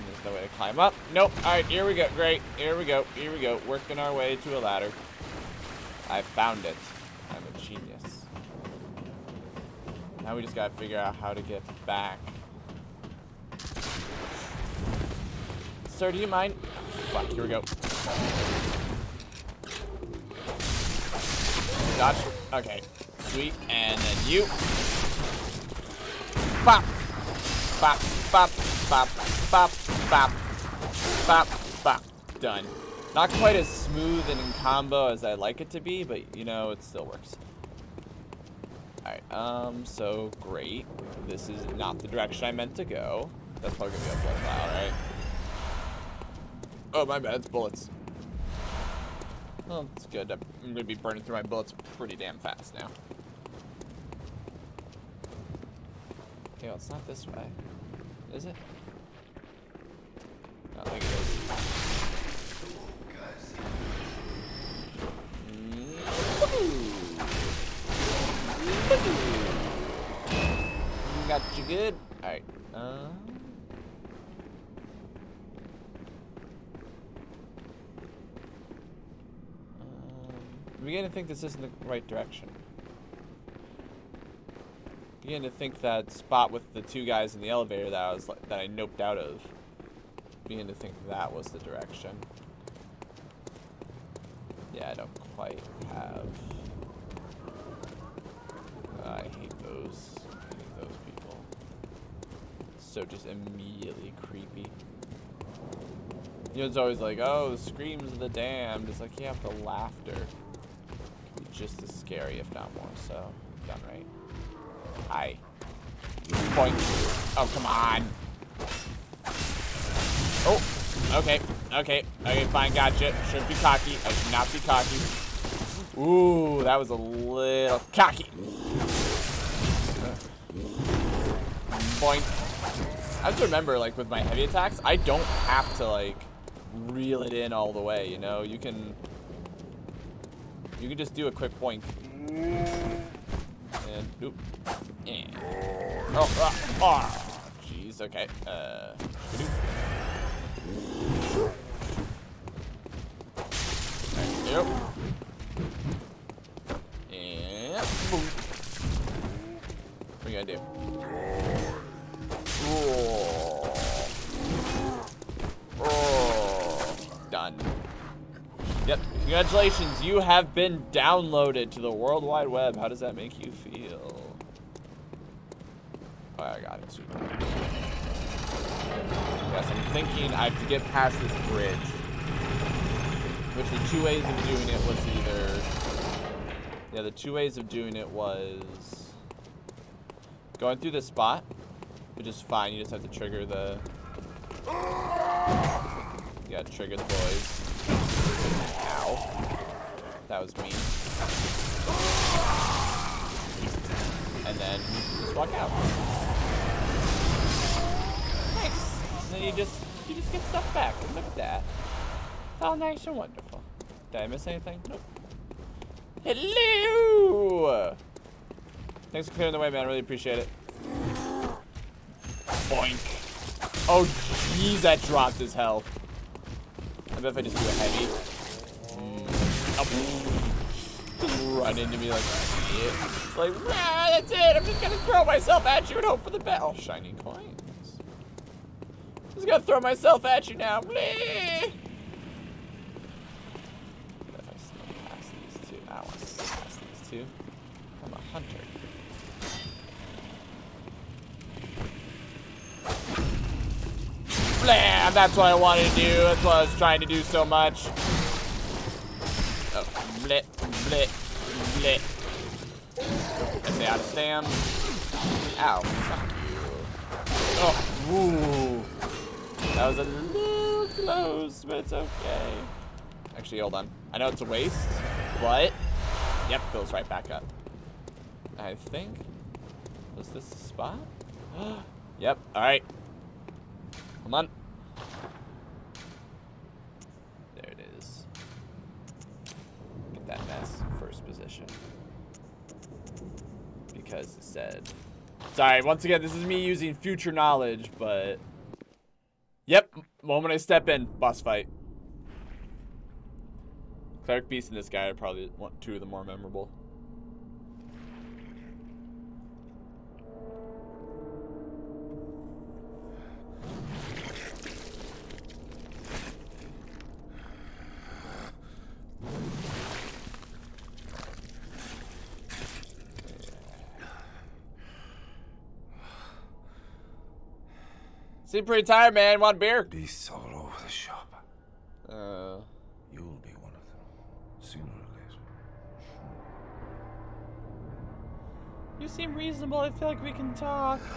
A: There's no way to climb up. Nope. Alright, here we go. Great. Here we go. Here we go. Working our way to a ladder. I found it. I'm a genius. Now we just gotta figure out how to get back. Sir, do you mind? Fuck, here we go. Dodge. Okay. Sweet. And then you bop, bop, bop, bop, bop, bop, bop, bop. Done. Not quite as smooth and in combo as I like it to be, but you know, it still works. Alright, um, so great. This is not the direction I meant to go. That's probably gonna be a blood cloud, right? Oh, my bad, it's bullets. Well, it's good. I'm gonna be burning through my bullets pretty damn fast now. Well, it's not this way. Is it? Don't think it is. Got you good. Alright. Um. Um, I'm beginning to think this isn't the right direction. I'm to think that spot with the two guys in the elevator that I was that I noped out of. Beginning to think that was the direction. Yeah, I don't quite have. I hate those. I hate those people. So just immediately creepy. You know, it's always like, oh, the screams of the damned. It's like, yeah, the laughter can be just as scary, if not more so. Done right. Hi. Point. Oh, come on. Oh, okay, okay, okay, fine, gotcha. Shouldn't be cocky. I should not be cocky. Ooh, that was a little cocky. Point. I have to remember, like, with my heavy attacks, I don't have to, like, reel it in all the way, you know? You can... You can just do a quick boink. And, oop. Yeah. Oh, ah, ah. Jeez, okay. Uh, Yep. And boom. What are you gonna do? Oh. Oh. Done. Yep. Congratulations, you have been downloaded to the World Wide Web. How does that make you feel? Oh, I got it. Sweet. Yes, I'm thinking I have to get past this bridge. Which the two ways of doing it was either... Yeah, the two ways of doing it was... Going through this spot, which is fine. You just have to trigger the... You gotta trigger the boys. Ow. That was mean. And then just walk out. And you just you just get stuff back. Look at that. Oh, nice and wonderful. Did I miss anything? Nope. Hello! Thanks for clearing the way, man. Really appreciate it. Boink. Oh, jeez, that dropped his health. I bet if I just do a heavy. Mm, oh, run into me like that. Like, ah, that's it. I'm just gonna throw myself at you and hope for the best. Oh, shiny coins. I'm just gonna throw myself at you now. Blee! to. I'm a hunter. Blam! That's what I wanted to do. That's what I was trying to do so much. Oh, blit, blit, blit. I say out of stand. Ow. Fuck you. Oh, woo. That was a little close, but it's okay. Actually, hold on. I know it's a waste, but Yep, fills right back up. I think. Was this the spot? yep, alright. Come on. There it is. Get that mess first position. Because it said. Sorry, once again, this is me using future knowledge, but. Yep, moment I step in, boss fight. Cleric Beast and this guy are probably two of the more memorable. Seem pretty tired, man. Want beer?
K: Beasts all over the shop.
A: Uh.
K: You'll be one of them, sooner or later.
A: You seem reasonable. I feel like we can talk.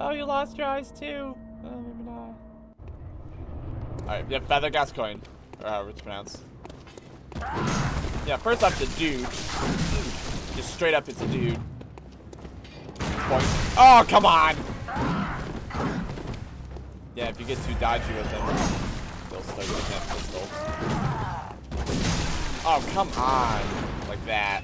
A: Oh, you lost your eyes too. Oh, maybe not. Alright, yeah, Feather Gascoigne. Or however it's pronounced. Yeah, first off, it's a dude. Just straight up, it's a dude. Point. Oh, come on! Yeah, if you get too dodgy with them, they'll start using that pistol. Oh, come on. Like that.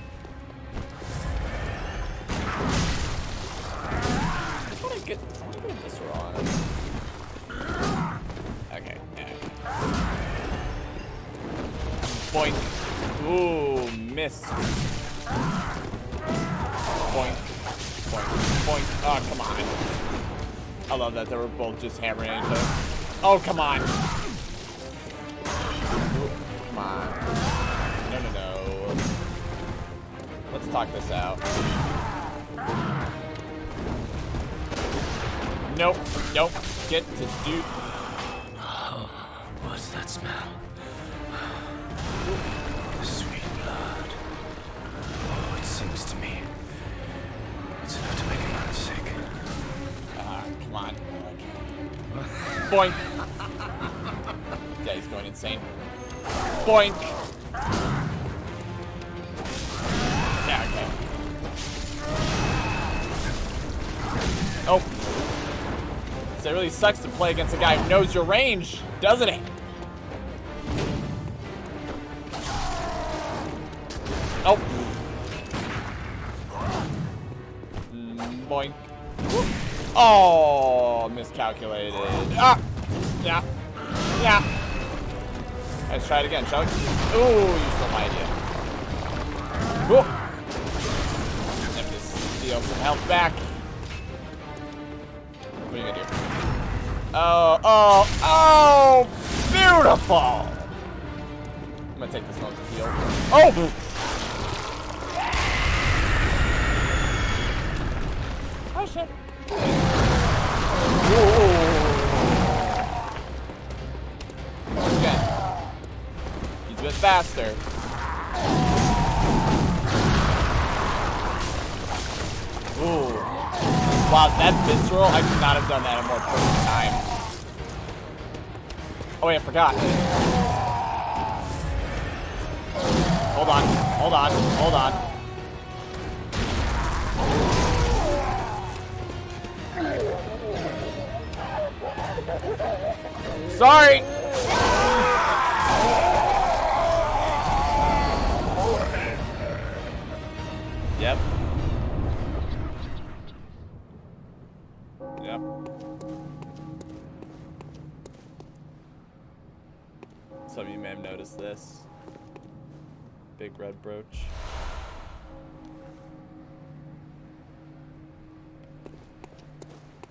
A: I just want to get, I get this wrong. Okay, yeah. Boink. Ooh, miss. Boink. Boink. Boink. Oh, come on. I love that they were both just hammering each other. Oh, come on. Come on. No, no, no. Let's talk this out. Nope. Nope. Get to do.
K: Oh, what's that smell?
A: Come on. Boink. Yeah, he's going insane. Boink. Yeah, okay. Oh. So it really sucks to play against a guy who knows your range, doesn't it? Oh. Mm, Boink. Oh, miscalculated. Ah! Yeah. Yeah. Let's try it again, shall we? Ooh, you stole my idea. Whoa. Let me steal some health back. What are you gonna do? Oh, oh, oh! Beautiful! I'm gonna take this moment to heal. Oh! Oh, shit. Okay. He's a bit faster. Ooh. Wow, that visceral, I could not have done that in more perfect time. Oh wait, I forgot. Hold on, hold on, hold on. Sorry! Yep. Yep. Some of you may have noticed this. Big red brooch.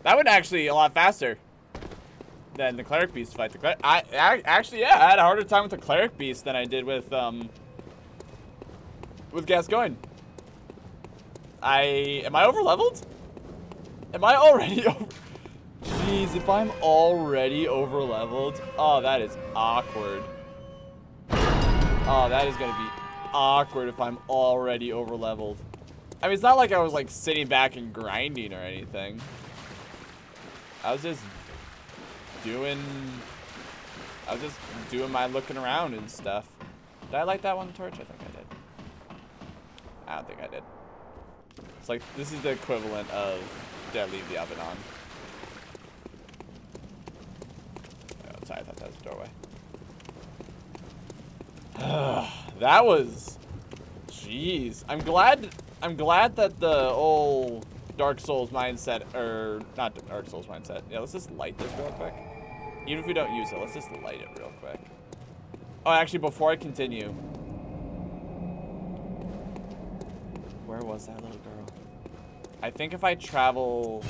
A: That went actually a lot faster than the cleric beast fight. The cleric, I, I actually yeah, I had a harder time with the cleric beast than I did with um with Gascoigne. I am I over leveled? Am I already over? Jeez, if I'm already over leveled, oh that is awkward. Oh, that is gonna be awkward if I'm already over leveled. I mean, it's not like I was like sitting back and grinding or anything. I was just doing, I was just doing my looking around and stuff. Did I light that one torch? I think I did. I don't think I did. It's like, this is the equivalent of, did I leave the oven on? Oh, sorry, I thought that was the doorway. that was, jeez. I'm glad, I'm glad that the old Dark Souls mindset, or not Dark Souls mindset. Yeah, let's just light this real quick. Even if we don't use it, let's just light it real quick. Oh, actually, before I continue, where was that little girl? I think if I travel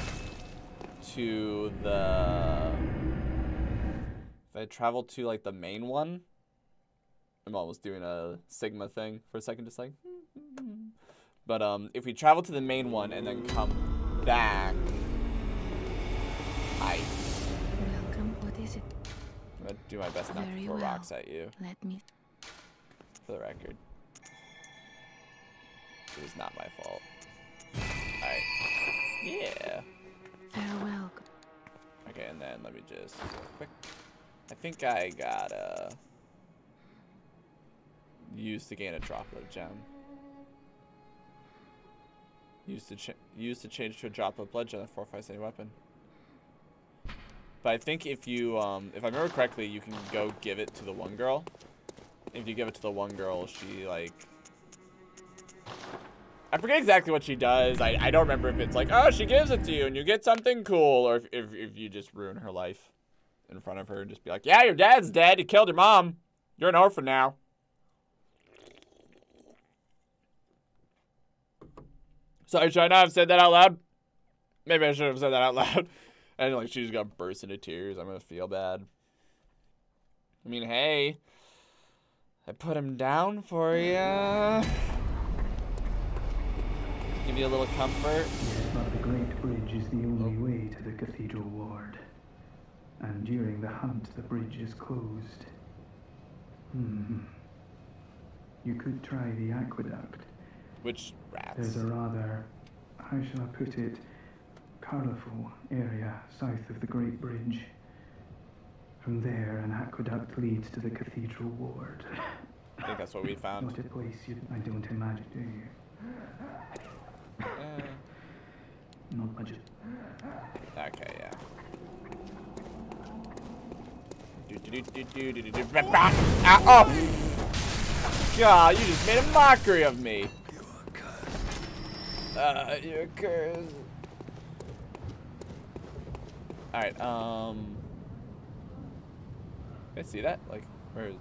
A: to the, if I travel to like the main one, I'm almost doing a Sigma thing for a second, just like. But um, if we travel to the main one and then come back, I. do my best not to
J: Very
A: throw
J: well.
A: rocks at you.
J: Let me.
A: For the record, it was not my fault. All right. Yeah.
J: Farewell.
A: Okay, and then let me just quick. I think I gotta uh, use to gain a droplet gem. Use to use to change to a droplet blood gem that fortifies any weapon. But I think if you, um, if I remember correctly, you can go give it to the one girl. If you give it to the one girl, she like. I forget exactly what she does. I, I don't remember if it's like, oh, she gives it to you and you get something cool, or if, if, if you just ruin her life in front of her and just be like, yeah, your dad's dead. You killed your mom. You're an orphan now. Sorry, should I not have said that out loud? Maybe I should have said that out loud. And like she's gonna burst into tears. I'm gonna feel bad. I mean, hey, I put him down for you. Give you a little comfort.
E: Yes, but the Great Bridge is the only way to the Cathedral Ward. And during the hunt, the bridge is closed. Hmm. You could try the aqueduct.
A: Which rats?
E: There's a rather, how shall I put it, colourful area south of the Great Bridge. From there, an aqueduct leads to the cathedral ward.
A: I think that's what we found.
E: Not a place you, I don't imagine, do you?
A: Eh,
E: Not budget.
A: okay, yeah. Do, do, do, do, do, do, do, do. Bah, bah. Ah, oh! God, you just made a mockery of me. Uh, you're cursed. Alright, um... Can I see that? Like, where is...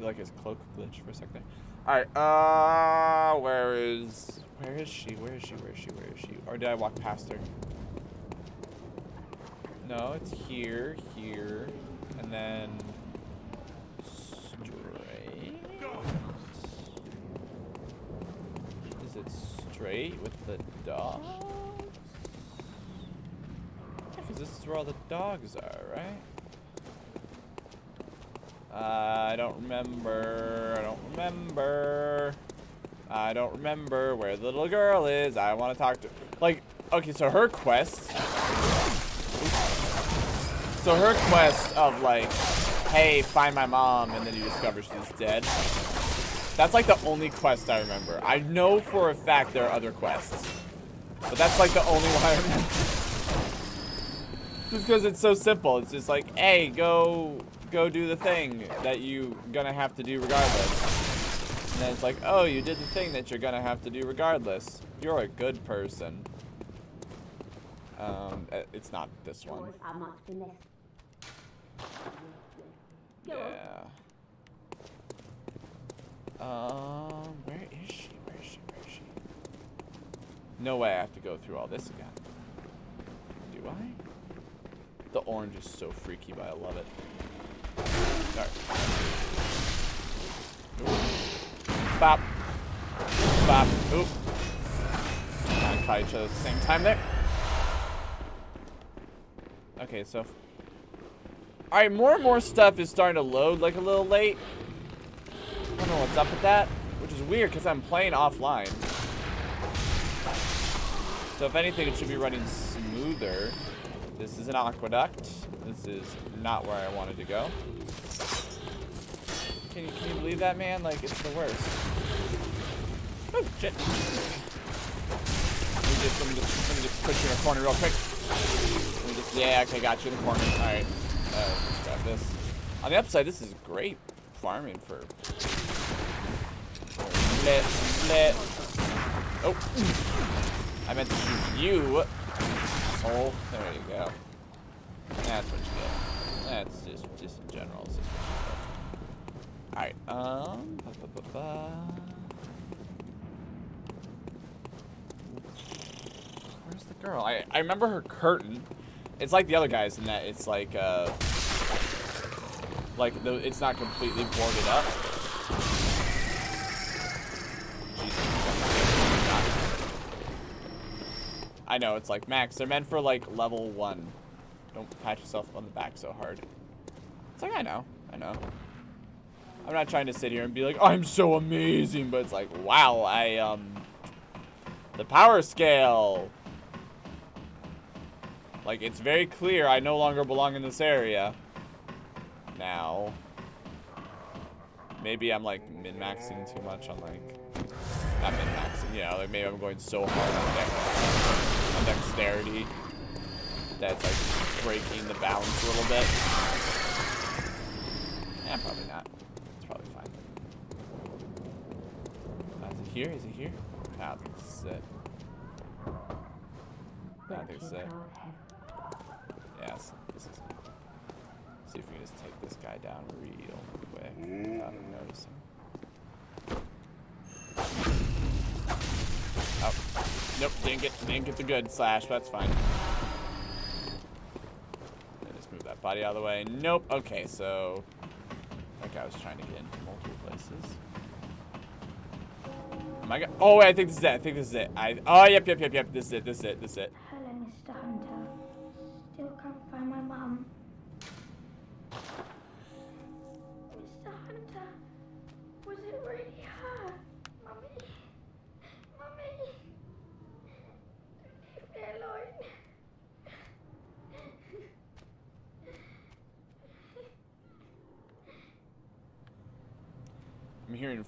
A: Like his cloak glitch for a second there. Alright, uh... Where is... Where is she? Where is she? Where is she? Where is she? Or did I walk past her? No, it's here, here, and then... Straight... Is it straight with the dogs? Because this is where all the dogs are, right? Uh, I don't remember. I don't remember. I don't remember where the little girl is. I want to talk to. Like, okay, so her quest. So her quest of like, hey, find my mom, and then you discover she's dead. That's like the only quest I remember. I know for a fact there are other quests. But that's like the only one I remember. Just because it's so simple. It's just like, hey, go go do the thing that you gonna have to do regardless. And then it's like, oh, you did the thing that you're gonna have to do regardless. You're a good person. Um, uh, it's not this one.
C: Yours are much finesse.
A: Yeah. Um, where is she? Where is she? Where is she? No way I have to go through all this again. Do I? The orange is so freaky, but I love it. Alright. Bop. Bop. Oop. Kind of caught each other at the same time there. Okay, so. Alright, more and more stuff is starting to load like a little late. I don't know what's up with that, which is weird because I'm playing offline. So if anything, it should be running smoother. This is an aqueduct. This is not where I wanted to go. Can you, can you believe that, man? Like, it's the worst. Oh, shit. Let me just, let me just, let me just push you in a corner real quick. Let just, yeah, okay, got you in the corner. Alright. Uh, grab this. On the upside, this is great farming for... Lit, lit. Oh. I meant to shoot you. Asshole. There you go. That's what you get. That's just, just in general. Just. Alright, um... Ba -ba -ba -ba. Where's the girl? I, I remember her curtain. It's like the other guys in that it's like, uh... Like, the, it's not completely boarded up. I know, it's like, Max, they're meant for, like, level 1. Don't pat yourself on the back so hard. It's like, I know. I know. I'm not trying to sit here and be like, I'm so amazing, but it's like, wow, I, um... The power scale! Like, it's very clear I no longer belong in this area. Now. Maybe I'm, like, min-maxing too much on, like... Not min-maxing, you like, maybe I'm going so hard on dex on dexterity that's like breaking the balance a little bit. Yeah, probably not. It's probably fine. Uh, is it here? Is it here? Don't think this is it. I think it. Yes, this is it. See if we can just take this guy down real quick. Oh, nope, didn't get didn't get the good slash, that's fine. Let just move that body out of the way. Nope. Okay, so that guy was trying to get into multiple places. Am I oh wait, I think this is it. I think this is it. I oh yep yep yep yep. This is it. This is it. This is it.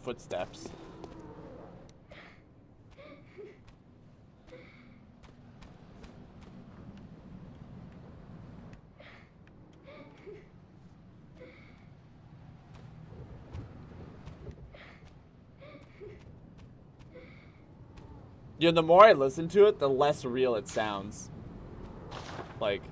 A: Footsteps. Yeah, the more I listen to it, the less real it sounds. Like.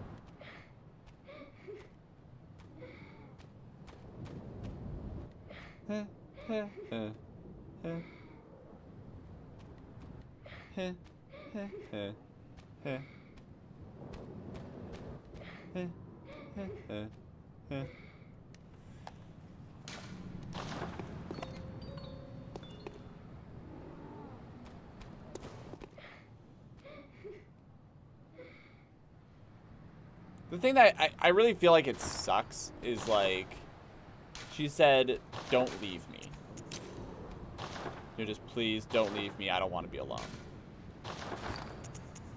A: The thing that I, I really feel like it sucks is like, she said, don't leave me. Know, just please don't leave me. I don't want to be alone.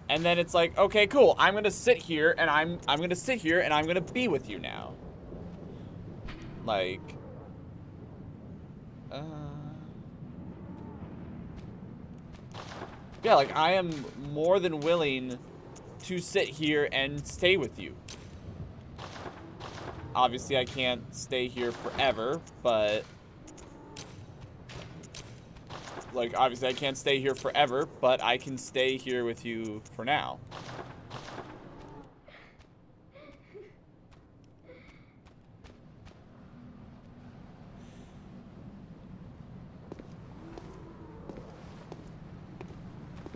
A: And then it's like, okay, cool. I'm gonna sit here and I'm I'm gonna sit here and I'm gonna be with you now. Like, uh, yeah, like I am more than willing to sit here and stay with you. Obviously, I can't stay here forever, but... Like, obviously I can't stay here forever, but I can stay here with you for now.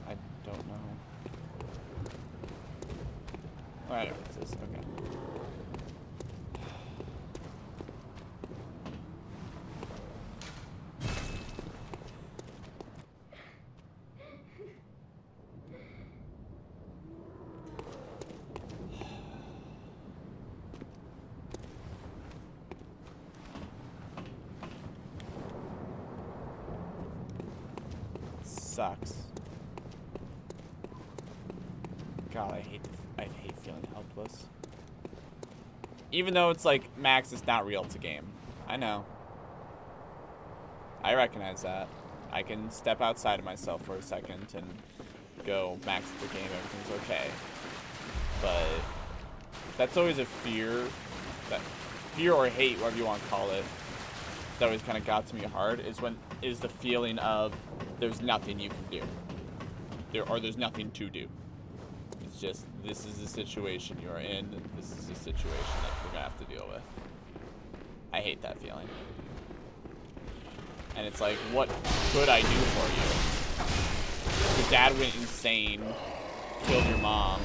A: I don't know. Alright, what's this? Okay. Sucks. God, I hate I hate feeling helpless. Even though it's like Max is not real to game. I know. I recognize that. I can step outside of myself for a second and go Max the game, everything's okay. But that's always a fear that fear or hate, whatever you want to call it, that always kind of got to me hard is when is the feeling of there's nothing you can do. There or there's nothing to do. It's just this is the situation you're in. This is the situation that we're gonna have to deal with. I hate that feeling. And it's like, what could I do for you? Your dad went insane, killed your mom.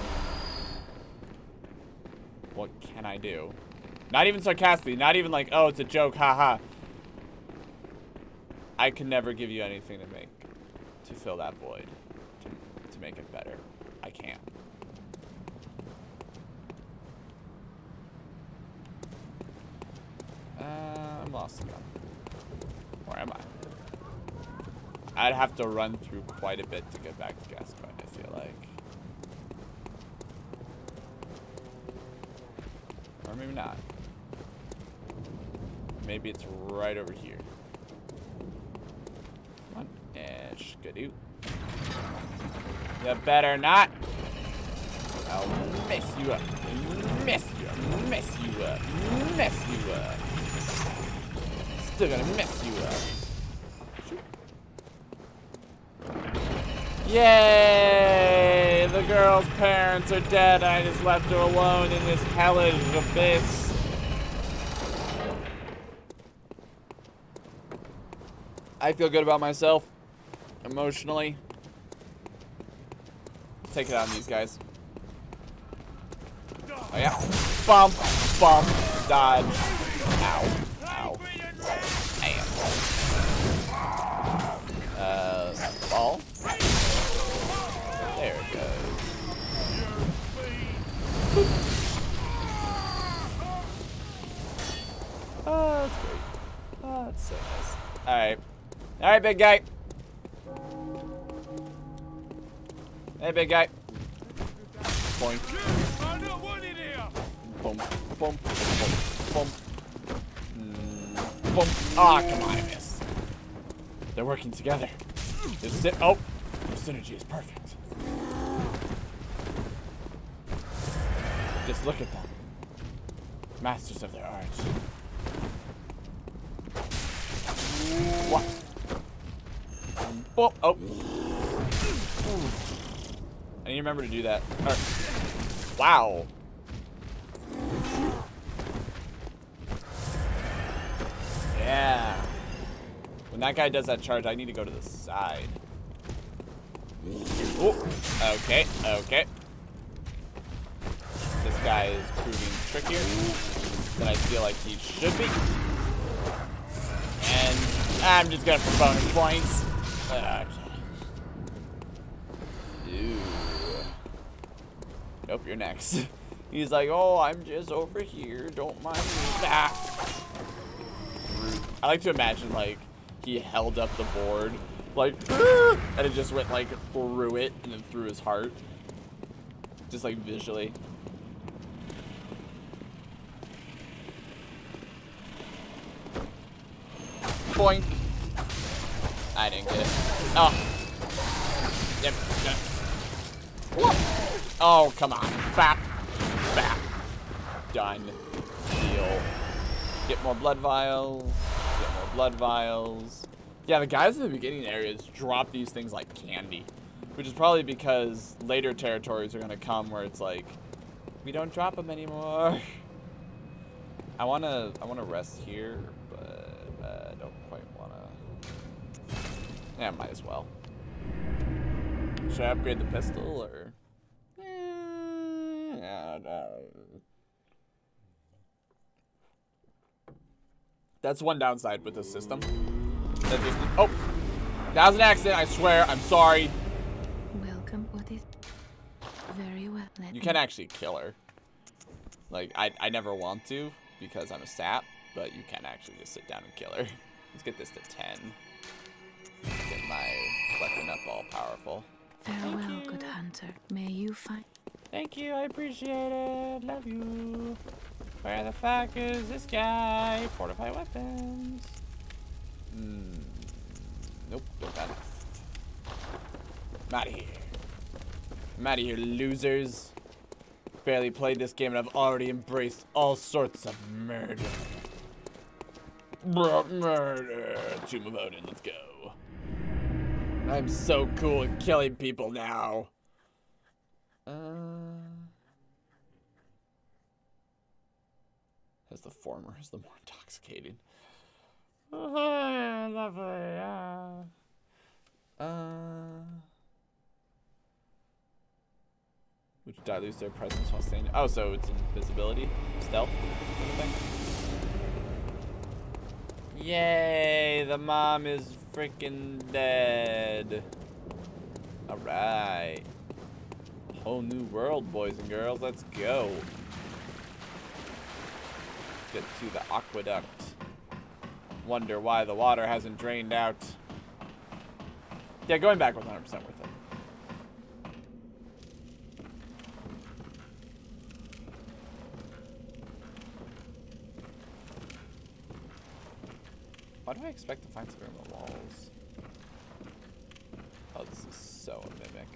A: What can I do? Not even sarcastically, not even like, oh, it's a joke, haha. I can never give you anything to make, to fill that void, to, to make it better. I can't. I'm lost again. Where am I? I'd have to run through quite a bit to get back to Gascoigne, I feel like. Or maybe not. Maybe it's right over here. Come on. Skadoo. You better not. I'll mess you up. Mess you up. Mess you up. Mess you up. Still gonna mess you up. Yay! The girl's parents are dead. I just left her alone in this hellish abyss. I feel good about myself. Emotionally. Take it out on these guys. Oh yeah. Bump, bump, dodge. So nice. Alright. Alright, big guy. Hey, big guy. Boink. Boom, boom, boom, boom. Mm, boom. Ah, come on, I missed. They're working together. Their sy- oh, their synergy is perfect. Just look at them. Masters of their art. What? Oh, oh. I need to remember to do that. Alright. Wow. Yeah. When that guy does that charge, I need to go to the side. Oh, okay, okay. This guy is proving trickier than I feel like he should be. I'm just going for bonus points. Okay. Ooh. Nope, you're next. He's like, oh, I'm just over here. Don't mind me. Ah. I like to imagine, like, he held up the board, like, and it just went, like, through it and then through his heart. Just, like, visually. Boink. I didn't get it. Oh. Yep. yep. Oh, come on. Bap. Bap. Done. Deal. Get more blood vials. Get more blood vials. Yeah, the guys in the beginning areas drop these things like candy. Which is probably because later territories are going to come where it's like, we don't drop them anymore. I want to I wanna rest here, Yeah, might as well. Should I upgrade the pistol, or? Eh, yeah. That's one downside with this system. That just, oh, that was an accident. I swear. I'm sorry.
J: Welcome. What is? Very well. Let
A: You can actually kill her. Like I, I never want to because I'm a sap, but you can actually just sit down and kill her. Let's get this to 10. Get my weapon up all powerful.
J: Farewell, good hunter. May you find.
A: Thank you, I appreciate it. Love you. Where the fuck is this guy? Fortify weapons. Hmm. Nope, don't got enough. I'm out of here. I'm out of here, losers. Barely played this game and I've already embraced all sorts of murder. Bruh, murder. Tomb of Oedon, let's go. I'm so cool at killing people now. Uh, as the former is the more intoxicating. Lovely, yeah. Uh, would you dilute their presence while standing? Oh, so it's invisibility, stealth, kind of. Yay! The mom is freaking dead. All right. Whole new world, boys and girls. Let's go. Get to the aqueduct. Wonder why the water hasn't drained out. Yeah, going back was 100% worth it. Why do I expect to find something on the walls? Oh, this is so a mimic.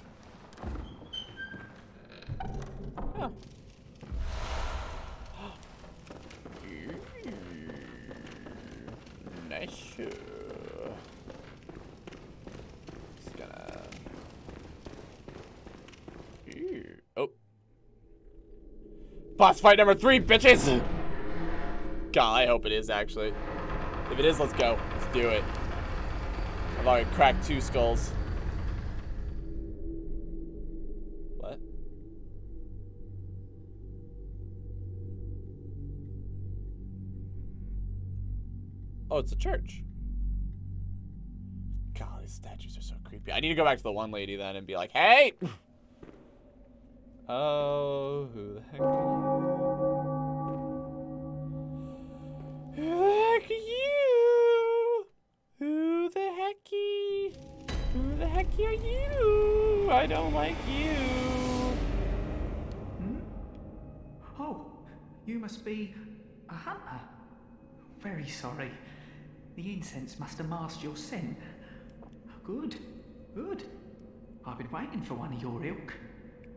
A: Oh. nice. Just gonna. Oh. Boss fight number three, bitches! God, I hope it is actually. If it is, let's go. Let's do it. I've already cracked two skulls. Oh, it's a church. God, these statues are so creepy. I need to go back to the one lady then and be like, hey! Oh, who the heck are you? Who the heck are you? Who the hecky? Who the heck are you? I don't like you. Hmm?
E: Oh, you must be a hunter. Very sorry. The incense must have masked your scent.
L: Good, good. I've been waiting for one of your ilk.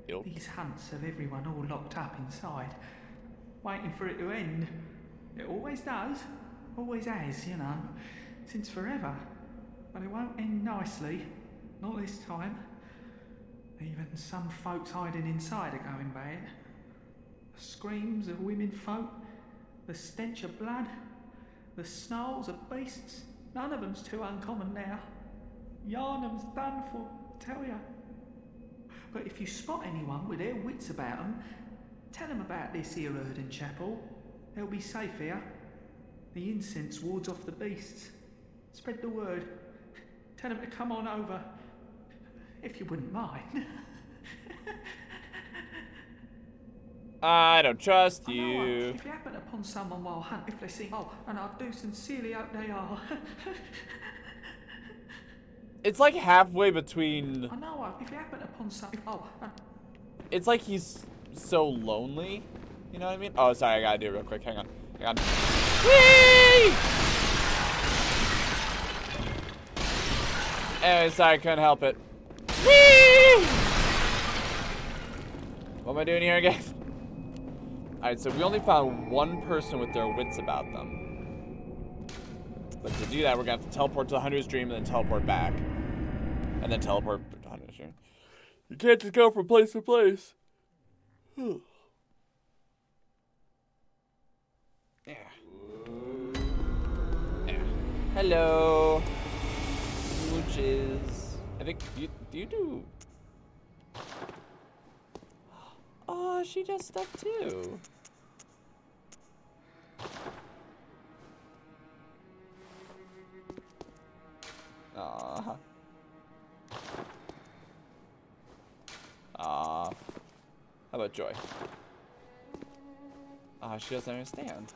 A: Ilk?
L: These hunts have everyone all locked up inside, waiting for it to end. It always does, always has, you know, since forever. But it won't end nicely, not this time. Even some folks hiding inside are going bad. The screams of women folk, the stench of blood, the snarls of beasts, none of them's too uncommon now. Yharnam's done for, tell ya. But if you spot anyone with their wits about 'em, tell 'em about this here Oedon Chapel. They'll be safe here. The incense wards off the beasts. Spread the word. Tell 'em to come on over. If you wouldn't mind.
A: I don't trust you.
L: If you happen upon someone while hunt, if they seem, oh, and I do sincerely hope they are.
A: It's like halfway between.
L: I know, if you happen upon some, oh,
A: It's like he's so lonely. You know what I mean? Oh, sorry. I gotta do it real quick. Hang on. Hang on. Whee! Anyway, sorry. I couldn't help it. Whee! What am I doing here again? Alright, so we only found one person with their wits about them. But to do that, we're gonna have to teleport to the Hunter's Dream and then teleport back. And then teleport to Hunter's Dream. You can't just go from place to place. yeah. Yeah. Hello. Smooches. I think, do you, do you do... Oh, she does stuff too. Aw. Aw. How about Joy? Ah, she doesn't understand.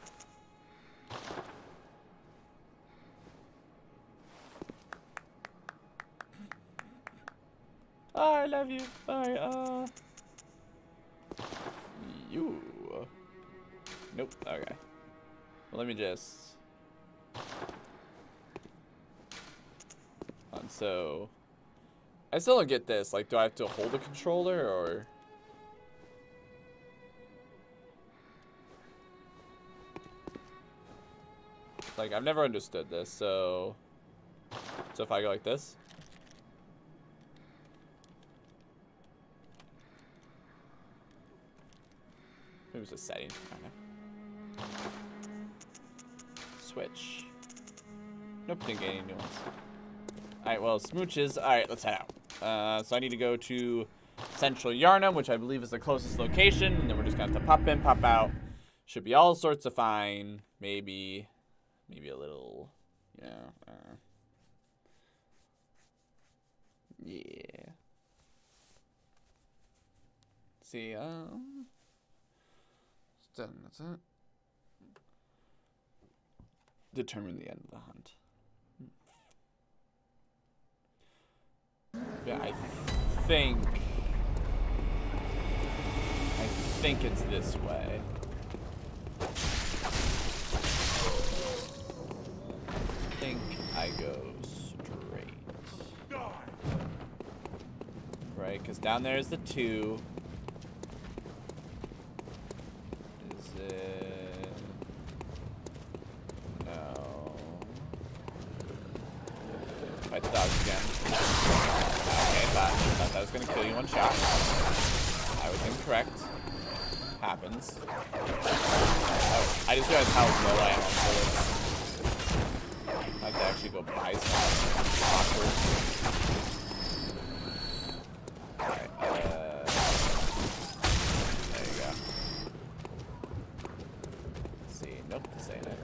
A: Oh, I love you. Alright, uh. You. Nope. Okay. Well, let me just. Um, so. I still don't get this. Like, do I have to hold the controller or? Like, I've never understood this, so. So if I go like this? Maybe was a setting, kind of. Switch. Nope, didn't get any new ones. Alright, well, smooches. Alright, let's head out. Uh, so I need to go to Central Yharnam, which I believe is the closest location, and then we're just gonna have to pop in, pop out. Should be all sorts of fine. Maybe, maybe a little, know, uh, yeah. See, um, That's it. Determine the end of the hunt. Yeah, I think. I think it's this way. I think I go straight. Right, because down there is the two. Is it? No. Fight the dogs again. Okay, thought, thought gonna kill you one shot. I was incorrect. Happens. Oh, I just realized how low I am on. I have to actually go buy some. Awkward. Alright, uh... There you go. Let's see, nope, this ain't it.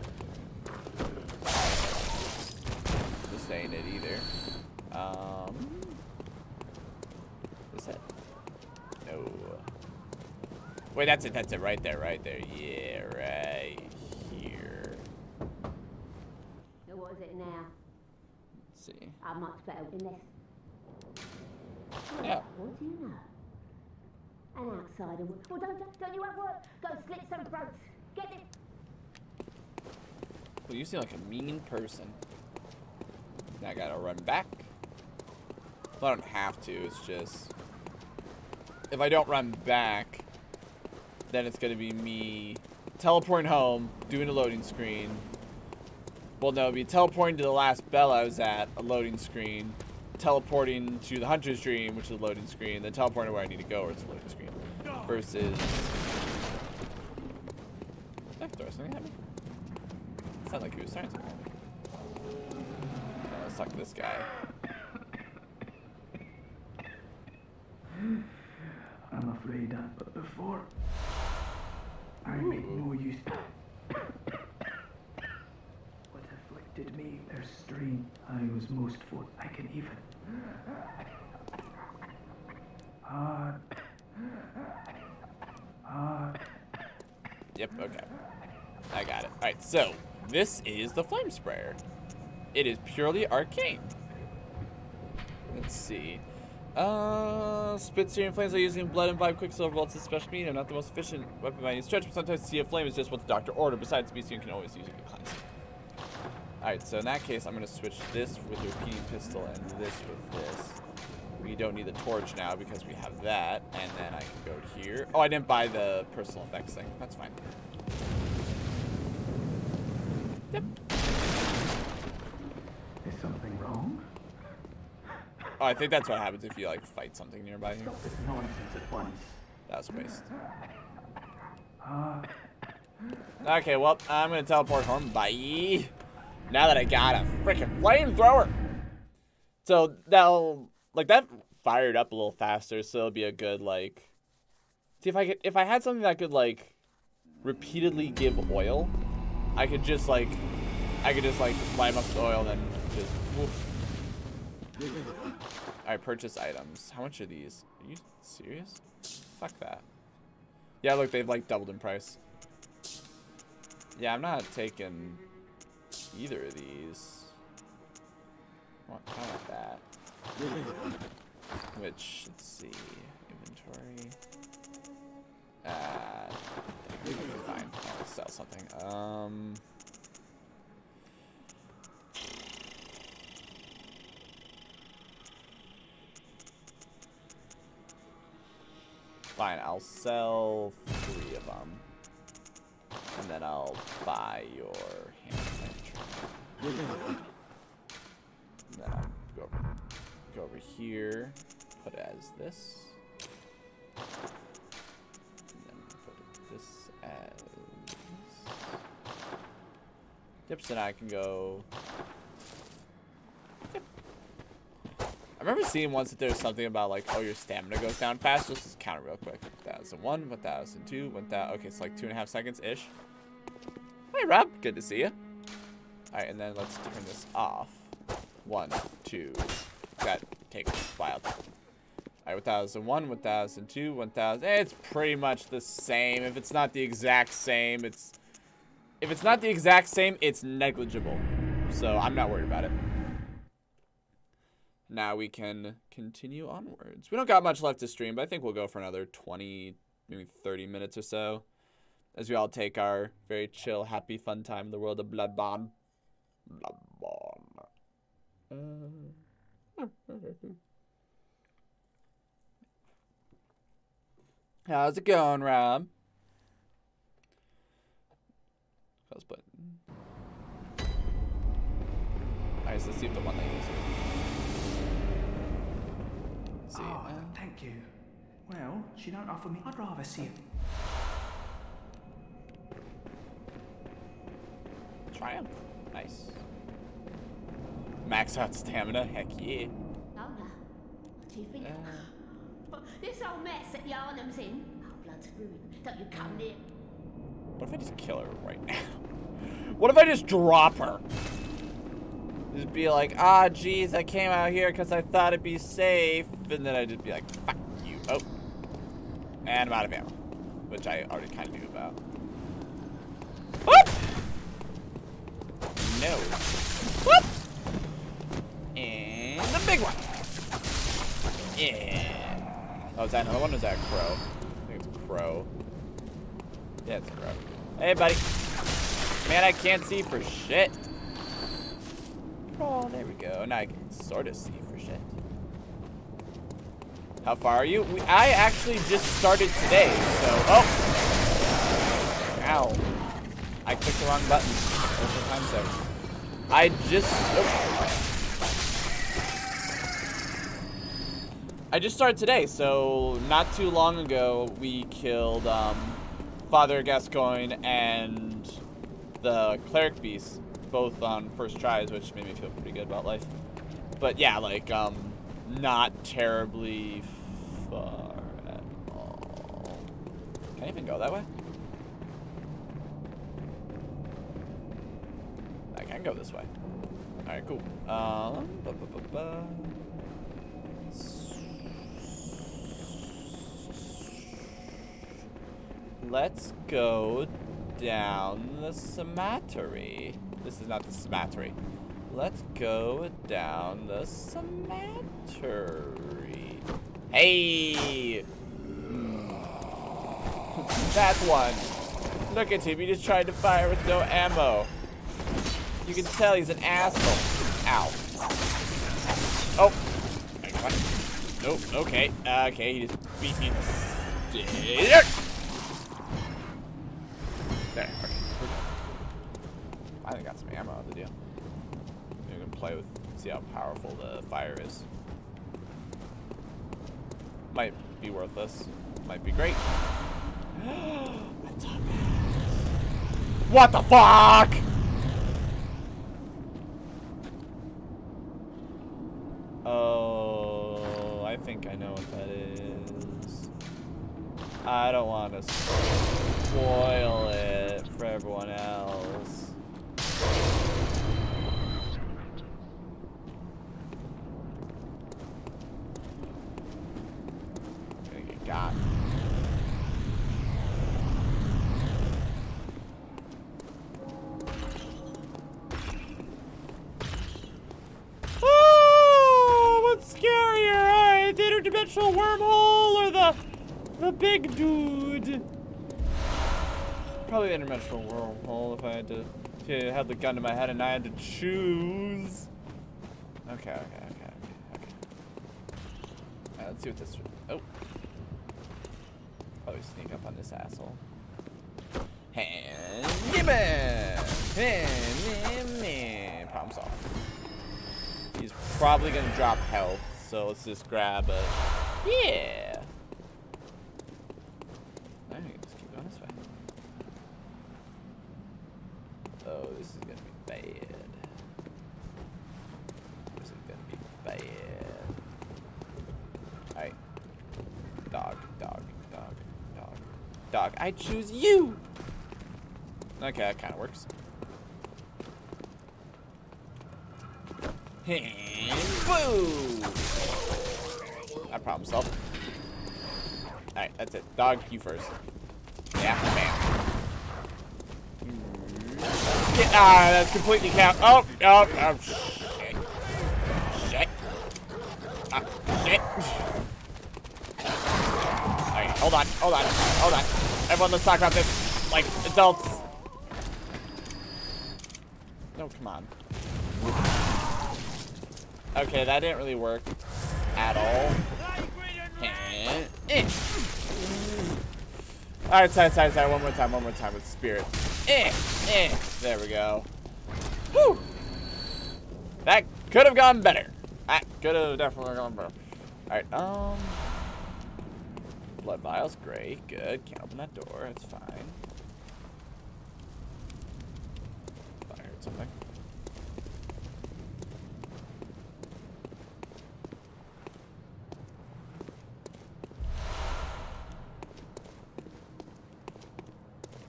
A: This ain't it either. Um... Is it? No. Wait, that's it, that's it, right there, right there. Yeah, right here.
C: So what is it now?
A: Let's see.
C: I'm much better in this.
A: Yeah.
C: What do you know? An outsider would. Well, don't, don't, don't you have work? Go slit some throats. Get it.
A: Well, you seem like a mean person. Now I gotta run back. I don't have to, it's just... If I don't run back, then it's going to be me teleporting home, doing a loading screen. Well, no, it'd be teleporting to the last bell I was at, a loading screen. Teleporting to the Hunter's Dream, which is a loading screen. Then teleporting to where I need to go, where it's a loading screen. Versus... Did throw something at me? Sounded like he was throwing to. Uh, let's talk to this guy.
E: I'm afraid that, but before I no use. What afflicted me, their strain, I was most for. I can even. Ah. Ah.
A: Yep, okay. I got it. Alright, so this is the flame sprayer. It is purely arcane. Let's see. Uh, spit flames are using blood and vibe quicksilver bolts as special medium. Not the most efficient weapon by any stretch, but sometimes see a flame is just what the doctor ordered. Besides, BCM can always use a to cleanse. Alright, so in that case, I'm going to switch this with repeating pistol and this with this. We don't need the torch now because we have that. And then I can go here. Oh, I didn't buy the personal effects thing. That's fine. Yep.
E: Is something wrong?
A: Oh, I think that's what happens if you like fight something nearby
E: nonsense at once.
A: That was a waste. Okay, well, I'm gonna teleport home. Bye. Now that I got a freaking flamethrower. So that'll like that fired up a little faster, so it'll be a good like. See if I could if I had something that could like repeatedly give oil, I could just like I could just like climb up the oil and just woof. Alright, purchase items. How much are these? Are you serious? Fuck that. Yeah, look, they've like doubled in price. Yeah, I'm not taking either of these. I that. Which, let's see, inventory. Uh, fine. I'll sell something. Um. Fine, I'll sell three of them. And then I'll buy your hand. Then I'll go go over here, put it as this. And then put this as... Yep, now I can go... Yep. Remember seeing once that there's something about like, oh, your stamina goes down fast. Let's just count it real quick. 1001, 1002, 1000. Okay, it's like two and a half seconds ish. Hey, Rob. Good to see you. All right, and then let's turn this off. One, two. That takes a while. All right, 1001, 1002, 1000. Eh, it's pretty much the same. If it's not the exact same, it's... If it's not the exact same, it's negligible. So I'm not worried about it now we can continue onwards. We don't got much left to stream, but I think we'll go for another 20, maybe 30 minutes or so. As we all take our very chill, happy, fun time in the world of Bloodborne. Bloodborne. Uh, How's it going, Rob? Close button. Alright, so let's see if the one that uses See,
E: Oh, thank you. Well, she don't offer me. I'd rather see it.
A: Triumph. Nice. Max out stamina. Heck yeah.
C: Lola, what do you think? Uh. this old mess that Yharnam's in. Oh, blood's ruined. Don't you come near.
A: What if I just kill her right now? what if I just drop her? Just be like, ah, geez, I came out here because I thought it'd be safe. And then I'd just be like, fuck you. Oh. And I'm out of ammo. Which I already kind of knew about. Whoop! No. Whoop! And the big one. Yeah. Oh, is that another one? Is that crow? I think it's crow. Yeah, it's crow. Hey, buddy. Man, I can't see for shit. Oh, there we go. Now I can sort of see for shit. How far are you? We, I actually just started today, so... Oh! Ow. I clicked the wrong button. Multiple times there. I just... I just started today, so not too long ago, we killed um, Father Gascoigne and the Cleric Beast, both on first tries, which made me feel pretty good about life. But yeah, like, um, not terribly far at all. Can I even go that way? I can go this way. Alright, cool. Um, ba -ba -ba. Let's go down the cemetery. This is not the cemetery. Let's go down the cemetery. Hey! Mm. That's one. Look at him. He just tried to fire with no ammo. You can tell he's an asshole. Ow. Oh. Nope. Okay. Okay. He just beat me. There. Okay. Finally got some ammo of the deal. You can play with, see how powerful the fire is. Might be worthless. Might be great. what the fuck? Oh, I think I know what that is. I don't want to spoil it for everyone else. Oh, eh? wormhole or the the big dude? Probably the interdimensional wormhole if I had to if had the gun to my head and I had to choose. Okay, okay, okay, okay, okay. Alright, let's see what this oh. Probably sneak up on this asshole. Hand gimme! Hand gimme! Problem solved. He's probably gonna drop health, so let's just grab a yeah. I can just keep going this way. Oh, this is gonna be bad. This is gonna be bad. Alright. Dog, dog, dog, dog. Dog, I choose you! Okay, that kinda works. And boo! That problem solved. Alright, that's it. Dog, you first. Yeah, bam. Get, ah, that's completely count. Oh, oh, oh, shit. Shit. Ah, shit. Alright, hold on, hold on, hold on. Everyone, let's talk about this like adults. No, come on. Okay, that didn't really work at all. Eh. Alright, sorry, sorry, sorry. One more time, one more time with spirit. Eh, eh. There we go. Whew. That could have gone better. That could have definitely gone better. Alright, um. Blood vials, great, good. Can't open that door, it's fine. I heard something.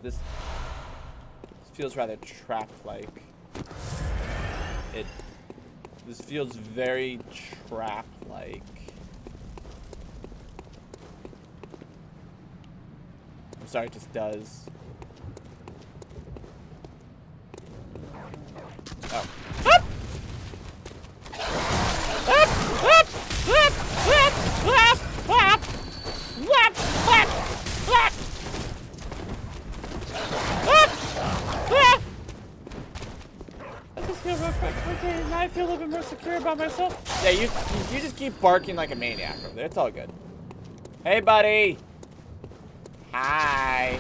A: This, this feels rather trap-like. It. This feels very trap-like. Sorry, it just does. Oh. Ah! Okay, now I feel a little bit more secure about myself. Yeah, you you just keep barking like a maniac over there. It's all good. Hey, buddy. Hi.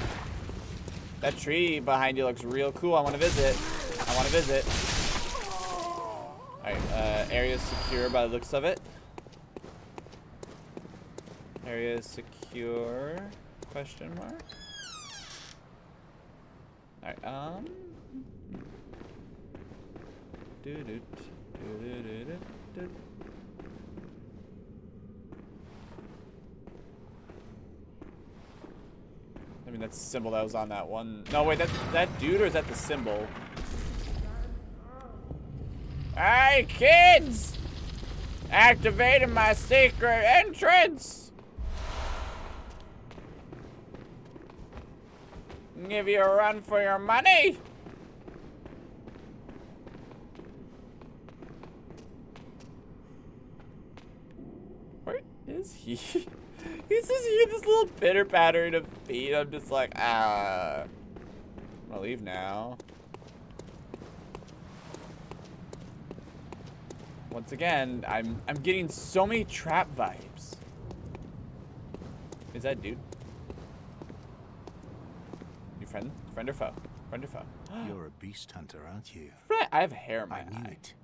A: That tree behind you looks real cool. I want to visit. I want to visit. Alright, uh, area secure by the looks of it. Area secure? Question mark? Alright, um... Do do do do do do do. I mean, that's the symbol that was on that one. No, wait, that's that dude or is that the symbol? Hey, kids! Activating my secret entrance! Give you a run for your money! Where is he? He's just here, this little pitter pattering of feet. I'm just like, ah. I'm gonna leave now. Once again, I'm I'm getting so many trap vibes. Is that dude? You friend? Friend or foe? Friend or foe?
I: You're a beast hunter, aren't you?
A: Friend, I have hair in my
I: I knew
A: eye.
I: it.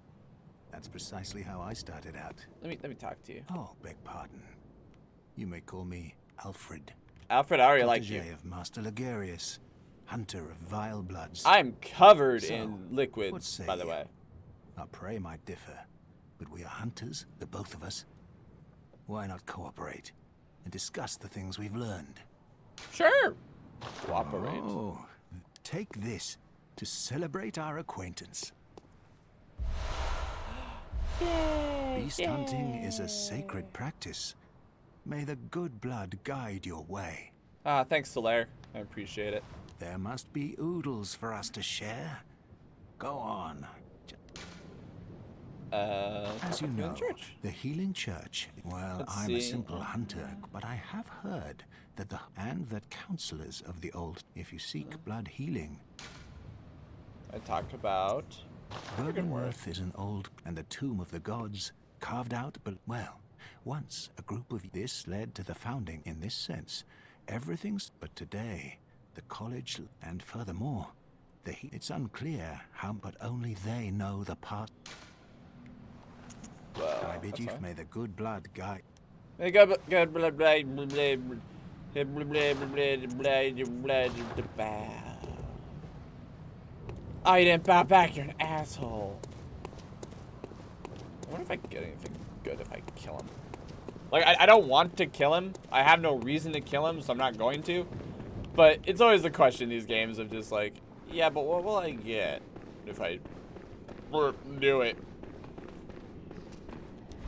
I: That's precisely how I started out.
A: Let me let me talk to you.
I: Oh, beg pardon. You may call me Alfred.
A: Alfred, I already like you.
I: of Master Logarius, hunter of vile bloods.
A: I'm covered
I: So,
A: in liquids, by the
I: you?
A: way.
I: Our prey might differ, but we are hunters, the both of us. Why not cooperate and discuss the things we've learned?
A: Sure. Cooperate.
I: Oh, take this to celebrate our acquaintance. Yay, Beast hunting is a sacred practice. May the good blood guide your way.
A: Ah, thanks, Solaire. I appreciate it.
I: There must be oodles for us to share. Go on.
A: Uh,
I: As you know,
A: church.
I: the Healing Church. Well,
A: Let's
I: I'm a simple hunter, but I have heard that the and that counselors of the old, if you seek blood healing,
A: I talked about.
I: Byrgenwerth is an old and the tomb of the gods carved out. But well, once a group of this led to the founding. In this sense, everything's. But today, the college and furthermore, the he- it's unclear how. But only they know the part.
A: Well,
I: I bid you, may the good blood guide.
A: Hey, go, go, blah, blah, blah, blah, blah, blah, blah, blah, blah, blah, blah, blah. Oh, you didn't bow back. You're an asshole. I wonder if I can get anything good if I kill him. Like, I, I don't want to kill him. I have no reason to kill him, so I'm not going to. But it's always the question in these games of just like, yeah, but what will I get if I do it?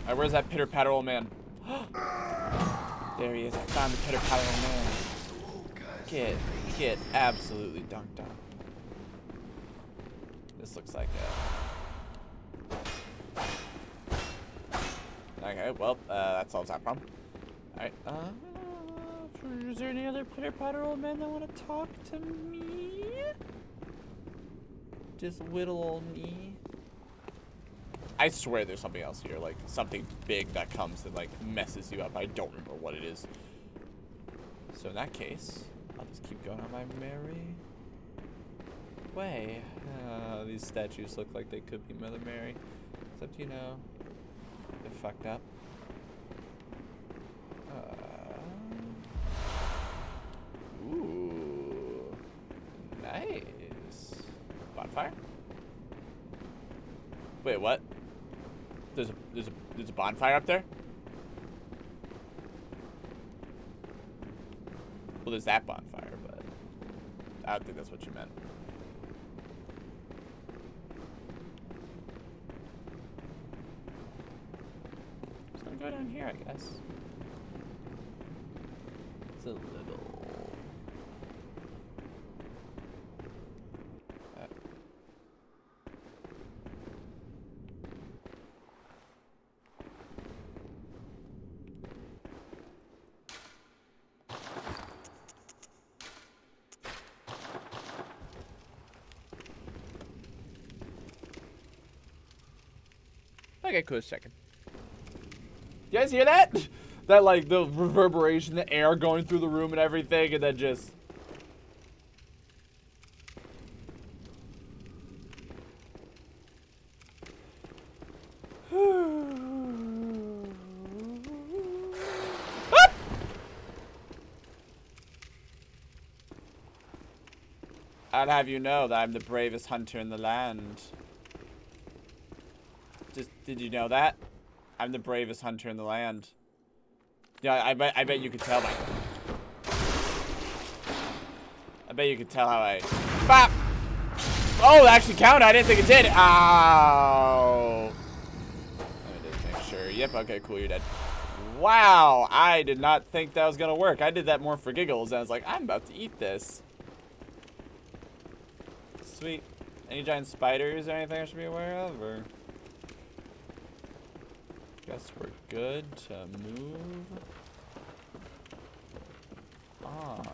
A: Alright, where's that pitter patter old man? there he is. I found the pitter patter old man. Get, get absolutely dunked on. This looks like a. Okay, well, uh, that solves that problem. Alright, uh. Is there any other pitter patter old men that want to talk to me? Just whittle old me. I swear there's something else here, like something big that comes and like messes you up. I don't remember what it is. So in that case, I'll just keep going on my merry way. Uh, these statues look like they could be Mother Mary, except you know, fucked up. Uh, ooh, nice. Bonfire. Wait, what? There's a there's a there's a bonfire up there. Well, there's that bonfire, but I don't think that's what you meant. Go down here, I guess. It's a little. Uh, Okay, cool. Second. You guys hear that? that like the reverberation, the air going through the room and everything, and then just. I'd have you know that I'm the bravest hunter in the land. Just, did you know that? I'm the bravest hunter in the land. Yeah, I bet, I bet you could tell by... I bet you could tell how I... Bop! Oh, actually counted. I didn't think it did. Ow. Me just make sure. Yep, okay, cool, you're dead. Wow, I did not think that was gonna work. I did that more for giggles. I was like, I'm about to eat this. Sweet. Any giant spiders or anything I should be aware of, or? Guess we're good to move on.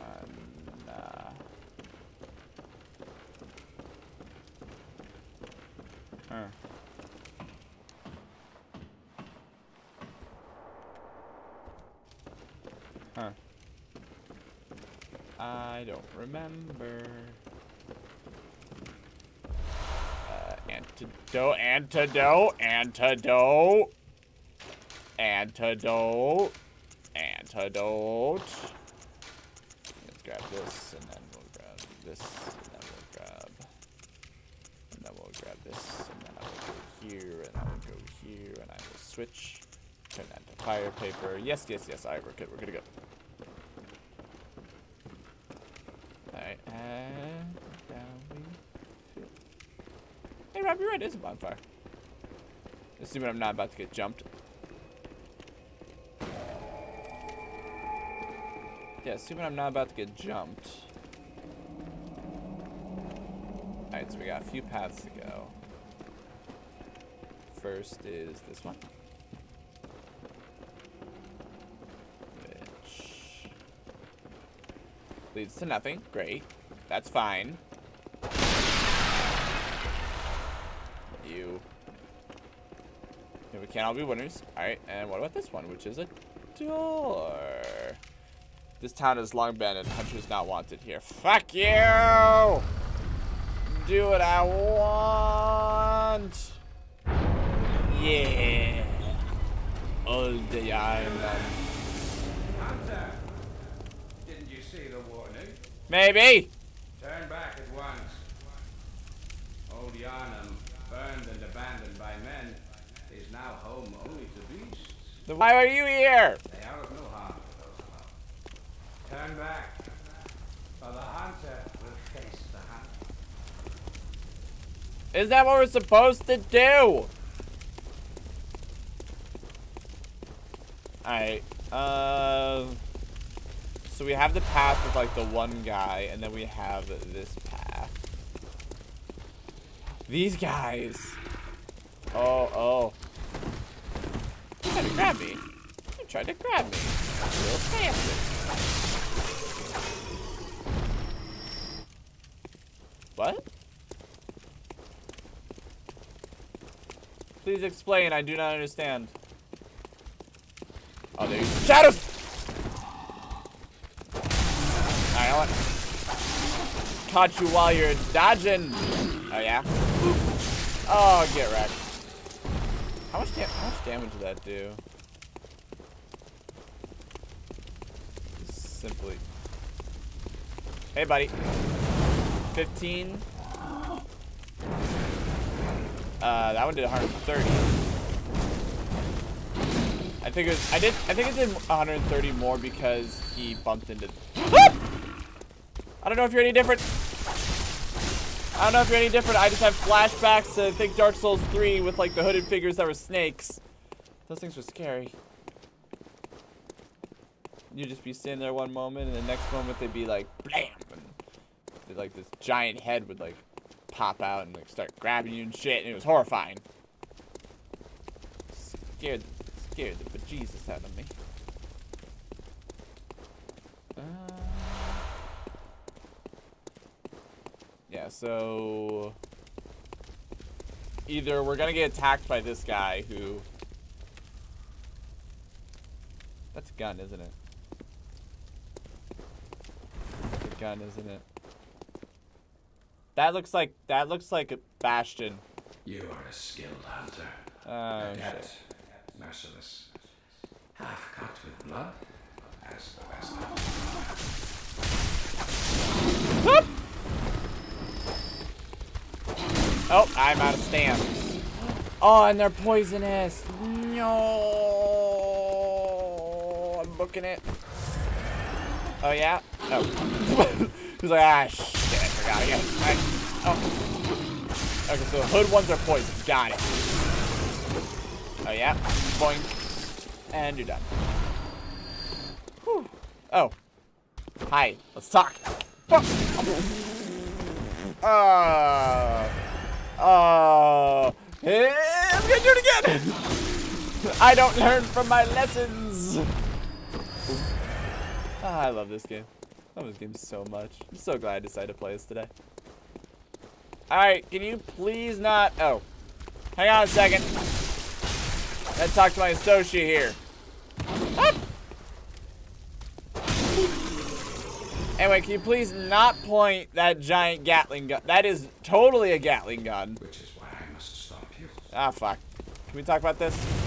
A: Uh, huh. Huh. I don't remember. Uh, antidote, antidote, antidote. Antidote. Antidote. Let's grab this, and then we'll grab this, and then we'll grab... And then we'll grab this, and then I will go here, and I will go here, and I will switch. Turn that to fire paper. Yes, yes, yes. Alright, we're good. We're good to go. Alright, and down we... Hey, Rob, you're right. It is a bonfire. Assuming I'm not about to get jumped. Yeah, assuming I'm not about to get jumped. Alright, so we got a few paths to go. First is this one. Which leads to nothing. Great. That's fine. You. We can't all be winners. Alright, and what about this one, which is a door? This town has long been and hunters not wanted here. Fuck you! Do what I want! Yeah! All the island.
M: Hunter, didn't you see the warning?
A: Maybe!
M: Turn back at once. Old Yharnam, burned and abandoned by men, is now home only to beasts.
A: Then why are you here?
M: They are of no harm to those above. Turn back, the hunter will face the hunt.
A: Is that what we're supposed to do? Alright, uh... So we have the path with, like, the one guy, and then we have this path. These guys! Oh, oh. You tried to grab me. You tried to grab me. Fancy. What? Please explain, I do not understand. Oh, there's shadows! Alright, I want caught you while you're dodging. Oh yeah. Oh, get wrecked. How much how much damage did that do? Simply. Hey, buddy. 15. Uh, that one did 130. I think it was, I did, I think it did 130 more because he bumped into, I don't know if you're any different. I don't know if you're any different. I just have flashbacks to, think, Dark Souls 3 with, like, the hooded figures that were snakes. Those things were scary. You'd just be standing there one moment, and the next moment they'd be like, blam! And like, this giant head would, like, pop out and, like, start grabbing you and shit, and it was horrifying. Scared, scared the bejesus out of me. Uh... Yeah, so... Either we're gonna get attacked by this guy who... That's a gun, isn't it? That's a gun, isn't it? That looks like that looks like a bastion.
M: You are a skilled hunter.
A: Oh
M: Adept,
A: shit.
M: merciless. Half cut with blood, as the best.
A: Oh, I'm out of stamps. Oh, and they're poisonous. No, I'm booking it. Oh yeah. Oh. He's like, ah, shit, I forgot again. I, oh. Okay, so the hood ones are poison. Got it. Oh yeah. Boink. And you're done. Whew. Oh. Hi. Let's talk. Fuck. Uh, uh, hey, I'm gonna do it again. I don't learn from my lessons. Ah, I love this game. I love this game so much. I'm so glad I decided to play this today. Alright, can you please not... Oh. Hang on a second. Let's talk to my associate here. Ah! Anyway, can you please not point that giant Gatling gun? That is totally a Gatling gun.
M: Which is why I must stop you.
A: Ah, fuck. Can we talk about this?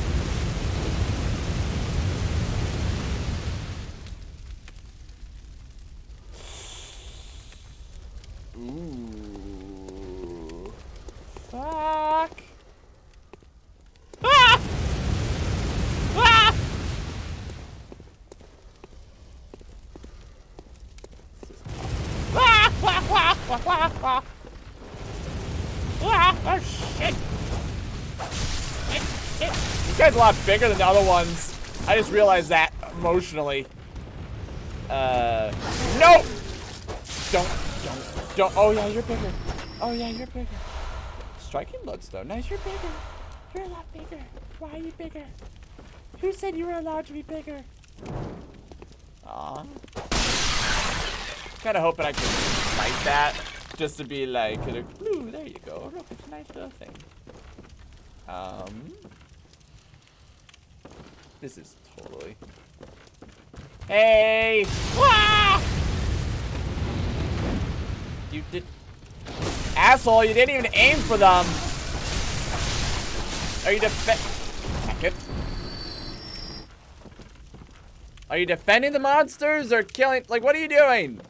A: Ooh. Fuck. Ah! Ah! Ah! Ah! Ah! Ah! Ah! Ah! Ah, oh shit. This guy's a lot bigger than the other ones. I just realized that emotionally. Uh, no! Don't don't. Oh yeah, you're bigger. Oh yeah, you're bigger. Striking looks though. Nice, you're bigger. You're a lot bigger. Why are you bigger? Who said you were allowed to be bigger? Aw. Kinda hoping I could fight that. Just to be like, ooh, there you go. Look, it's a nice little thing. Um, this is totally. Hey! Wah! You did, asshole! You didn't even aim for them. Are you def? It. Are you defending the monsters or killing? Like, what are you doing?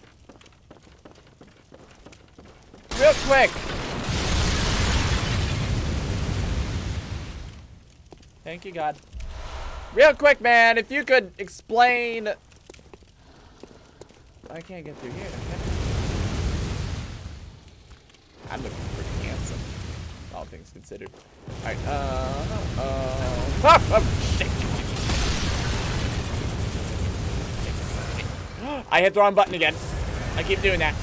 A: Real quick. Thank you, God. Real quick, man, if you could explain... I can't get through here, considered. Alright, uh, uh... Ah, oh, shit. I hit the wrong button again. I keep doing that.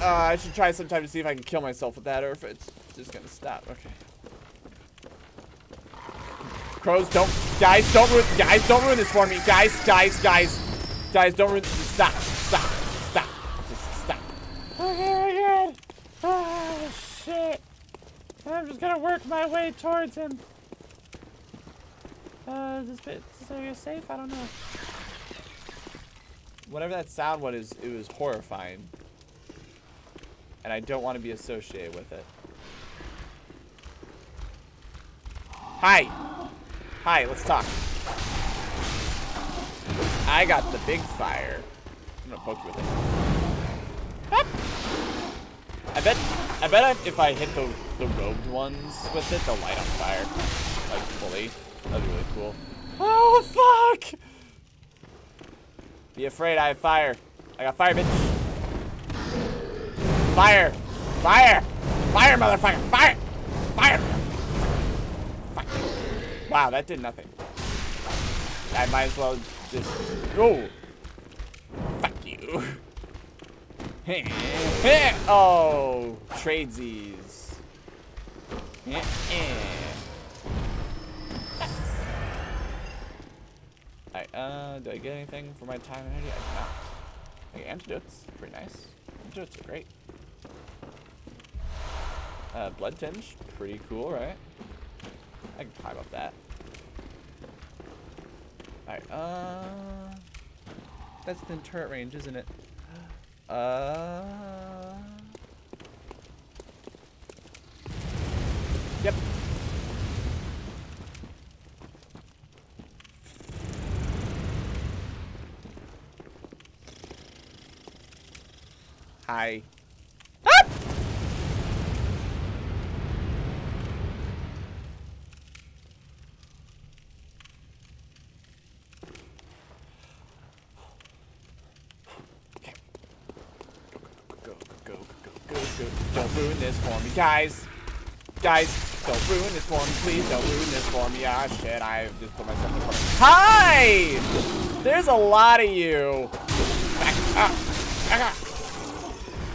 A: Uh, I should try sometime to see if I can kill myself with that or if it's just gonna stop. Okay. Crows, don't, guys, don't ruin, guys, don't ruin this for me. Guys, guys, guys, guys, don't ruin, stop, stop, stop, just stop. Okay, we're good. Oh, shit. I'm just gonna work my way towards him. Uh, is this bit, is this area safe? I don't know. Whatever that sound was, it was horrifying. And I don't want to be associated with it. Hi. Hi, let's talk. I got the big fire. I'm gonna poke you with it. Ah! I bet, I bet I, if I hit the, the robed ones with it, they'll light on fire. Like, fully. That'd be really cool. Oh, fuck! Be afraid, I have fire. I got fire, bitch. Fire! Fire! Fire, motherfucker! Fire! Fire! Wow, that did nothing. I might as well just... Oh! Fuck you. oh! Tradesies. Alright, uh, do I get anything for my time and energy? I do not. Okay, antidotes. Pretty nice. Antidotes are great. Uh, blood tinge. Pretty cool, right? I can climb up that. Alright, uh... That's the turret range, isn't it? Uh... Yep. Hi. This for me, guys. Guys, don't ruin this for me, please. Don't ruin this for me. Ah, shit, I just put myself in front of Hi! There's a lot of you.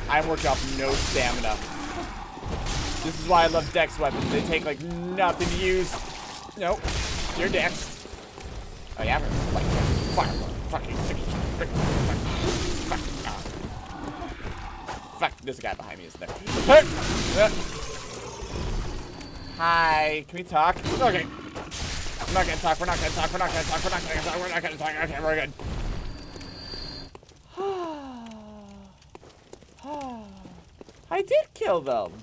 A: I'm working off no stamina. This is why I love dex weapons. They take like nothing to use. Nope. You're dex. Oh yeah, i'm like fire. Fucking fuck, fuck, fuck. There's a guy behind me, isn't there? Uh. Hi. Can we talk? Okay. We're not gonna talk. We're not gonna talk. We're not gonna talk. We're not gonna talk. We're not gonna talk. Okay, we're good. I did kill them.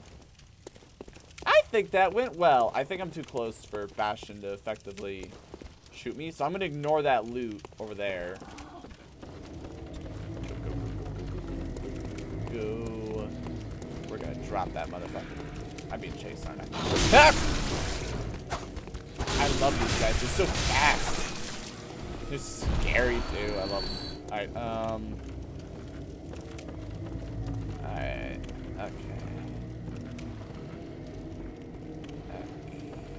A: I think that went well. I think I'm too close for Bastion to effectively shoot me, so I'm gonna ignore that loot over there. Go. We're gonna drop that motherfucker. I'm being chased, aren't I? Ah! I love these guys. They're so fast. They're scary too. I love them. Alright, um. Alright. Okay.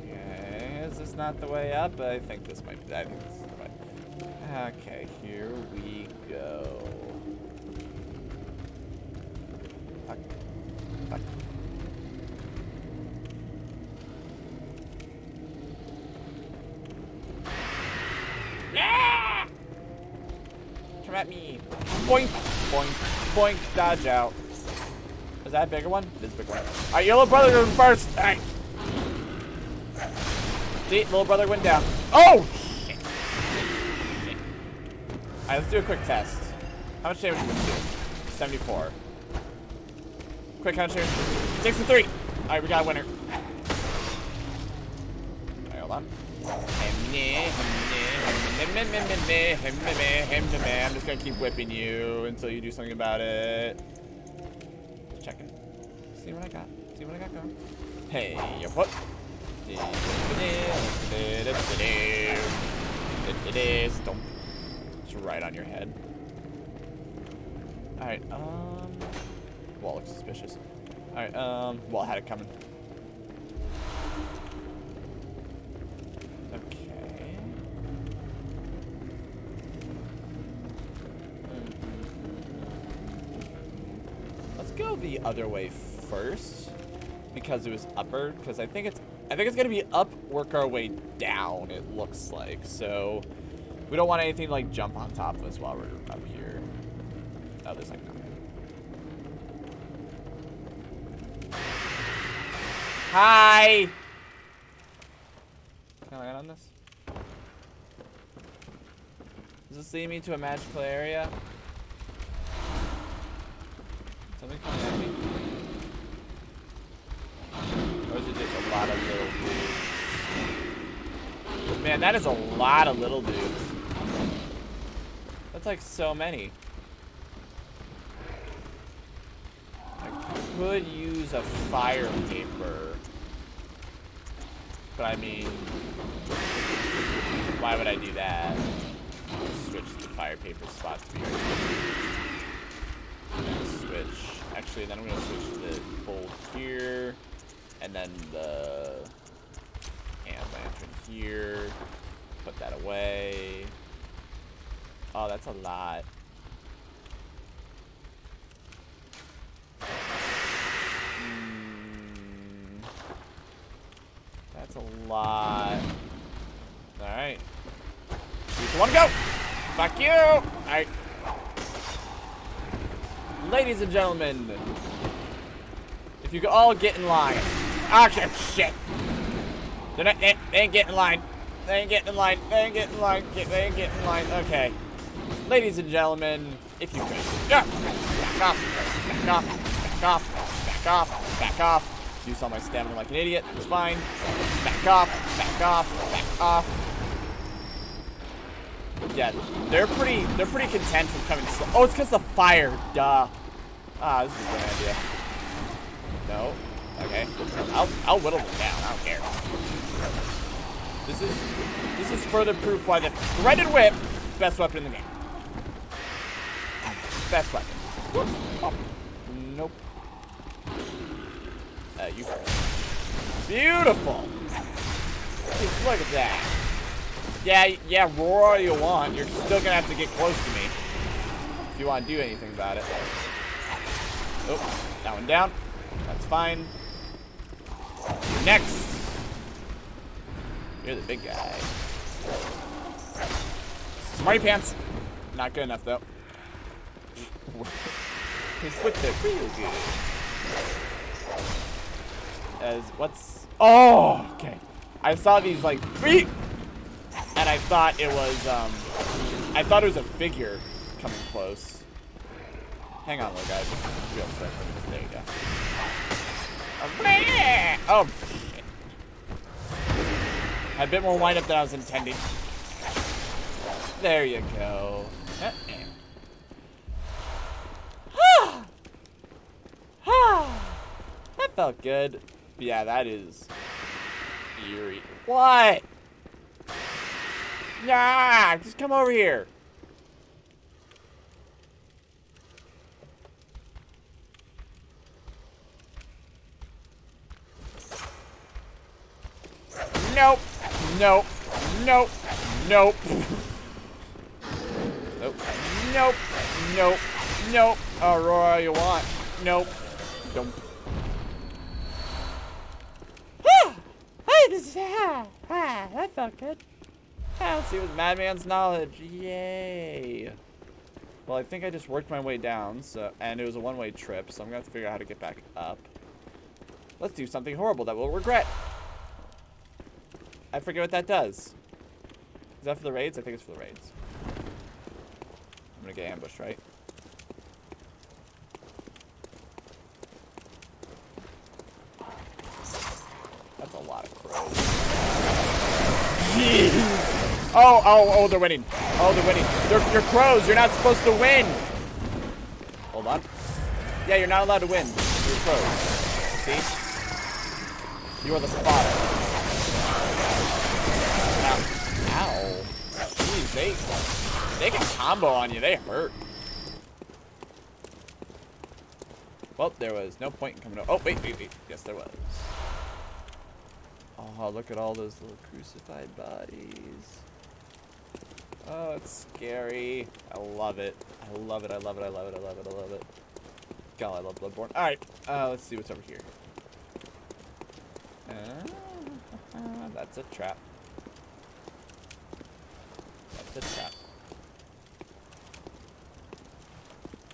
A: Okay. Is this not the way up? I think this might be. I think this is the way. Okay, here we go. Fuck. Fuck. Come at me. Boink, boink, boink, dodge out. Is that a bigger one? This bigger one. Alright, your little brother goes first. Alright. See, little brother went down. Oh! Alright, let's do a quick test. How much damage did we do? 74. Quick counter. 63. Alright, we got a winner. Alright, hold on. I'm just gonna keep whipping you until you do something about it. Just checking. See what I got. See what I got going. Hey, foot. Stomp. It's right on your head. Alright, um... Wall looks suspicious. Alright, um... Wall had it coming. Okay. Let's go the other way first because it was upper because I think it's I think it's gonna be up work our way down it looks like so we don't want anything to, like jump on top of us while we're up here oh there's like nothing hi can I land on this does this lead me to a magical area something coming at me or is it just a lot of little dudes? Man, that is a lot of little dudes. That's like so many. I could use a fire paper. But I mean, why would I do that? Switch the fire paper spot to be right. Switch. Actually, then I'm gonna switch the bolt here and then the hand lantern here. Put that away. Oh, that's a lot. Mm, that's a lot. Alright. Three, one, go! Fuck you! Alright. Ladies and gentlemen, if you could all get in line. Okay, shit. They're not, they, ain't getting in line. They ain't getting in line. They ain't getting in line. They ain't getting in line. Okay. Ladies and gentlemen, if you could. Yeah. Back off. Off. Back off. Back off. Back off. Use all my stamina like an idiot. It's fine. Back off. Back off. Back off. Yeah, they're pretty. They're pretty content from coming slow. Oh, it's because the fire. Duh. Ah, this is a good idea. No. Okay. I'll I'll whittle them down. I don't care. This is this is further proof why the threaded whip best weapon in the game. Best weapon. Oh. Nope. Uh, you. Beautiful. Just look at that. Yeah, yeah, roar all you want. You're still gonna have to get close to me if you want to do anything about it. Oh, that one down. That's fine. Next. You're the big guy. Smarty pants. Not good enough though. He's with the real good. As what's? Oh, okay. I saw these like feet, and I thought it was um, I thought it was a figure coming close. Hang on, little guy. Real quick. There you go. Oh, shit. Had a bit more wind up than I was intending. There you go. that felt good. Yeah, that is eerie. What? Nah, just come over here. Nope. Nope. Nope. Nope. nope. Nope. Nope. Nope. Aurora, you want? Nope. Don't. Hey, this is that felt good. See with Madman's knowledge. Yay. Well, I think I just worked my way down, so and it was a one-way trip, so I'm gonna have to figure out how to get back up. Let's do something horrible that we'll regret. I forget what that does. Is that for the raids? I think it's for the raids. I'm gonna get ambushed, right? That's a lot of crows. oh, oh, oh, they're winning. Oh, they're winning. They're, you're crows. You're not supposed to win. Hold on. Yeah, you're not allowed to win. You're crows. See? You are the spotter. Ow. Jeez, they, they can combo on you. They hurt. Well, there was no point in coming. Oh, wait, wait, wait. Yes, there was. Oh, look at all those little crucified bodies. Oh, it's scary. I love it. I love it. I love it. I love it. I love it. I love it. God, I love Bloodborne. All right, uh, let's see what's over here. Uh, that's a trap. That's a trap.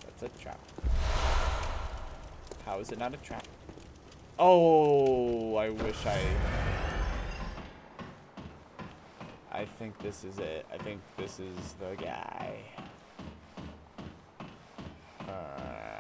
A: That's a trap. How is it not a trap? Oh, I wish I... I think this is it. I think this is the guy. Uh...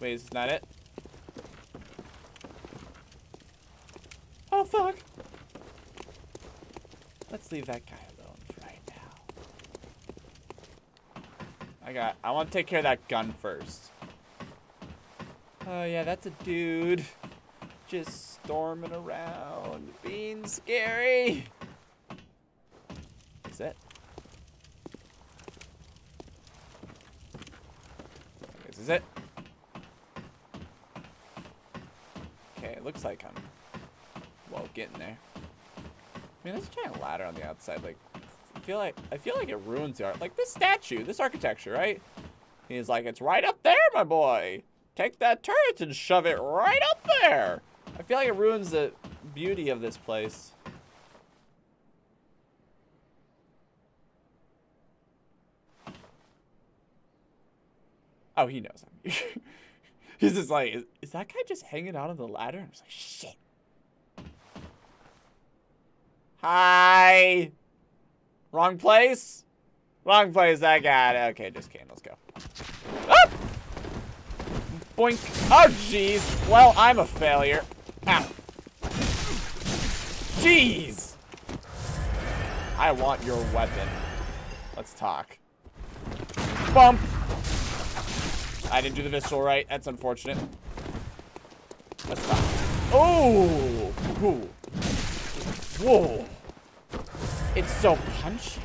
A: Wait, is this not it? Oh, fuck. Let's leave that guy alone for right now. I got, I want to take care of that gun first. Oh, yeah, that's a dude. Just storming around, being scary. Is it? This is it. Okay, it looks like I'm, well, getting there. I mean, this giant ladder on the outside, like, I feel like, I feel like it ruins the art. Like, this statue, this architecture, right? He's like, it's right up there, my boy. Take that turret and shove it right up there. I feel like it ruins the beauty of this place. Oh, he knows I'm. He's just like, is, is that guy just hanging out on the ladder? I'm just like, shit. Hi. Wrong place? Wrong place, I got it. Okay, just kidding. Let's go. Ah! Boink. Oh, jeez. Well, I'm a failure. Ow. Jeez. I want your weapon. Let's talk. Bump. I didn't do the visceral right. That's unfortunate. Let's. Oh. Ooh. Whoa. It's so punchy.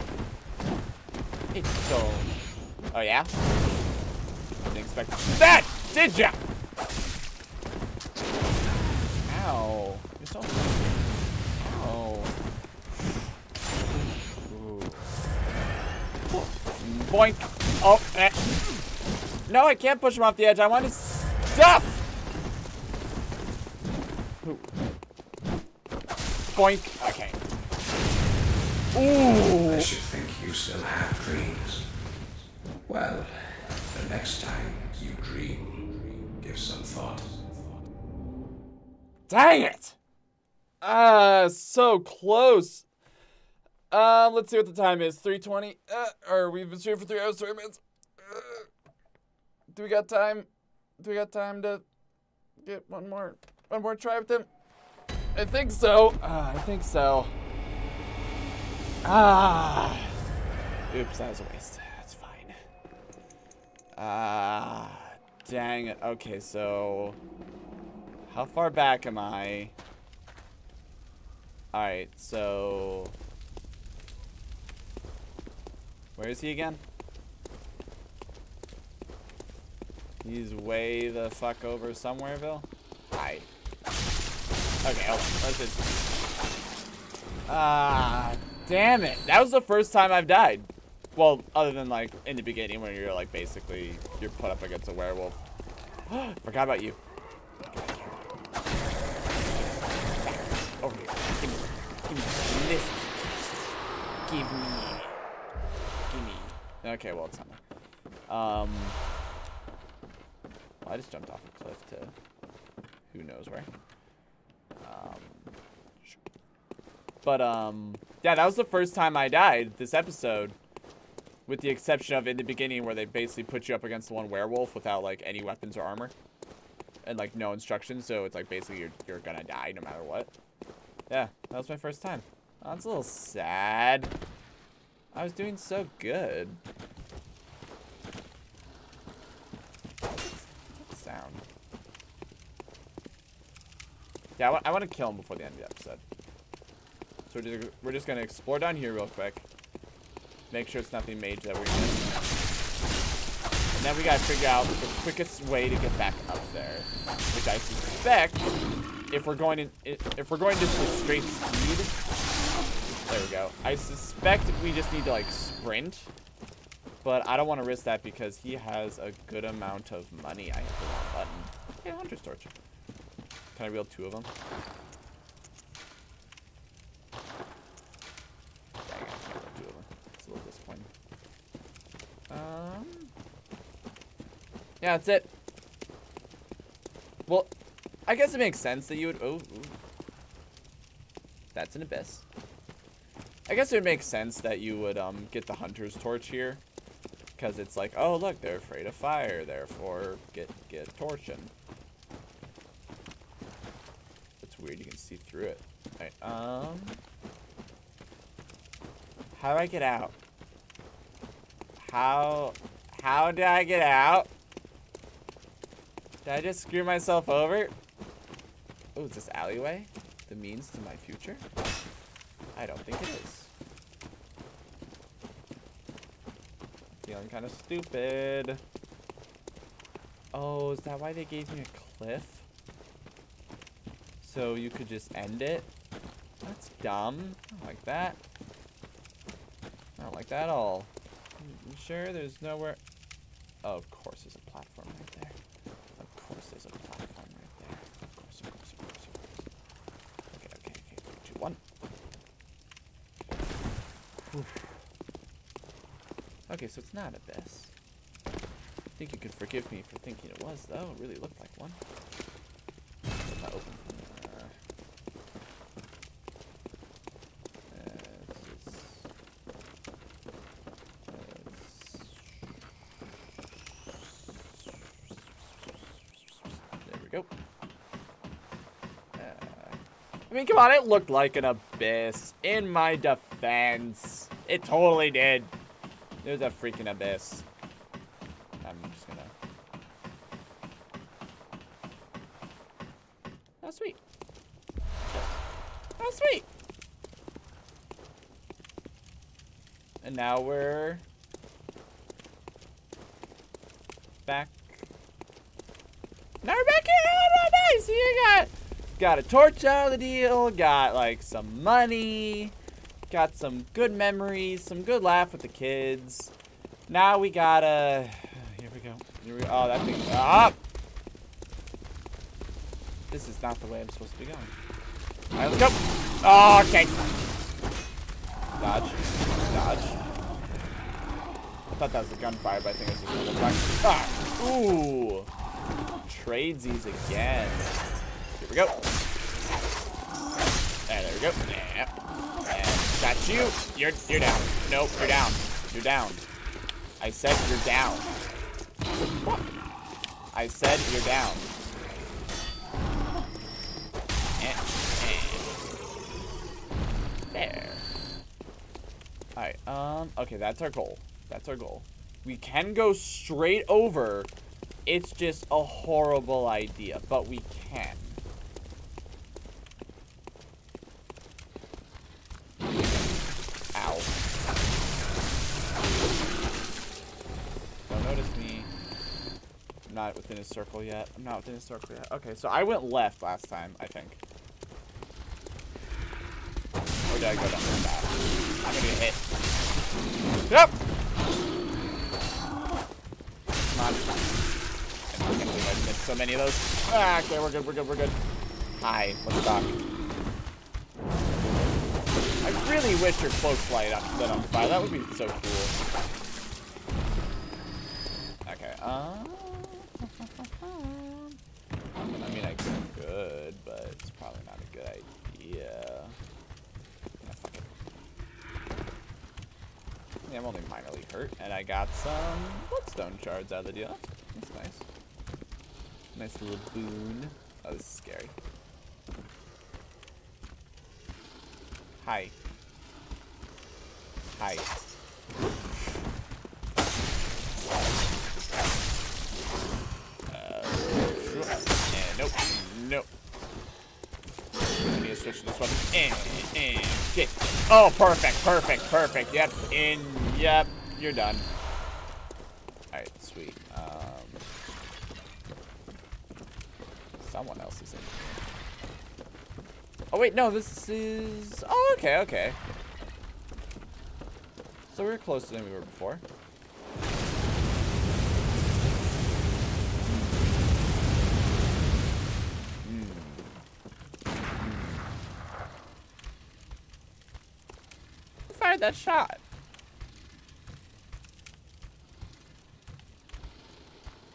A: It's so... Oh, yeah? Didn't expect that, did ya? Ow. You're so... Ow. Ooh. Boink. Oh, eh. No, I can't push him off the edge. I want his stuff. Ooh. Boink. Okay. Ooh.
K: I should think you still have dreams. Well, the next time you dream, give some thought.
A: Dang it! Ah, uh, so close. Uh, let's see what the time is. 320. Uh, or we've been streaming for three hours, 3 minutes. Do we got time? Do we got time to get one more, one more try with him? I think so. Uh, I think so. Ah. Oops, that was a waste. That's fine. Ah. Dang it. Okay, so... How far back am I? Alright, so... Where is he again? He's way the fuck over somewhere, Bill. Hi. Okay, oh, let's just... Ah, damn it. That was the first time I've died. Well, other than, like, in the beginning when you're, like, basically, you're put up against a werewolf. Forgot about you. Over here. Give me, give me this. Give me. Give me. Okay, well, it's not. Um... I just jumped off a cliff to who knows where. Um, but, um, yeah, that was the first time I died this episode. With the exception of in the beginning where they basically put you up against the one werewolf without, like, any weapons or armor. And, like, no instructions, so it's, like, basically you're, you're gonna die no matter what. Yeah, that was my first time. That's a little sad. I was doing so good. Sound. Yeah, I, wa I want to kill him before the end of the episode. So we're just, we're just going to explore down here real quick. Make sure it's nothing major that we're missing. And then we got to figure out the quickest way to get back up there. Which I suspect, if we're going in, if we're going just with straight speed, there we go. I suspect we just need to like sprint. But I don't want to risk that because he has a good amount of money. I hit the wrong button. Hey, Hunter's Torch. Can I reel two of them? Dang, I can't wield two of them. It's a little disappointing. Um. Yeah, that's it. Well, I guess it makes sense that you would... Oh, ooh. That's an abyss. I guess it would make sense that you would um, get the Hunter's Torch here because it's like, oh look, they're afraid of fire, therefore get get torching. It's weird, you can see through it. Right, um, how do I get out? How how do I get out? Did I just screw myself over? Oh, is this alleyway the means to my future? I don't think it is. feeling kind of stupid. Oh, is that why they gave me a cliff? So you could just end it? That's dumb. I don't like that. I don't like that at all. Sure there's nowhere... Oh, of course there's a platform right there. Of course there's a platform right there. Of course, of course, of course, of course. Okay, okay, okay. Two, one so it's not Abyss. I think you could forgive me for thinking it was, though. It really looked like one. There we go. Uh, I mean, come on, it looked like an abyss. In my defense, it totally did. There's a freaking abyss. I'm just gonna. Oh, sweet. Oh, sweet. And now we're back. Now we're back here. Oh, nice. You got got a torch out of the deal. Got like some money. Got some good memories. Some good laugh with the kids. Now we gotta. Here we go. Here we go. Oh, that thing. Up. This is not the way I'm supposed to be going. All right, let's go. Oh, okay. Dodge. Dodge. I thought that was a gunfire, but I think it's a little Ah. Ooh. Tradesies again. Here we go. There we go. You. You're you're down. Nope, you're down. You're down. I said you're down. I said you're down. Eh, eh. There. Alright, um, okay, that's our goal. That's our goal. We can go straight over. It's just a horrible idea, but we can. Within his circle yet. I'm not within his circle yet. Okay, so I went left last time, I think. Or did I go down the path? I'm gonna get hit. Yep! Come on. I can't believe I missed so many of those. Ah, okay, we're good, we're good, we're good. Hi, let's talk. I really wish your cloak light up lit on fire. That would be so cool. Okay, um... I mean, I could, but it's probably not a good idea. Yeah, I'm only minorly hurt, and I got some bloodstone shards out of the deal. That's nice. Nice little boon. Oh, this is scary. Hi. Hi. Nope. Nope. I need to switch to this weapon. Eh, eh, okay. Oh, perfect, perfect, perfect. Yep. In. Yep. You're done. Alright, sweet. Um, someone else is in here. Oh, wait, no, this is... Oh, okay, okay. So we're closer than we were before. Fired that shot?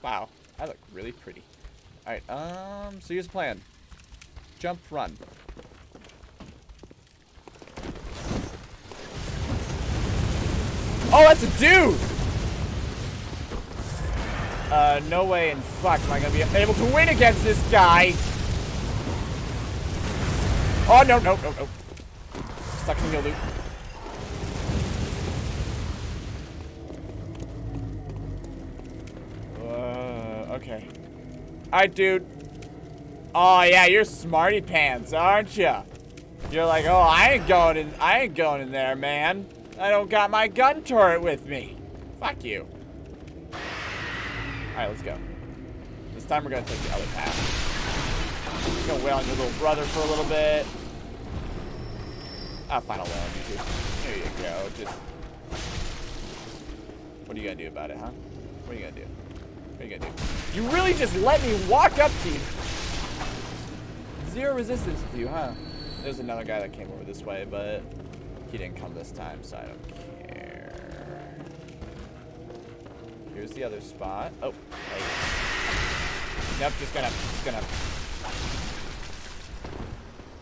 A: Wow, I look really pretty. Alright, um, so here's the plan. Jump, run. Oh, that's a dude! Uh, no way in fuck am I gonna be able to win against this guy! Oh, no, no, no, no. Sucking your loot. Okay. Alright, dude. Oh, yeah, you're smarty pants, aren't you? You're like, oh, I ain't going in, I ain't going in there, man. I don't got my gun turret with me. Fuck you. Alright, let's go. This time we're gonna take the other path. Just gonna wail on your little brother for a little bit. Ah, final wail on you too. There you go. Just. What are you gonna do about it, huh? What are you gonna do? You gonna do? You really just let me walk up to you. Zero resistance with you, huh? There's another guy that came over this way, but He didn't come this time, so I don't care. Here's the other spot. Oh, hey. Nope, just gonna, just gonna.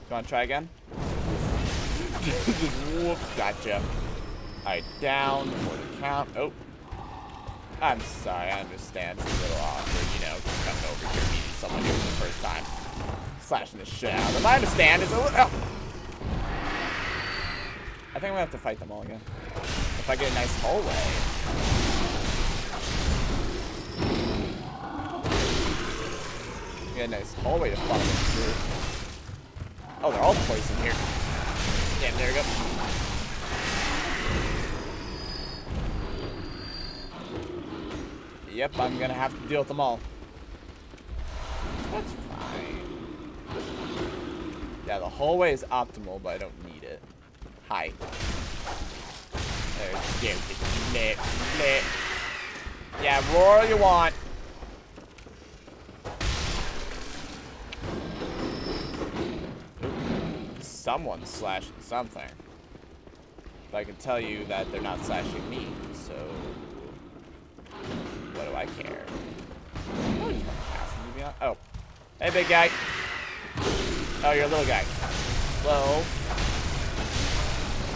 A: You wanna try again? Gotcha. Alright, down for the count. Oh. I'm sorry, I understand. It's a little awkward, you know, coming over here meeting someone for the first time. Slashing the shit out of them. I understand. It's a little. Oh. I think I'm gonna have to fight them all again. If I get a nice hallway. Get a nice hallway to follow through. Oh, they're all poisoned here. Yeah, there we go. Yep, I'm gonna have to deal with them all. That's fine. Yeah, the hallway is optimal, but I don't need it. Hi. There's there, lit, lit. Yeah, roar all you want. Someone's slashing something. But I can tell you that they're not slashing me, so what do I Oh. Oh. Hey, big guy. Oh, you're a little guy. Hello.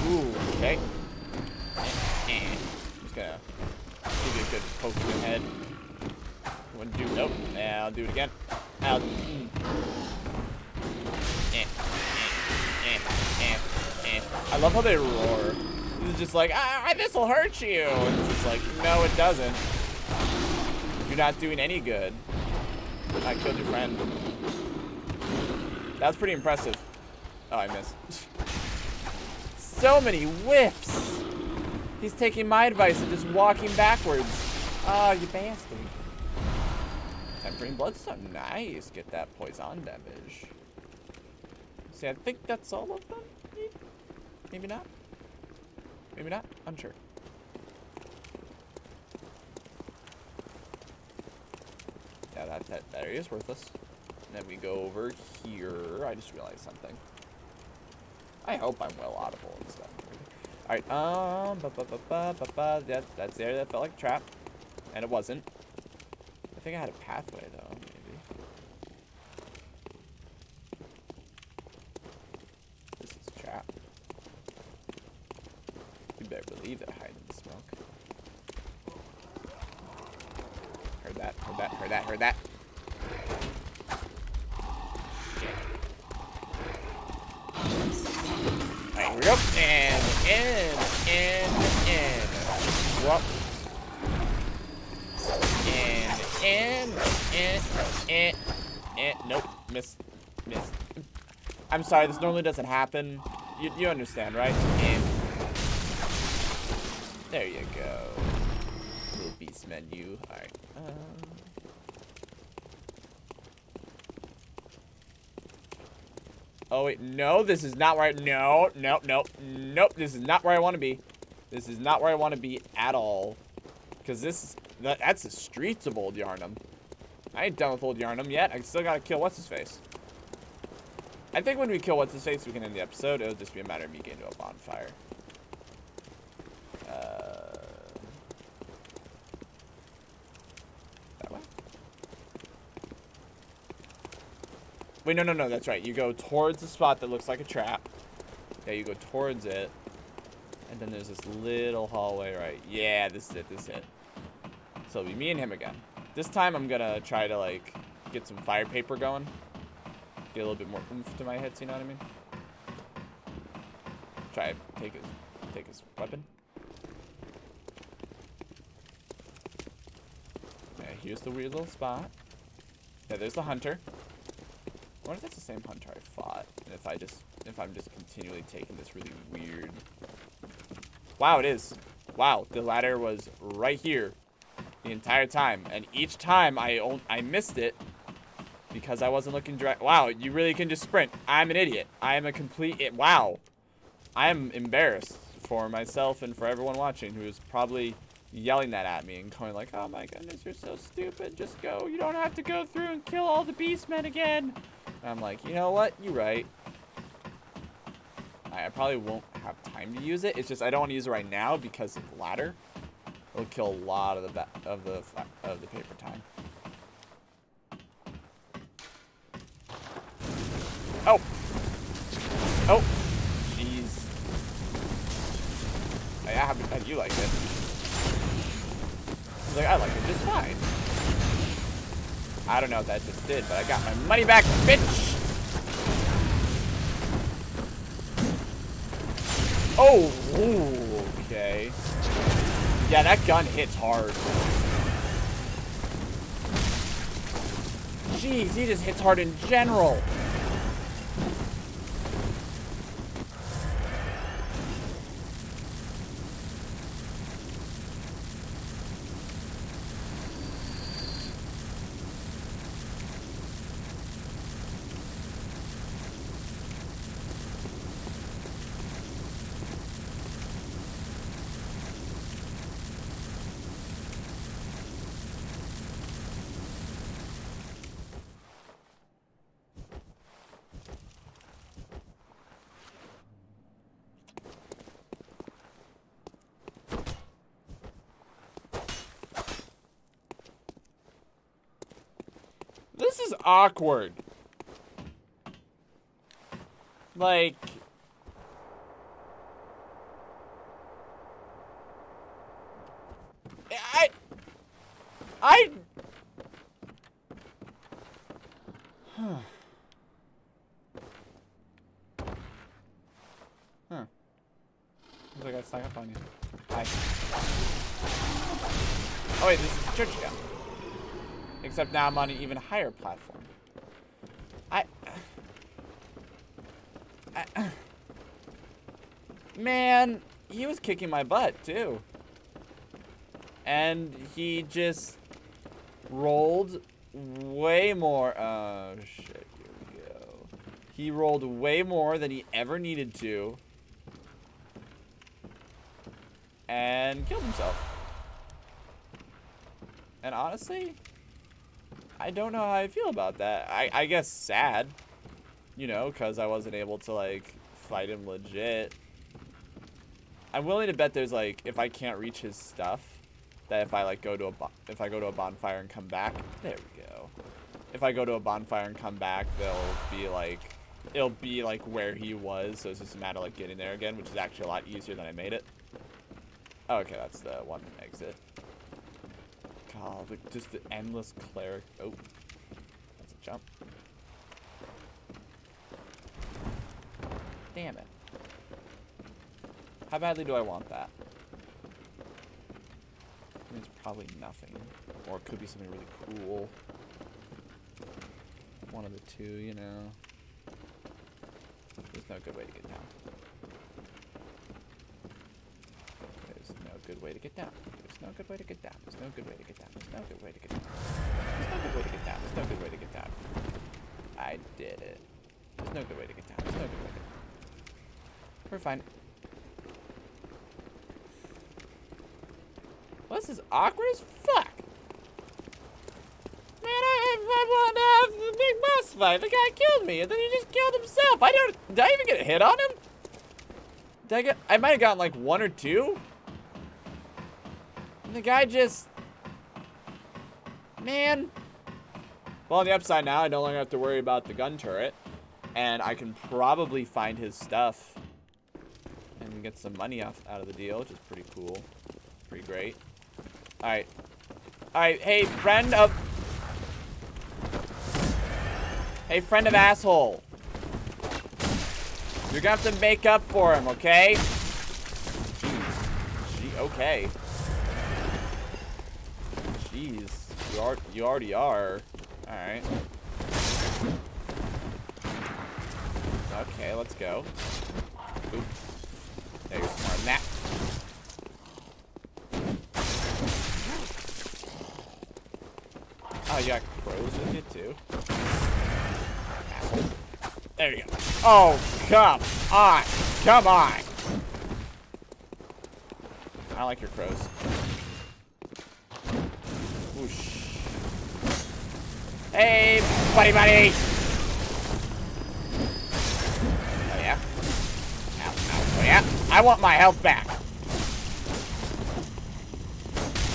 A: Ooh, okay. Eh, Just gonna give you a good poke in the head. Wouldn't do, nope. I'll do it again. I'll, mm. eh, eh, eh. I love how they roar. It's just like, ah, this'll hurt you. And it's just like, no, it doesn't. Not doing any good. I killed your friend. That was pretty impressive. Oh, I missed. so many whiffs. He's taking my advice and just walking backwards. Oh, you bastard. Tempering Bloodstone. Nice. Get that poison damage. See, I think that's all of them. Maybe, not? Maybe not. Maybe not. Unsure. Yeah, that, that, that area is worthless. And then we go over here. I just realized something. I hope I'm well audible and stuff. Alright, um, ba ba ba. That, that's there. That felt like a trap. And it wasn't. I think I had a pathway, though, maybe. This is a trap. You better believe it hide in the smoke. Heard that, heard that, heard that, heard that. Alright, here we go. And in, in, in. Whoop. And in, in, in, in. Nope. Miss. Miss. I'm sorry, this normally doesn't happen. You, you understand, right? And there you go. Little beast menu. Alright. Um, oh, wait. No, this is not where I... No, no, nope. This is not where I want to be. This is not where I want to be at all. Because this... That, that's the streets of Old Yharnam. I ain't done with Old Yharnam yet. I still gotta kill What's-His-Face. I think when we kill What's-His-Face, we can end the episode. It'll just be a matter of me getting to a bonfire. Uh, that way? Wait, no, no, no, that's right. You go towards the spot that looks like a trap. Yeah, you go towards it. And then there's this little hallway, right? Yeah, this is it, this is it. So it'll be me and him again. This time I'm gonna try to, like, get some fire paper going. Get a little bit more oomph to my hits, you know what I mean? Try take his, take his weapon. Yeah, here's the weird little spot. Yeah, there's the hunter. I wonder if that's the same hunter I fought. And if I just, if I'm just continually taking this really weird. Wow, it is. Wow, the ladder was right here the entire time, and each time I I missed it because I wasn't looking direct. Wow, you really can just sprint. I'm an idiot. I am a complete. It wow, I am embarrassed for myself and for everyone watching who is probably yelling that at me and going like, "Oh my goodness, you're so stupid. Just go. You don't have to go through and kill all the beastmen again." And I'm like, you know what? You're right. I probably won't have time to use it. It's just I don't want to use it right now because of the ladder. It'll kill a lot of the of the of the paper time. Oh. Oh. Jeez. I haven't had you like it. He's like, I like it just fine. I don't know what that just did, but I got my money back, bitch! Oh, ooh, okay. Yeah, that gun hits hard. Jeez, he just hits hard in general. This is awkward. Like... I... I... Huh. Huh. Looks like I stuck up on you. Hi. Oh wait, this is church gun. Except now I'm on an even higher platform. I... I man, he was kicking my butt, too. And he just rolled way more... Oh, shit. Here we go. He rolled way more than he ever needed to. And killed himself. And honestly, I don't know how I feel about that. I, I guess sad, you know, because I wasn't able to, like, fight him legit. I'm willing to bet there's, like, if I can't reach his stuff, that if I, like, go to a, if I go to a bonfire and come back, there we go. If I go to a bonfire and come back, they'll be, like, it'll be, like, where he was, so it's just a matter of, like, getting there again, which is actually a lot easier than I made it. Okay, that's the one exit. God, like just the endless cleric. Oh, that's a jump. Damn it. How badly do I want that? I mean, it's probably nothing. Or it could be something really cool. One of the two, you know. There's no good way to get down. There's no good way to get down no good way to get down. There's no good way to get down. There's no good way to get down. There's no good way to get down. There's no good way to get down. I did it. There's no good way to get down. There's no good way to... We're fine. Well, this is awkward as fuck. Man, I, I wanted to have a big boss fight. The guy killed me, and then he just killed himself. I don't... Did I even get a hit on him? Did I get... I might have gotten like one or two. And the guy just... Man. Well, on the upside now, I no longer have to worry about the gun turret. And I can probably find his stuff. And get some money off out of the deal, which is pretty cool. Pretty great. Alright. Alright, hey, friend of... Hey, friend of asshole. You're gonna have to make up for him, okay? Jeez. Gee, okay. You, are, you already are. Alright. Okay, let's go. Oop. There, you're smart than that. Oh, you got crows with you too? There you go. Oh, come on. Come on. I like your crows. Hey, buddy, buddy. Oh, yeah? Ow. Yeah, I want my health back.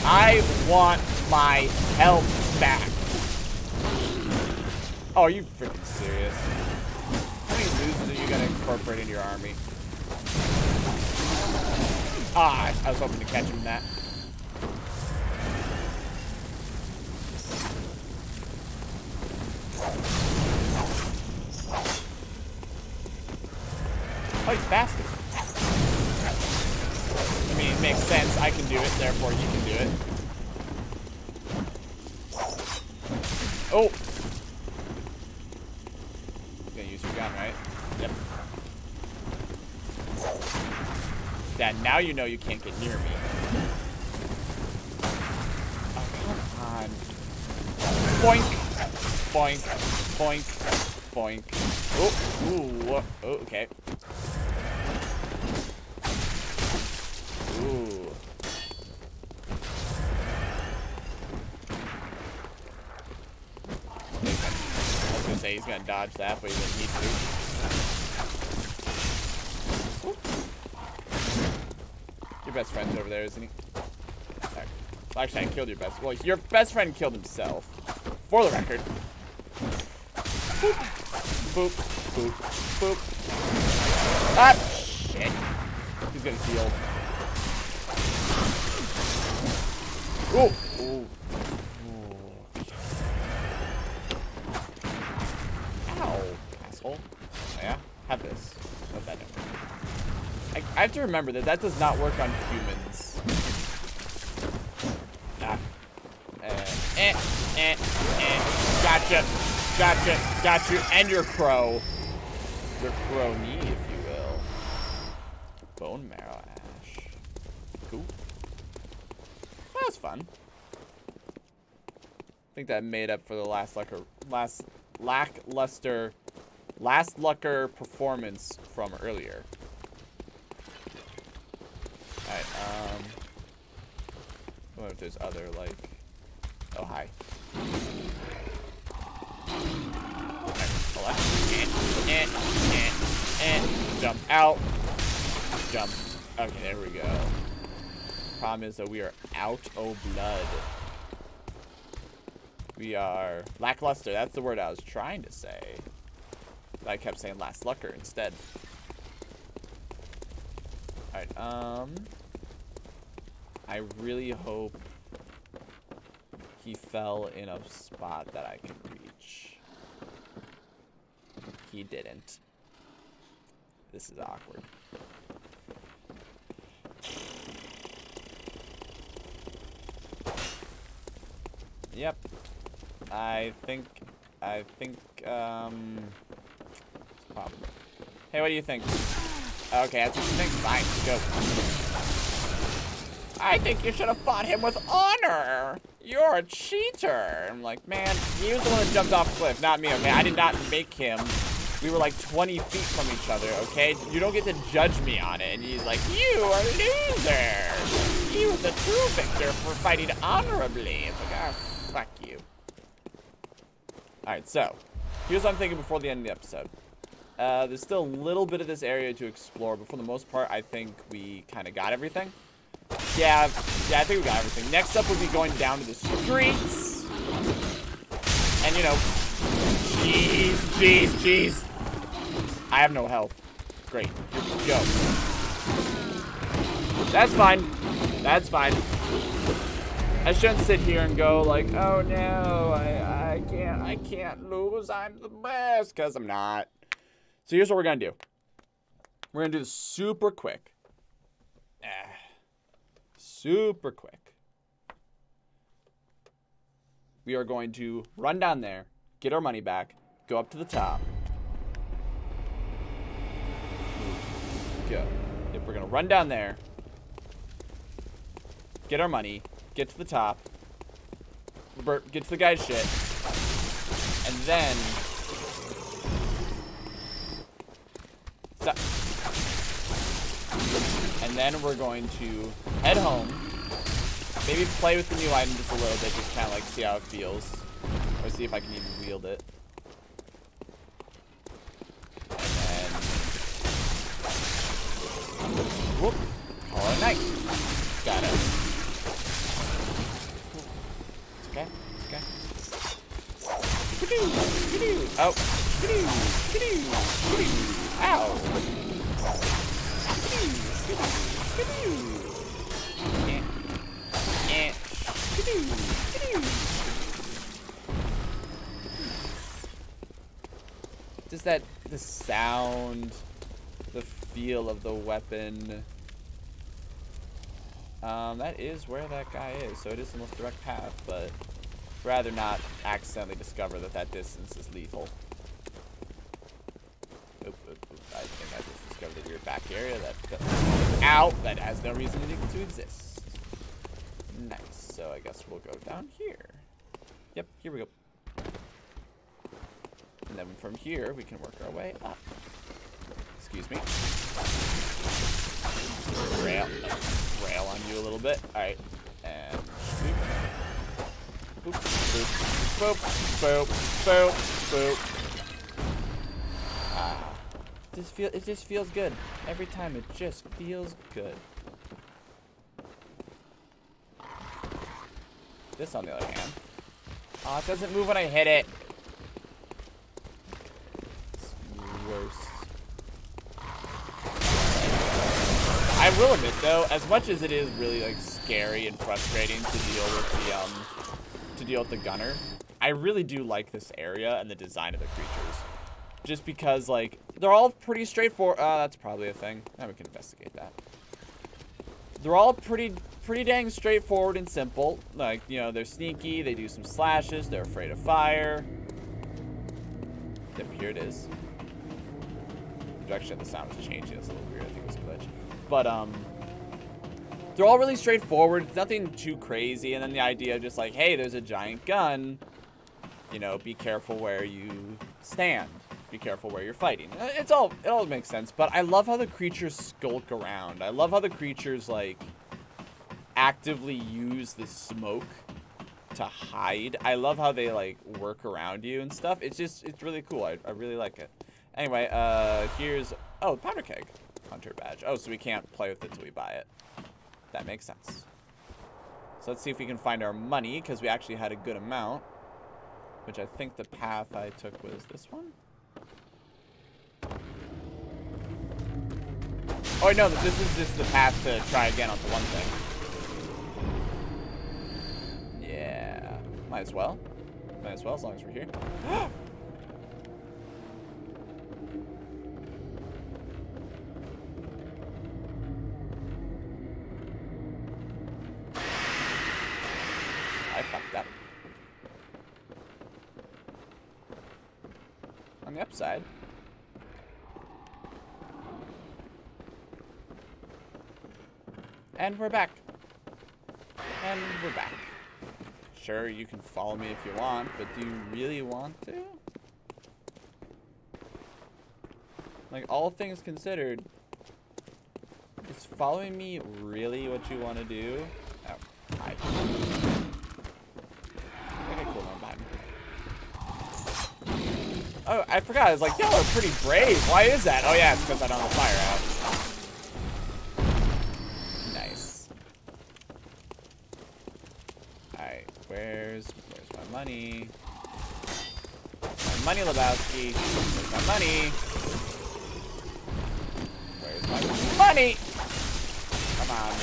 A: I want my health back. Oh, are you freaking serious? How many losers are you gonna incorporate into your army? Ah, I was hoping to catch him in that. Know you can't get near me. Oh, come on. Boink! Boink. Boink. Boink. Oh, ooh, oh, okay. Ooh. I was gonna say he's gonna dodge that, but he doesn't need to. Your best friend's over there, isn't he? Well, actually, I killed your best. Well, your best friend killed himself. For the record. Boop. Boop. Boop. Boop. Ah, shit. He's gonna heal. Remember that that does not work on humans. Ah. Eh, eh, eh. Gotcha. Gotcha. Got you. And your crow. Your crow knee, if you will. Bone marrow ash. Cool. That was fun. I think that made up for the last lucker, last lackluster, last lucker performance from earlier. Alright, um, Wonder there's other like, oh hi. And, and, and, jump out, jump. Okay, there we go. Problem is that we are out of blood. We are lackluster. That's the word I was trying to say. But I kept saying last lucker instead. Alright, um... I really hope he fell in a spot that I can reach. He didn't. This is awkward. Yep. I think, I think, um. Hey, what do you think? Okay, you think. Fine, go. I think you should have fought him with honor. You're a cheater. I'm like, man, he was the one that jumped off the cliff, not me, okay? I did not make him. We were like 20 feet from each other, okay? You don't get to judge me on it. And he's like, you are a loser. He was the true victor for fighting honorably. It's like, ah, fuck you. Alright, so, here's what I'm thinking before the end of the episode. Uh, there's still a little bit of this area to explore, but for the most part, I think we kind of got everything. Yeah, yeah, I think we got everything. Next up would be going down to the streets. And, you know, jeez, jeez, jeez. I have no health. Great. Go. That's fine. That's fine. I shouldn't sit here and go like, oh no, I, I can't, I can't lose. I'm the best, because I'm not. So here's what we're going to do. We're going to do this super quick. Eh. Super quick. We are going to run down there, get our money back, go up to the top. Go. Yep, we're going to run down there, get our money, get to the top, get to the guy's shit, and then and then we're going to head home, maybe play with the new item just a little bit, just kind of like see how it feels, or see if I can even wield it. Whoop. Call it a night. Got it. It's okay. It's okay. Oh. Ow. Just that, the sound, the feel of the weapon. Um, that is where that guy is, so it is the most direct path, but rather not accidentally discover that that distance is lethal. Oop, oop, oop. I think I weird back area that, ow, that has no reason to exist. Nice, so I guess we'll go down here. Yep, here we go. And then from here, we can work our way up. Excuse me. Rail, rail on you a little bit. All right, and boop, boop, boop, boop, boop, boop. Ah, feel it just feels good every time. It just feels good. This, on the other hand, oh, it doesn't move when I hit it. worst. I will admit though, as much as it is really like scary and frustrating to deal with the um to deal with the gunner, I really do like this area and the design of the creatures. Just because like they're all pretty straightforward. Uh, that's probably a thing. Now we can investigate that. They're all pretty pretty dang straightforward and simple. Like, you know, they're sneaky, they do some slashes, they're afraid of fire. Yep, here it is direction of the sound was changing. It's a little weird. I think it was a glitch. But, um, they're all really straightforward. It's nothing too crazy. And then the idea of just like, hey, there's a giant gun. You know, be careful where you stand. Be careful where you're fighting. Uh, it's all, it all makes sense. But I love how the creatures skulk around. I love how the creatures, like, actively use the smoke to hide. I love how they, like, work around you and stuff. It's just, it's really cool. I, I really like it. Anyway, uh, here's... Oh, powder keg. Hunter badge. Oh, so we can't play with it till we buy it. That makes sense. So let's see if we can find our money, because we actually had a good amount. Which I think the path I took was this one? Oh, no, this is just the path to try again on the one thing. Yeah. Might as well. Might as well, as long as we're here. I fucked up. On the upside. And we're back. And we're back. Sure, you can follow me if you want, but do you really want to? Like, all things considered, is following me really what you want to do? Oh, hi. Okay, cool, I'm behind. Oh, I forgot. I was like, y'all are pretty brave. Why is that? Oh, yeah, it's because I don't have fire out. Nice. Alright, where's, where's my money? My money, Lebowski. Where's my money? Where's my money? Come on.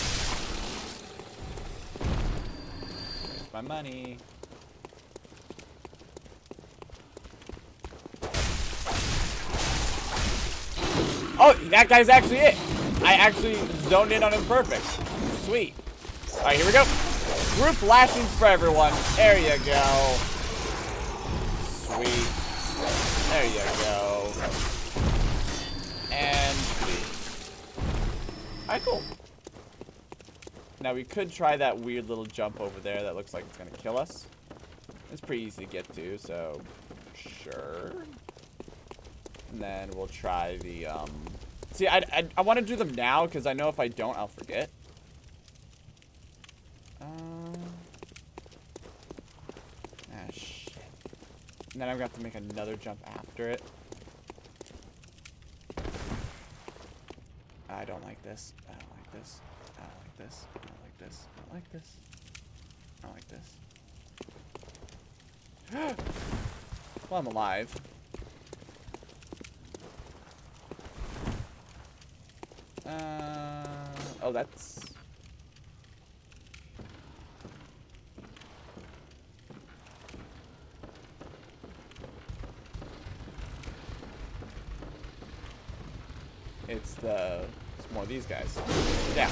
A: Where's my money? Oh, that guy's actually it. I actually zoned in on him perfect. Sweet. All right, here we go. Group lashings for everyone. There you go. Sweet. There you go. And All right, cool. Now we could try that weird little jump over there that looks like it's gonna kill us. It's pretty easy to get to, so sure. And then we'll try the, um... See, I, I, I want to do them now, because I know if I don't, I'll forget. Uh... Ah, shit. And then I'm going to have to make another jump after it. I don't like this. I don't like this. I don't like this. I don't like this. I don't like this. I don't like this. well, I'm alive. Uh, oh, that's... It's the... It's more of these guys. Yeah.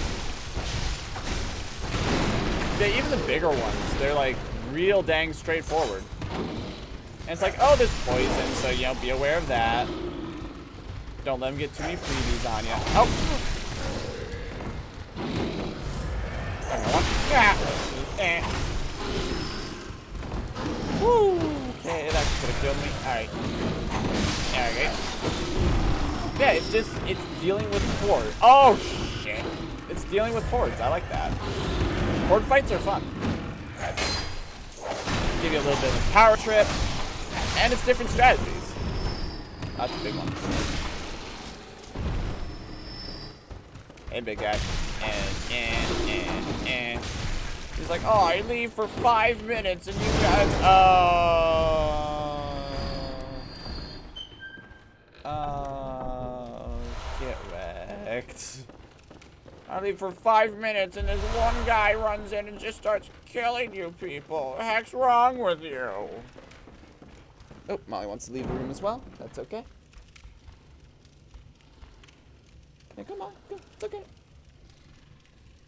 A: Yeah, even the bigger ones, they're like real dang straightforward. And it's like, oh, there's poison, so, you know, be aware of that. Don't let them get too many freebies on you. Oh! Yeah. Eh. Woo! Okay, that could have killed me. Alright. Alright. Yeah, it's just, it's dealing with hordes. Oh, shit. It's dealing with hordes. I like that. Horde fights are fun. Give you a little bit of a power trip. And it's different strategies. That's a big one. Hey, big guy. And, and, and, and. He's like, oh, I leave for five minutes and you guys, oh. Oh, get wrecked. I leave for five minutes and this one guy runs in and just starts killing you people. What The heck's wrong with you? Oh, Molly wants to leave the room as well. That's okay. Hey, come on. Go. It's okay.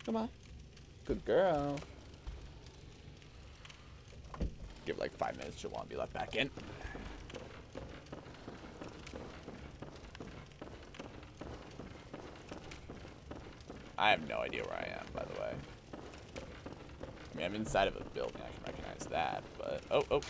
A: Come on. Good girl. Give like five minutes. She'll want to be let back in. I have no idea where I am, by the way. I mean, I'm inside of a building. I can recognize that, but... Oh, oh.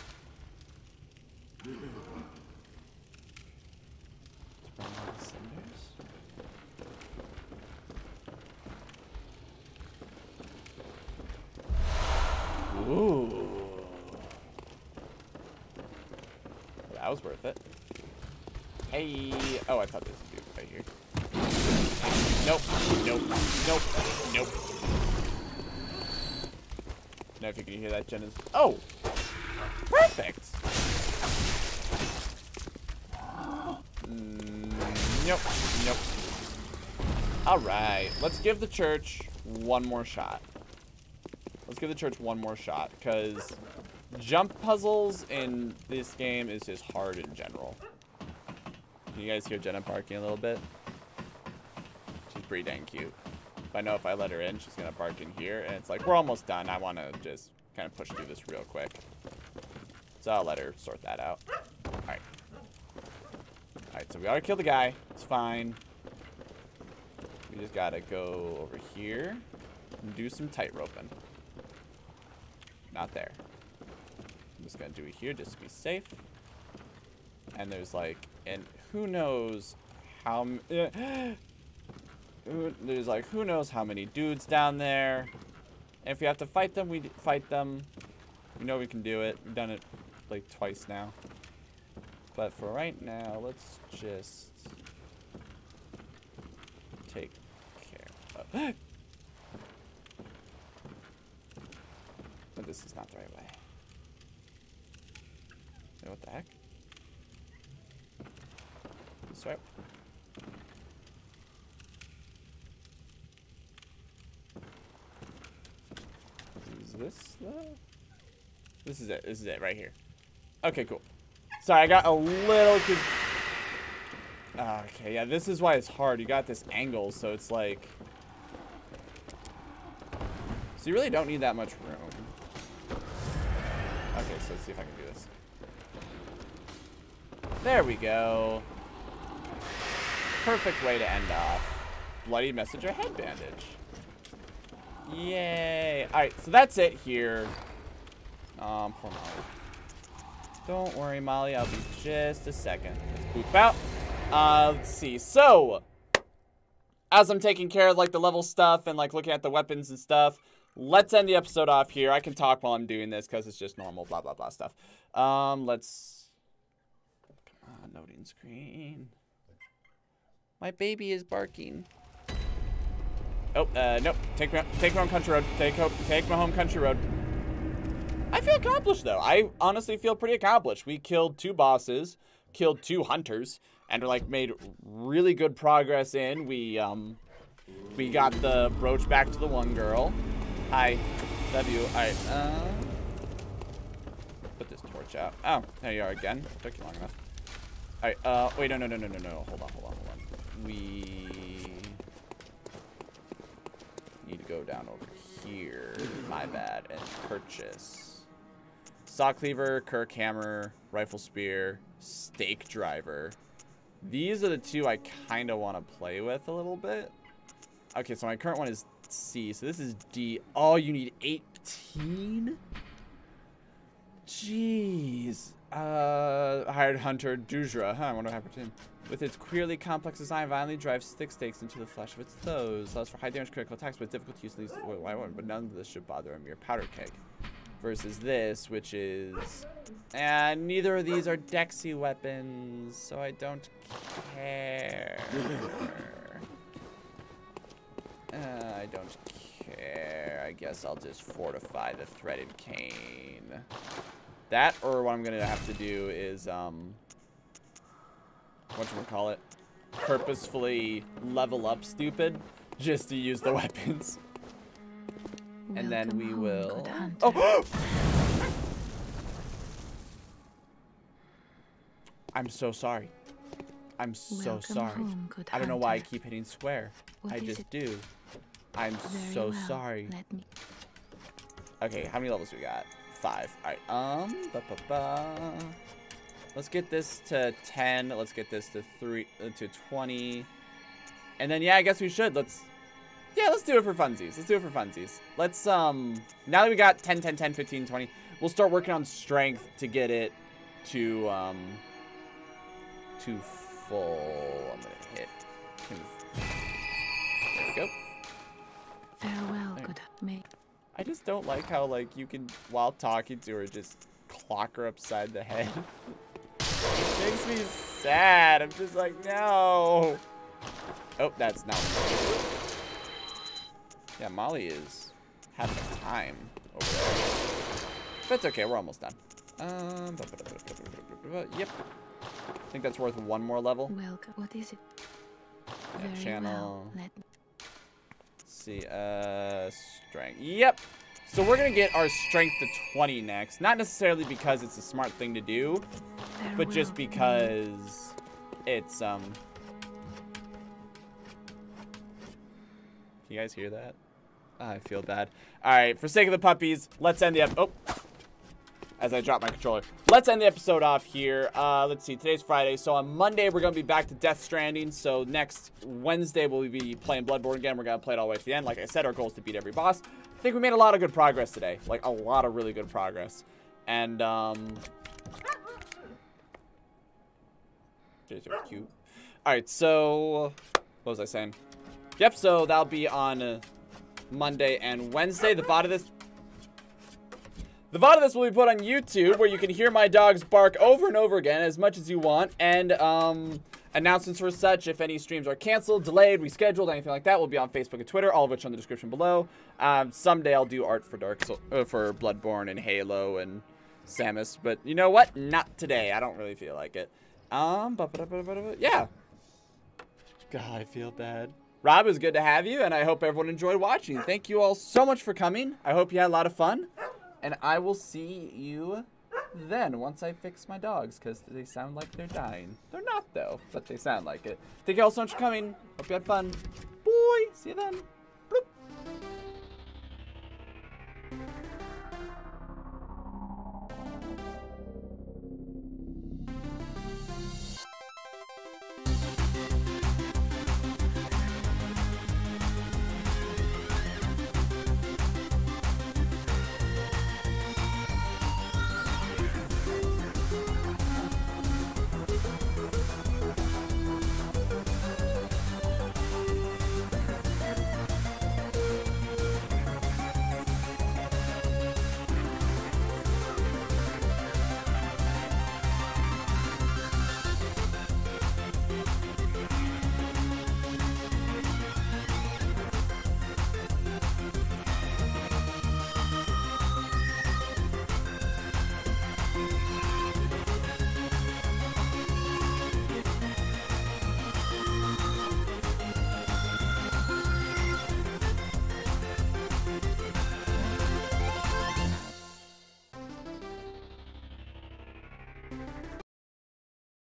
A: Ooh. That was worth it. Hey. Oh, I thought this was dude right here. Nope. Nope. Nope. Nope. Now if you can hear that, Jen is... Oh! Perfect! Mm, nope. Nope. Alright. Let's give the church one more shot. Let's give the church one more shot, because jump puzzles in this game is just hard in general. Can you guys hear Jenna barking a little bit? Pretty dang cute. But I know if I let her in, she's going to bark in here, and it's like, we're almost done. I want to just kind of push through this real quick. So I'll let her sort that out. Alright. Alright, so we already killed the guy. It's fine. We just gotta go over here and do some tight roping. Not there. I'm just gonna do it here just to be safe. And there's like, and who knows how, there's like, who knows how many dudes down there. And if we have to fight them, we fight them. We know we can do it. We've done it like twice now. But for right now, let's just take care of But this is not the right way. What the heck? This way. Is this the... This is it. This is it right here. Okay, cool. Sorry, I got a little... Okay, yeah, this is why it's hard. You got this angle, so it's like... So you really don't need that much room. Okay, so let's see if I can do this. There we go. Perfect way to end off. Bloody Messenger head bandage. Yay. Alright, so that's it here. Um, poor Molly. Don't worry, Molly. I'll be just a second. Let's boop out. Uh, let's see. So, as I'm taking care of, like, the level stuff and, like, looking at the weapons and stuff, let's end the episode off here. I can talk while I'm doing this because it's just normal blah, blah, blah stuff. Um, let's... Come on, loading screen. My baby is barking. Oh, uh, nope. Take me, take my home country road. Take, take my home country road. I feel accomplished, though. I honestly feel pretty accomplished. We killed two bosses, killed two hunters, and like made really good progress in. We, um, we got the brooch back to the one girl. Hi. Love you. All right. Uh, put this torch out. Oh, there you are again. Took you long enough. All right. Uh, wait. No. No. No. No. No. No. Hold on. Hold on. Hold on. We need to go down over here. My bad. And purchase saw cleaver, Kirkhammer, rifle spear, stake driver. These are the two I kind of want to play with a little bit. Okay, so my current one is C. So this is D. Oh, you need 18? Jeez. Uh, hired hunter Djura. Huh, I wonder what happened to him. With its queerly complex design, violently drives stick stakes into the flesh of its foes. Allows for high damage critical attacks, but difficult to use these. Why wouldn't? But none of this should bother a mere powder keg. Versus this, which is. And neither of these are Dexy weapons, so I don't care. Uh, I don't care. I guess I'll just fortify the threaded cane. That, or what I'm gonna have to do is, um, what you call it? Purposefully level up stupid, just to use the weapons. And then we
J: home,
A: will. Oh! I'm so sorry. I'm so
J: Welcome
A: sorry.
J: home,
A: I don't know why I keep hitting square.
J: What
A: I just
J: it?
A: do. I'm
J: Very
A: so
J: well.
A: sorry.
J: Let me.
A: Okay, how many levels we got? Five. Alright, um, ba -ba -ba. Let's get this to 10. Let's get this to three uh, to 20. And then yeah, I guess we should. Let's Yeah, let's do it for funsies. Let's do it for funsies. Let's um now that we got 10 10 10 15 20, we'll start working on strength to get it to um to full. I'm to hit There we go.
J: Farewell,
A: Hey.
J: good mate.
A: I just don't like how like you can while talking to her just clock her upside the head. it makes me sad. I'm just like, no. Oh, that's not. Yeah, Molly is having a time over there. But it's okay, we're almost done. Um, yep. I think that's worth one more level.
J: Welcome. What is it? Very
A: channel.
J: Well.
A: see. Uh, strength. Yep. So we're gonna get our strength to 20 next. Not necessarily because it's a smart thing to do, Farewell. but just because it's um. Can you guys hear that? I feel bad. Alright, for sake of the puppies, let's end the ep- Oh! As I drop my controller. Let's end the episode off here. Uh, let's see, today's Friday. So on Monday, we're going to be back to Death Stranding. So next Wednesday, we'll be playing Bloodborne again. We're going to play it all the way to the end. Like I said, our goal is to beat every boss. I think we made a lot of good progress today. Like, a lot of really good progress. And, um... Are cute. Alright, so... What was I saying? Yep, so that'll be on uh, Monday and Wednesday. The VOD of this... The VOD of this will be put on YouTube, where you can hear my dogs bark over and over again as much as you want, and um, announcements for such, if any streams are canceled, delayed, rescheduled, anything like that, will be on Facebook and Twitter, all of which are in the description below. Um, someday I'll do art for Dark Soul, uh, for Bloodborne and Halo and Samus, but you know what? Not today. I don't really feel like it. Um, yeah. God, I feel bad. Rob, it was good to have you, and I hope everyone enjoyed watching. Thank you all so much for coming. I hope you had a lot of fun. And I will see you then once I fix my dogs, because they sound like they're dying. They're not, though, but they sound like it. Thank you all so much for coming. Hope you had fun. Boy, see you then.